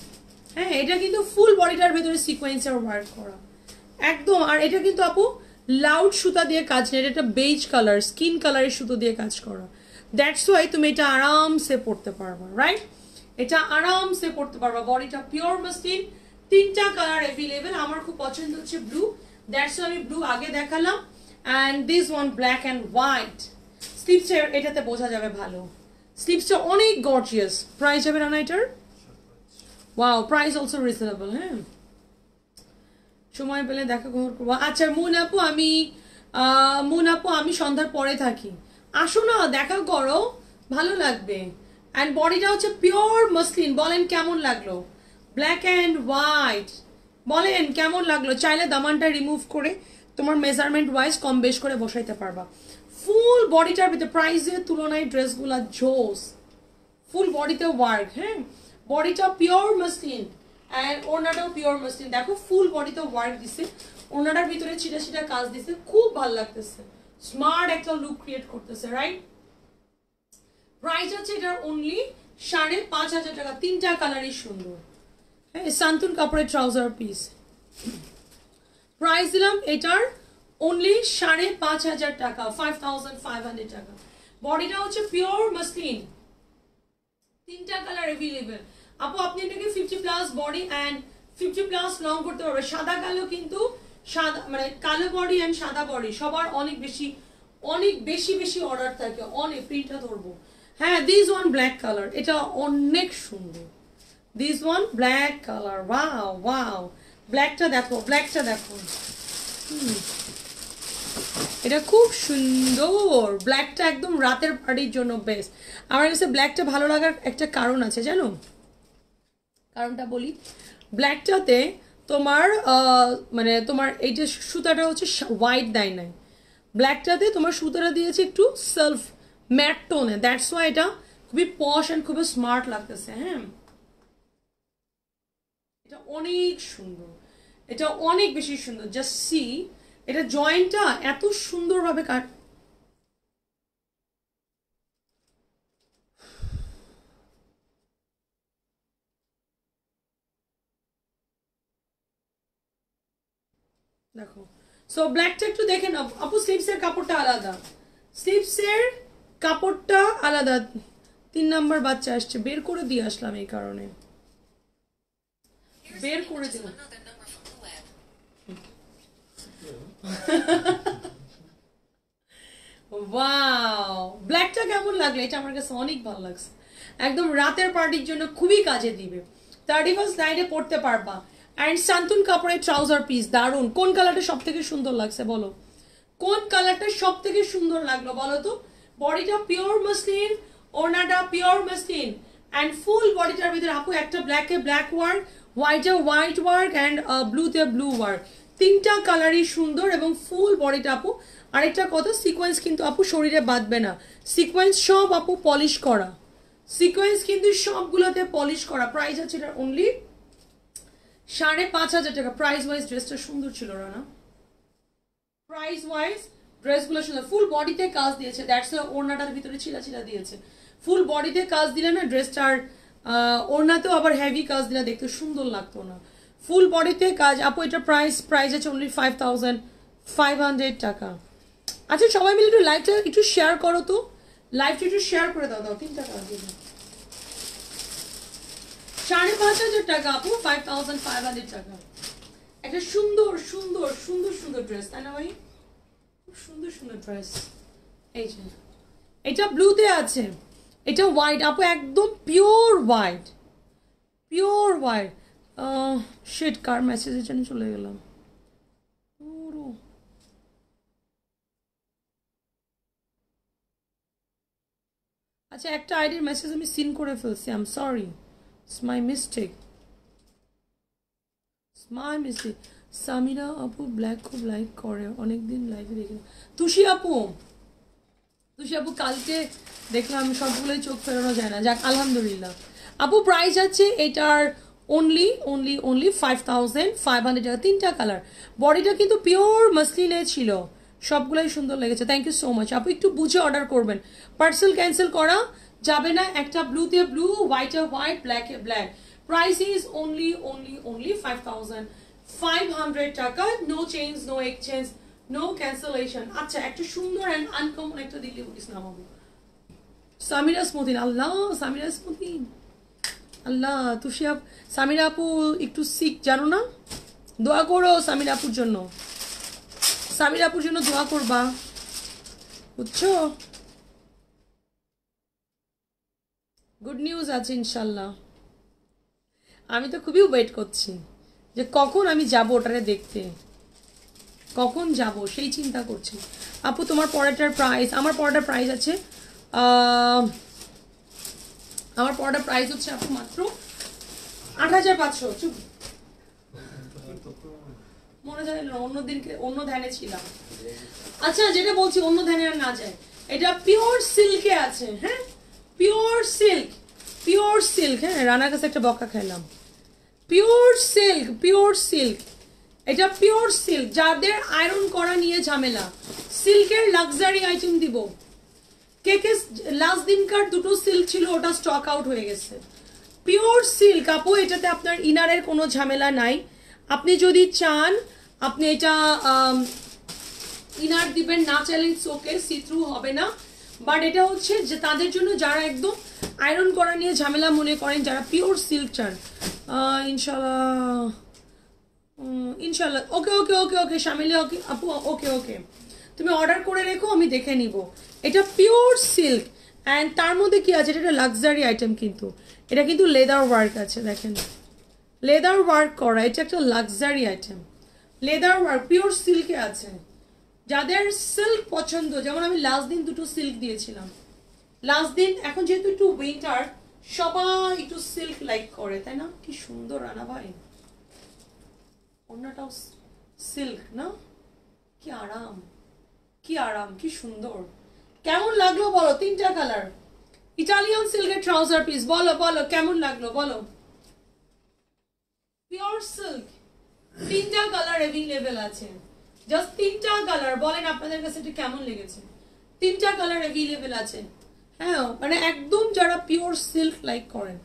হ্যাঁ এটা কিন্তু ফুল বডিটার ভেতরে সিকোয়েন্সের ওয়ার্ক করা। একদম, আর এটা কিন্তু আপু লাউড সুতা দিয়ে কাজ নেই এটা বেজ কালার স্কিন কালারের সুতো দিয়ে কাজ করা। দ্যাটস ওয়াই তুমি এটা আরামসে পড়তে পারবা রাইট এটা আরামসে পড়তে পারবা বডিটা পিওর মসলিন তিনটা কালার অ্যাভেলেবেল আমার খুব পছন্দ হচ্ছে ব্লু দ্যাটস আমি ব্লু আগে দেখালাম। And this one black and white স্লিপসটা এটাতে বোঝা যাবে ভালো। স্লিপসটা অনেক গর্জিয়াস প্রাইস যাবে রানা এটার? ওয়াও প্রাইস অলসো রিজনেবল হ্যাঁ। সময় পেলে দেখা খবর করব আচ্ছা মুন আপু, আমি মুন আপু, আমি সন্ধ্যার পরে থাকি। আসো না, দেখা করো, ভালো লাগবে। অ্যান্ড বডিটা হচ্ছে পিওর মসলিন বলেন কেমন লাগল? ব্ল্যাক অ্যান্ড হোয়াইট বলেন কেমন লাগল? চাইলে দামানটা রিমুভ করে তোমার মেজারমেন্ট ওয়াইজ কম বেশ করে বসাইতে পারবা। ফুল বডিটার ভিতরে প্রাইসের তুলনায় ড্রেসগুলা জোস। ফুল বডিতে ওয়ার্ক হ্যাঁ? বডিটা পিওর মসলিন অ্যান্ড ওড়নাটাও পিওর মসলিন দেখো ফুল বডিতে ওয়ার্ক দিছে। ওড়নাটার ভিতরে ছিটা ছিটা কাজ দিছে। খুব ভালো লাগতেছে। স্মার্ট একটা লুক ক্রিয়েট করতেছে রাইট প্রাইস হচ্ছে এটার অনলি সাড়ে পাঁচ হাজার টাকা। তিনটা কালারই সুন্দর। হ্যাঁ সান্তুন কাপড়ের ট্রাউজার পিস প্রাইস দিলাম এটার অনলি সাড়ে পাঁচ হাজার টাকা ফাইভ ফাইভ হান্ড্রেড টাকা। বডিটা হচ্ছে পিওর মসলিন তিনটা কালার অ্যাভেলেবেল আপু, আপনি এটাকে fifty plus body and fifty plus long করতে পারবে সাদা, কালো কিন্তু সাদা মানে কালো বডি অ্যান্ড সাদা বডি সবার অনেক বেশি অনেক বেশি বেশি অর্ডার থাকে। অনেক প্রিন্টটা ধরবো। হ্যাঁ দিস ওয়ান ব্ল্যাক কালার এটা অনেক সুন্দর। This one black colour wow wow ব্ল্যাকটা দেখো ব্ল্যাকটা দেখো। এটা খুব সুন্দর। ব্ল্যাকটা একদম রাতের পার্টির জন্য বেস্ট আমার কাছে ব্ল্যাকটা ভালো লাগার একটা কারণ আছে, জানো? কারণটা বলি। ব্ল্যাকটাতে তোমার মানে তোমার এই যে সুতাটা হচ্ছে হোয়াইট দেয় নাই। ব্ল্যাকটাতে তোমার সুতাটা দিয়েছে একটু সেলফ ম্যাট টোনে দ্যাটস ওয়াই এটা খুবই পশ অ্যান্ড খুবই স্মার্ট লাগতেছে হ্যাঁ? এটা অনেক সুন্দর। এটা অনেক বেশি সুন্দর জাস্ট সি এটা জয়েন্টটা এত সুন্দরভাবে কাট দেখো সো ব্ল্যাকটা একটু দেখে নাও। আপু স্লিপসের কাপড়টা আলাদা। স্লিপসের কাপড়টা আলাদা। তিন নাম্বার বাচ্চা আসছে। বের করে দিয়ে আসলাম এই কারণে। বের করে দিলাম ওয়াও ব্ল্যাকটা কেমন লাগল? এটা আমার কাছে অনেক ভালো লাগছে। একদম রাতের পার্টির জন্য খুবই কাজে দিবে। থার্টি ফার্স্ট নাইটে পড়তে পারবা। অ্যান্ড সান্তুন কাপড়ের ট্রাউজার পিস দারুণ কোন কালারটা সব থেকে সুন্দর লাগছে বলো? কোন কালারটা সব থেকে সুন্দর লাগল বলো তো? বডিটা পিওর মাসলিন ওনাটা পিওর মাসলিন অ্যান্ড ফুল বডিটার ভিতরে আপু একটা ব্ল্যাকে ব্ল্যাক ওয়ার্ক হোয়াইটে হোয়াইট ওয়ার্ক অ্যান্ড ব্লুতে ব্লু ওয়ার্ক তিনটা কালারই সুন্দর এবং ফুল বডিটা আপু। আরেকটা কথা সিকোয়েন্স কিন্তু আপু শরীরে বাঁধবে না। সিকোয়েন্স সব আপু পলিশ করা। সিকোয়েন্স কিন্তু সবগুলোতে পলিশ করা। প্রাইস আছে এটা অনলি সাড়ে পাঁচ হাজার টাকা। প্রাইস ওয়াইজ ড্রেসটা সুন্দর ছিল, রানা। প্রাইস ওয়াইজ ড্রেসগুলো সুন্দর। ফুল বডিতে কাজ দিয়েছে। দ্যাটস ওড়নাটার ভিতরে ছিলা ছিলা দিয়েছে। ফুল বডিতে কাজ দিলে না ড্রেসটার ওড়নাতেও আবার হেভি কাজ দিলে দেখতে সুন্দর লাগতো না। ফুল বডিতে কাজ, আপু, এটা প্রাইস প্রাইস আছে only five thousand five hundred টাকা। আচ্ছা সবাই মিলে একটু লাইভটা একটু শেয়ার করো তো। লাইভটা একটু শেয়ার করে দাও দাও, তিন টাকা সাড়ে পাঁচ হাজার টাকা, আপু ফাইভ থাউজেন্ড ফাইভ হান্ড্রেড টাকা। একটা সুন্দর সুন্দর সুন্দর সুন্দর ড্রেস তাই না ভাই? খুব সুন্দর সুন্দর ড্রেস এই যে, এটা ব্লুতে আছে। এটা হোয়াইট আপু, একদম pure white pure white shade কার মেসেজের জন্য চলে গেলাম। আচ্ছা একটা আইডির মেসেজ আমি সিন করে ফেলছি I am sorry it's my mistake my mistake Samira আপু ব্ল্যাক খুব লাইক করে, অনেকদিন লাইভে দেখি না। তুষি আপু! তুষি আপু, কালকে দেখলাম সবগুলোই চোখ ফেরানো যায় না। যাক, আলহামদুলিল্লাহ। আপু প্রাইস আছে এটার only only only five thousand five hundred টাকা, তিনটা কালার বডিটা কিন্তু পিওর মাসলিনে ছিল। সবগুলোই সুন্দর লেগেছে। থ্যাংক ইউ সো মাচ আপু, একটু বুঝে অর্ডার করবেন। পার্সেল ক্যান্সেল করা যাবে না। একটা ব্লুতে ব্লু হোয়াইটে white ব্ল্যাকে black price is only only only five five hundred টাকা। No change no exchange no cancellation আচ্ছা একটা সুন্দর অ্যান্ড আনকমন একটা দিল্লি বলিস না বাবু সামিরা স্মুদিন আল্লাহ, সামিরা স্মুদিন আল্লাহ, তুষি আপ, সামিরা আপু একটু শিখ জানো না? দোয়া করো সামিরা আপুর জন্য। সামিরা আপুর জন্য দোয়া করবা। বুঝছ? গুড নিউজ আছে ইনশাল্লাহ। আমি তো খুবই ওয়েট করছি যে কখন আমি যাব ওটারে দেখতে। কখন যাব, সেই চিন্তা করছি। আপু, তোমার পড়াটার প্রাইস আমার পড়াটার প্রাইস আছে আমার পড়াটার প্রাইস হচ্ছে আপু মাত্র আট হাজার পাঁচশো, চুপ। মনে যায় না অন্য দিনকে, অন্য ধ্যানে ছিলাম। আচ্ছা যেটা বলছি, অন্য ধ্যানে আর না যায়। এটা পিওর সিল্কে আছে হ্যাঁ? পিওর সিল্ক পিওর সিল্ক হ্যাঁ? রানার কাছে একটা বকা খেলাম। পিওর সিল্ক পিওর সিল্ক এটা পিওর সিল্ক যাদের আয়রন করা নিয়ে ঝামেলা সিল্কের লাক্সারি আইটেম দিব। কে কে লাস্ট দিনকার দুটো সিল্ক ছিল ওটা স্টক আউট হয়ে গেছে। পিওর সিল্ক আপু, এটাতে আপনার ইনারের কোনো ঝামেলা নাই। আপনি যদি চান, আপনি এটা ইনার দিবেন, না চাইলে চোখে সিথ্রু হবে না। বাট এটা হচ্ছে যে তাদের জন্য যারা একদম আয়রন করা নিয়ে ঝামেলা মনে করেন, যারা পিওর সিল্ক চান ইনশাল্লাহ ইনশাল্লাহ ওকে ওকে ওকে ওকে শামিলি ওকে আপু ওকে ওকে তুমি অর্ডার করে রেখো, আমি দেখে নিব। এটা পিওর সিল্ক অ্যান্ড তার মধ্যে কি আছে? এটা একটা লাক্সারি আইটেম কিন্তু। এটা কিন্তু লেদার ওয়ার্ক আছে, দেখেন। লেদার ওয়ার্ক করা, এটা একটা luxury item leather work pure সিল্কে আছে। যাদের সিল্ক পছন্দ, যেমন আমি লাস্ট দিন দুটো সিল্ক দিয়েছিলাম। লাস্ট দিন, এখন যেহেতু একটু উইন্টার সবাই একটু সিল্ক লাইক করে, তাই না? কি সুন্দর রানা ভাই। অন্যটাও সিল্ক না? কি আরাম। কি আরাম, কি সুন্দর। কেমন লাগল বলো? তিনটা কালার ইটালিয়ান সিল্কের ট্রাউজার পিস বলো বলো, কেমন লাগল? বলো। পিওর সিল্ক তিনটা কালার অ্যাভেলেবেল আছে। জাস্ট তিনটা কালার বলেন আপনাদের কাছে এটা কেমন লেগেছে? তিনটা কালার অ্যাভেলেবেল আছে। হ্যাঁ মানে একদম যারা পিওর সিল্ক লাইক করেন।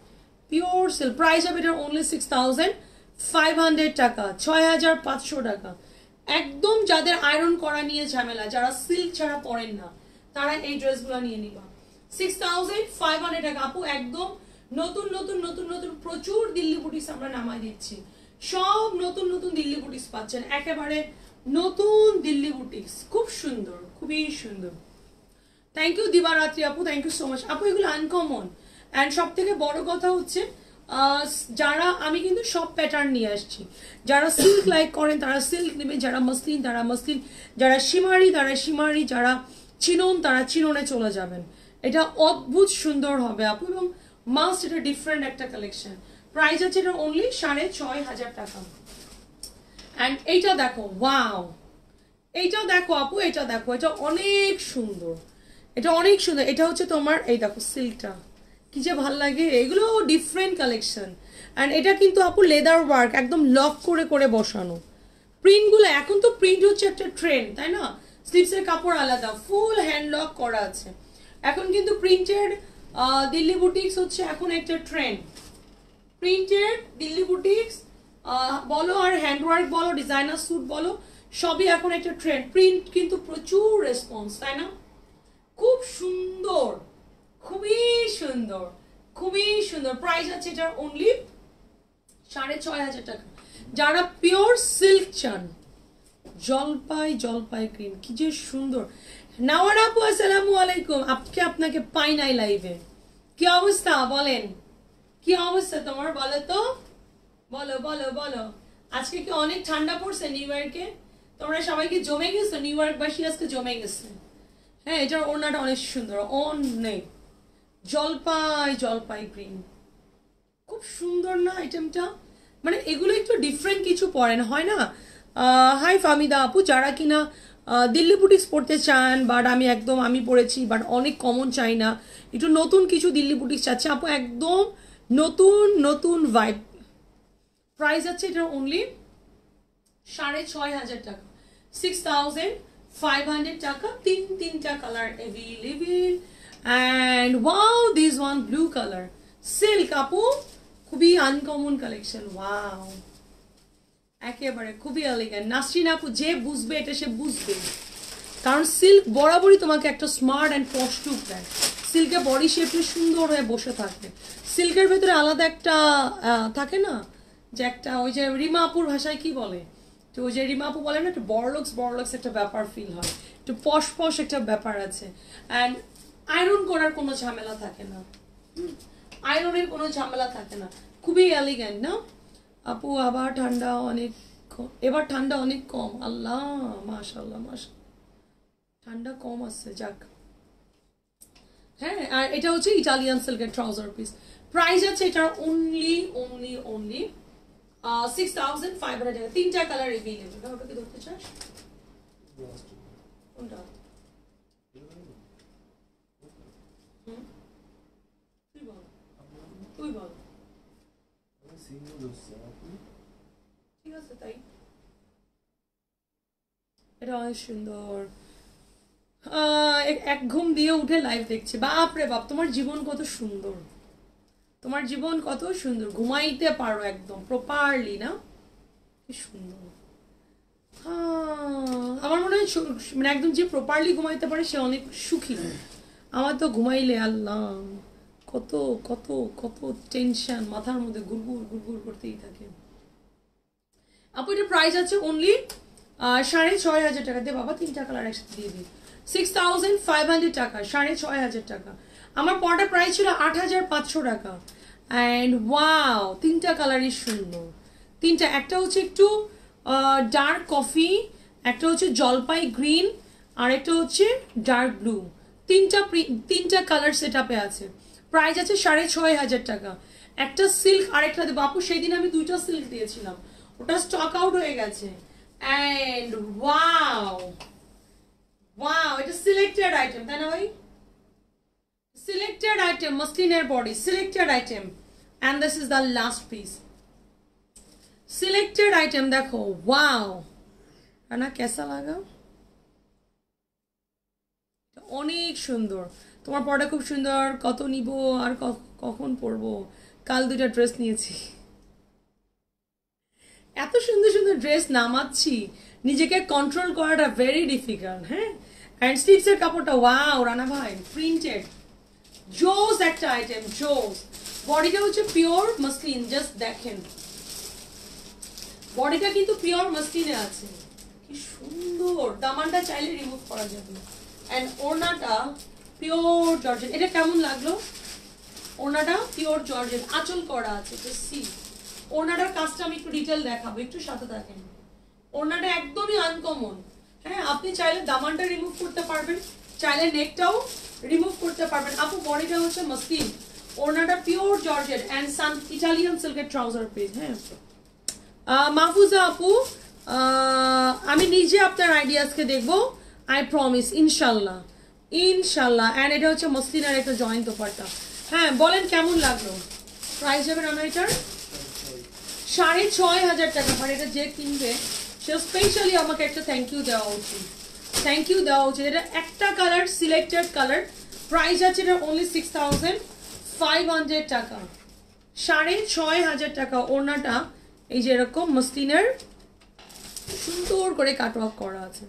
পিওর সিল্ক প্রাইস হবে এটা only six thousand five hundred টাকা। ছয় হাজার পাঁচশো টাকা। একদম যাদের আয়রন করা নিয়ে ঝামেলা, যারা সিল্ক ছাড়া পরেন না। তারা এই ড্রেসগুলো নিয়ে নিবা সিক্স থাউজেন্ড ফাইভ হান্ড্রেড টাকা। আপু, একদম নতুন নতুন নতুন নতুন প্রচুর দিল্লি বুটিক্স আমরা নামাই দিচ্ছি। সব নতুন নতুন দিল্লি বুটিক্স পাচ্ছেন। একেবারে নতুন দিল্লি বুটিক্স খুব সুন্দর, খুবই সুন্দর। থ্যাংক ইউ দিবারাত্রি আপু থ্যাংক ইউ সো মাচ আপু, এগুলো আনকমন অ্যান্ড সব থেকে বড় কথা হচ্ছে যারা, আমি কিন্তু সব প্যাটার্ন নিয়ে আসছি। যারা সিল্ক লাইক করেন, তারা সিল্ক নেবে। যারা মসলিন, তারা মসলিন। যারা সীমারি তারা সীমারি যারা চিনন, তারা চিননে চলে যাবেন। এটা অদ্ভুত সুন্দর হবে আপু, এবং মাস্ট এটা ডিফারেন্ট একটা কালেকশন প্রাইস আছে এটা অনলি সাড়ে ছয় হাজার টাকা। অ্যান্ড এইটা দেখো ওয়াও এইটা দেখো আপু, এটা দেখো, এটা অনেক সুন্দর। এটা অনেক সুন্দর। এটা হচ্ছে তোমার, এই দেখো সিল্কটা কি যে ভালো লাগে। এগুলো ডিফারেন্ট কালেকশন অ্যান্ড এটা কিন্তু আপু লেদার ওয়ার্ক একদম লক করে করে বসানো। প্রিন্টগুলো এখন তো প্রিন্ট হচ্ছে একটা ট্রেন্ড তাই না? স্লিপসের কাপড় আলাদা ফুল হ্যান্ড লক করা আছে। এখন কিন্তু প্রিন্টেড দিল্লি বুটিক্স হচ্ছে এখন একটা ট্রেন্ড প্রিন্টেড দিল্লি বুটিক্স বলো আর হ্যান্ডওয়ার্ক বলো ডিজাইনার স্যুট বলো, সবই এখন একটা ট্রেন্ড প্রিন্ট কিন্তু প্রচুর রেসপন্স তাই না? খুব সুন্দর, খুবই সুন্দর খুবই সুন্দর। প্রাইস আছে এটার অনলি সাড়ে ছয় হাজার টাকা। যারা পিওর সিল্ক চান জলপাই জলপাই ক্রিম কি যে সুন্দর। নাওয়ার আপু, আসসালামু আলাইকুম। আপকে আপনাকে পাই নাই লাইভে কি অবস্থা? বলেন। কি অবস্থা তোমার? বলো তো। বলো বলো বলো। আজকে কি অনেক ঠান্ডা পড়ছে নিউ ইয়র্কে তোমরা সবাই কি জমে গেছো? নিউ ইয়র্কবাসী আজকে জমে গেছে। হ্যাঁ এটার ওড়নাটা অনেক সুন্দর। অনেক। জলপাই জলপাই গ্রিন খুব সুন্দর না আইটেমটা মানে এগুলো একটু ডিফারেন্ট কিছু পড়েন হয় না? হাই ফামিদা আপু, যারা কিনা দিল্লি বুটিক্স পড়তে চান, বাট আমি একদম, আমি পড়েছি, বাট অনেক কমন চাই না। একটু নতুন কিছু দিল্লি বুটিক্স চাচ্ছে। আপু, একদম নতুন নতুন ভাইব প্রাইস আছে এটা অনলি সাড়ে ছয় হাজার টাকা। সিক্স থাউজেন্ড ফাইভ হান্ড্রেড টাকা, তিন, তিনটা colour available and wow this one blue colour silk আপু, খুবই আনকমন কালেকশন ওয়াও একেবারে খুবই এলিগেন্ট নাসরিন আপু যে বুঝবে এটা সে বুঝবে। কারণ সিল্ক বরাবরই তোমাকে একটা স্মার্ট অ্যান্ড পশ দেয়। সিল্কের বডি শেপে সুন্দর হয়ে বসে থাকে সিল্কের ভেতরে আলাদা একটা থাকে না? যে একটা ওই যে রিমা আপুর ভাষায় কি বলে? তো ওই যে রিমা আপু বলে না, একটু বড়লক্স বড়লক্স একটা ব্যাপার ফিল হয়। একটু পশ পশ একটা ব্যাপার আছে। অ্যান্ড আয়রন করার কোনো ঝামেলা থাকে না। আয়রনের কোনো ঝামেলা থাকে না। খুবই এলিগেন্ট না? আপু, আবার ঠান্ডা অনেক ক- এবার ঠান্ডা অনেক কম। আল্লাহ মাশাল্লাহ মাশাল্লাহ ঠান্ডা কম আসছে যাক। হ্যাঁ আর এটা হচ্ছে ইটালিয়ান সিল্কের ট্রাউজার পিস প্রাইস আছে এটার only only only six thousand five তিনটা কালার ওটাকে ধরতে চাস? ঠিক আছে তাই এটা অনেক সুন্দর এক- ঘুম দিয়ে উঠে লাইভ দেখছি। বাপ বাপ তোমার জীবন কত সুন্দর। তোমার জীবন কত সুন্দর। ঘুমাইতে পারো একদম প্রপারলি না? কি সুন্দর। হ্যাঁ, আমার মনে হয় মানে একদম যে প্রপারলি ঘুমাইতে পারে সে অনেক সুখী। আমার তো ঘুমাইলে আল্লাহ কত কত কত টেনশন মাথার মধ্যে গুড়গুড় গুড়গুড় করতেই থাকে। আপু, এটা প্রাইস আছে অনলি সাড়ে ছয় হাজার টাকা। দিয়ে বাবা তিনটা কালার একসাথে দিয়ে দিই। সিক্স থাউজেন্ড ফাইভ হান্ড্রেড টাকা, সাড়ে ছয় হাজার টাকা। আমার পরটা প্রাইস ছিল আট হাজার পাঁচশো টাকা। অ্যান্ড ওয়াও তিনটা কালারই সুন্দর তিনটা, একটা হচ্ছে একটু ডার্ক কফি একটা হচ্ছে জলপাই গ্রিন আর একটা হচ্ছে ডার্ক ব্লু তিনটা তিনটা কালার সেট আপে আছে। প্রাইস আছে সাড়ে ছয় হাজার টাকা। একটা সিল্ক আর একটা দেবো। আপু সেই দিন আমি দুইটা সিল্ক দিয়েছিলাম। ওটা স্টক আউট হয়ে গেছে। অ্যান্ড ওয়াও ওয়াও এটা সিলেক্টেড আইটেম তাই না ভাই? Selected item মসলিনের body selected item and this is the last piece selected item দেখো ওয়াও না কেসা লাগা অনেক সুন্দর। তোমার পরটা খুব সুন্দর, কত নিব আর কখন পরবো? কাল দুটা ড্রেস নিয়েছি। এত সুন্দর সুন্দর ড্রেস নামাচ্ছি, নিজেকে কন্ট্রোল করাটা ভেরি ডিফিকাল্ট হ্যাঁ? অ্যান্ড স্লিপসের কাপড়টা ওয়াও রানা ভাই প্রিন্টেড জোস একটা আইটেম জোস বডিটা হচ্ছে পিওর মসলিন জাস্ট দেখেন। বডিটা কিন্তু পিওর মসলিনে আছে। কি সুন্দর। দামানটা চাইলে রিমুভ করা যাবে। অ্যান্ড ওড়নাটা পিওর জর্জেট এটা কেমন লাগল? ওড়নাটা পিওর জর্জেট আঁচল করা আছে সি ওড়নাটার কাজটা আমি একটু ডিটেল দেখাবো, একটু সাথে দেখেন ওড়নাটা একদমই আনকমন হ্যাঁ আপনি চাইলে দামানটা রিমুভ করতে পারবেন, চাইলে নেকটাও রিমুভ করতে পারবেন। আপু, বডিটা হচ্ছে মসলিন। ওড়নাটা পিওর জর্জেট অ্যান্ড সান ইটালিয়ান সিল্কের ট্রাউজার পেজ হ্যাঁ। মাহফুজা আপু আমি নিজে আপনার আইডিয়াসকে দেখব আই প্রমিস ইনশাল্লাহ ইনশাল্লাহ। অ্যান্ড এটা হচ্ছে মসলিনার একটা জয়েন্ট ওপারটা হ্যাঁ বলেন কেমন লাগল? প্রাইস যাবেন আমার এটার? সাড়ে ছয় হাজার টাকা মানে এটা যে কিনবে সে স্পেশালি আমাকে একটা থ্যাংক ইউ দেওয়া উচিত। থ্যাংক ইউ দেওয়া উচিত। এটা একটা কালার সিলেক্টেড কালার প্রাইস আছে এটা only six thousand five hundred টাকা। সাড়ে ছয় হাজার টাকা ওড়নাটা, এই যে এরকম মসলিনের সুন্দর করে কাটওয়ার্ক করা আছে।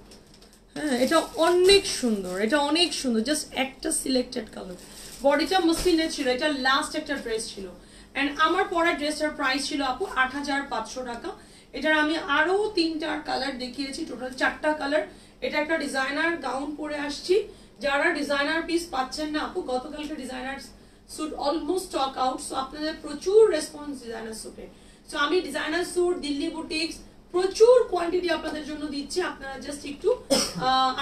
হ্যাঁ এটা অনেক সুন্দর, এটা অনেক সুন্দর জাস্ট একটা সিলেক্টেড কালার বডিটা মসলিনের ছিল, এটা লাস্ট একটা ড্রেস ছিল। অ্যান্ড আমার পরা ড্রেসটার প্রাইস ছিল আপু আট হাজার পাঁচশো টাকা। এটার আমি আরও তিনটার কালার দেখিয়েছি টোটাল চারটা কালার এটা একটা ডিজাইনার গাউন পরে আসছি। যারা ডিজাইনার পিস পাচ্ছেন না আপু, গতকালকে designer suit almost stock out so আপনাদের প্রচুর রেসপন্স ডিজাইনার স্যুটে সো আমি ডিজাইনার স্যুট দিল্লি বুটিক্স প্রচুর কোয়ান্টিটি আপনাদের জন্য দিচ্ছি। আপনারা জাস্ট একটু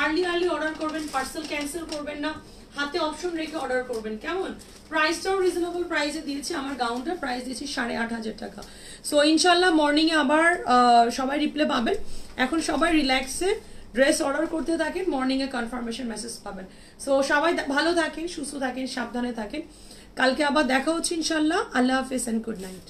আর্লি আর্লি অর্ডার করবেন পার্সেল ক্যান্সেল করবেন না। হাতে অপশন রেখে অর্ডার করবেন, কেমন? প্রাইসটাও রিজনেবল প্রাইসে দিয়েছি, আমার গাউনটার প্রাইস দিয়েছি সাড়ে আট হাজার টাকা। সো ইনশাল্লাহ মর্নিংয়ে আবার সবাই রিপ্লে পাবেন। এখন সবাই রিল্যাক্সে ড্রেস অর্ডার করতে থাকেন মর্নিংয়ে কনফার্মেশন মেসেজ পাবেন। সো সবাই ভালো থাকেন, সুস্থ থাকেন, সাবধানে থাকেন। কালকে আবার দেখা হচ্ছে ইনশাল্লাহ। আল্লাহ হাফিজ অ্যান্ড গুড নাইট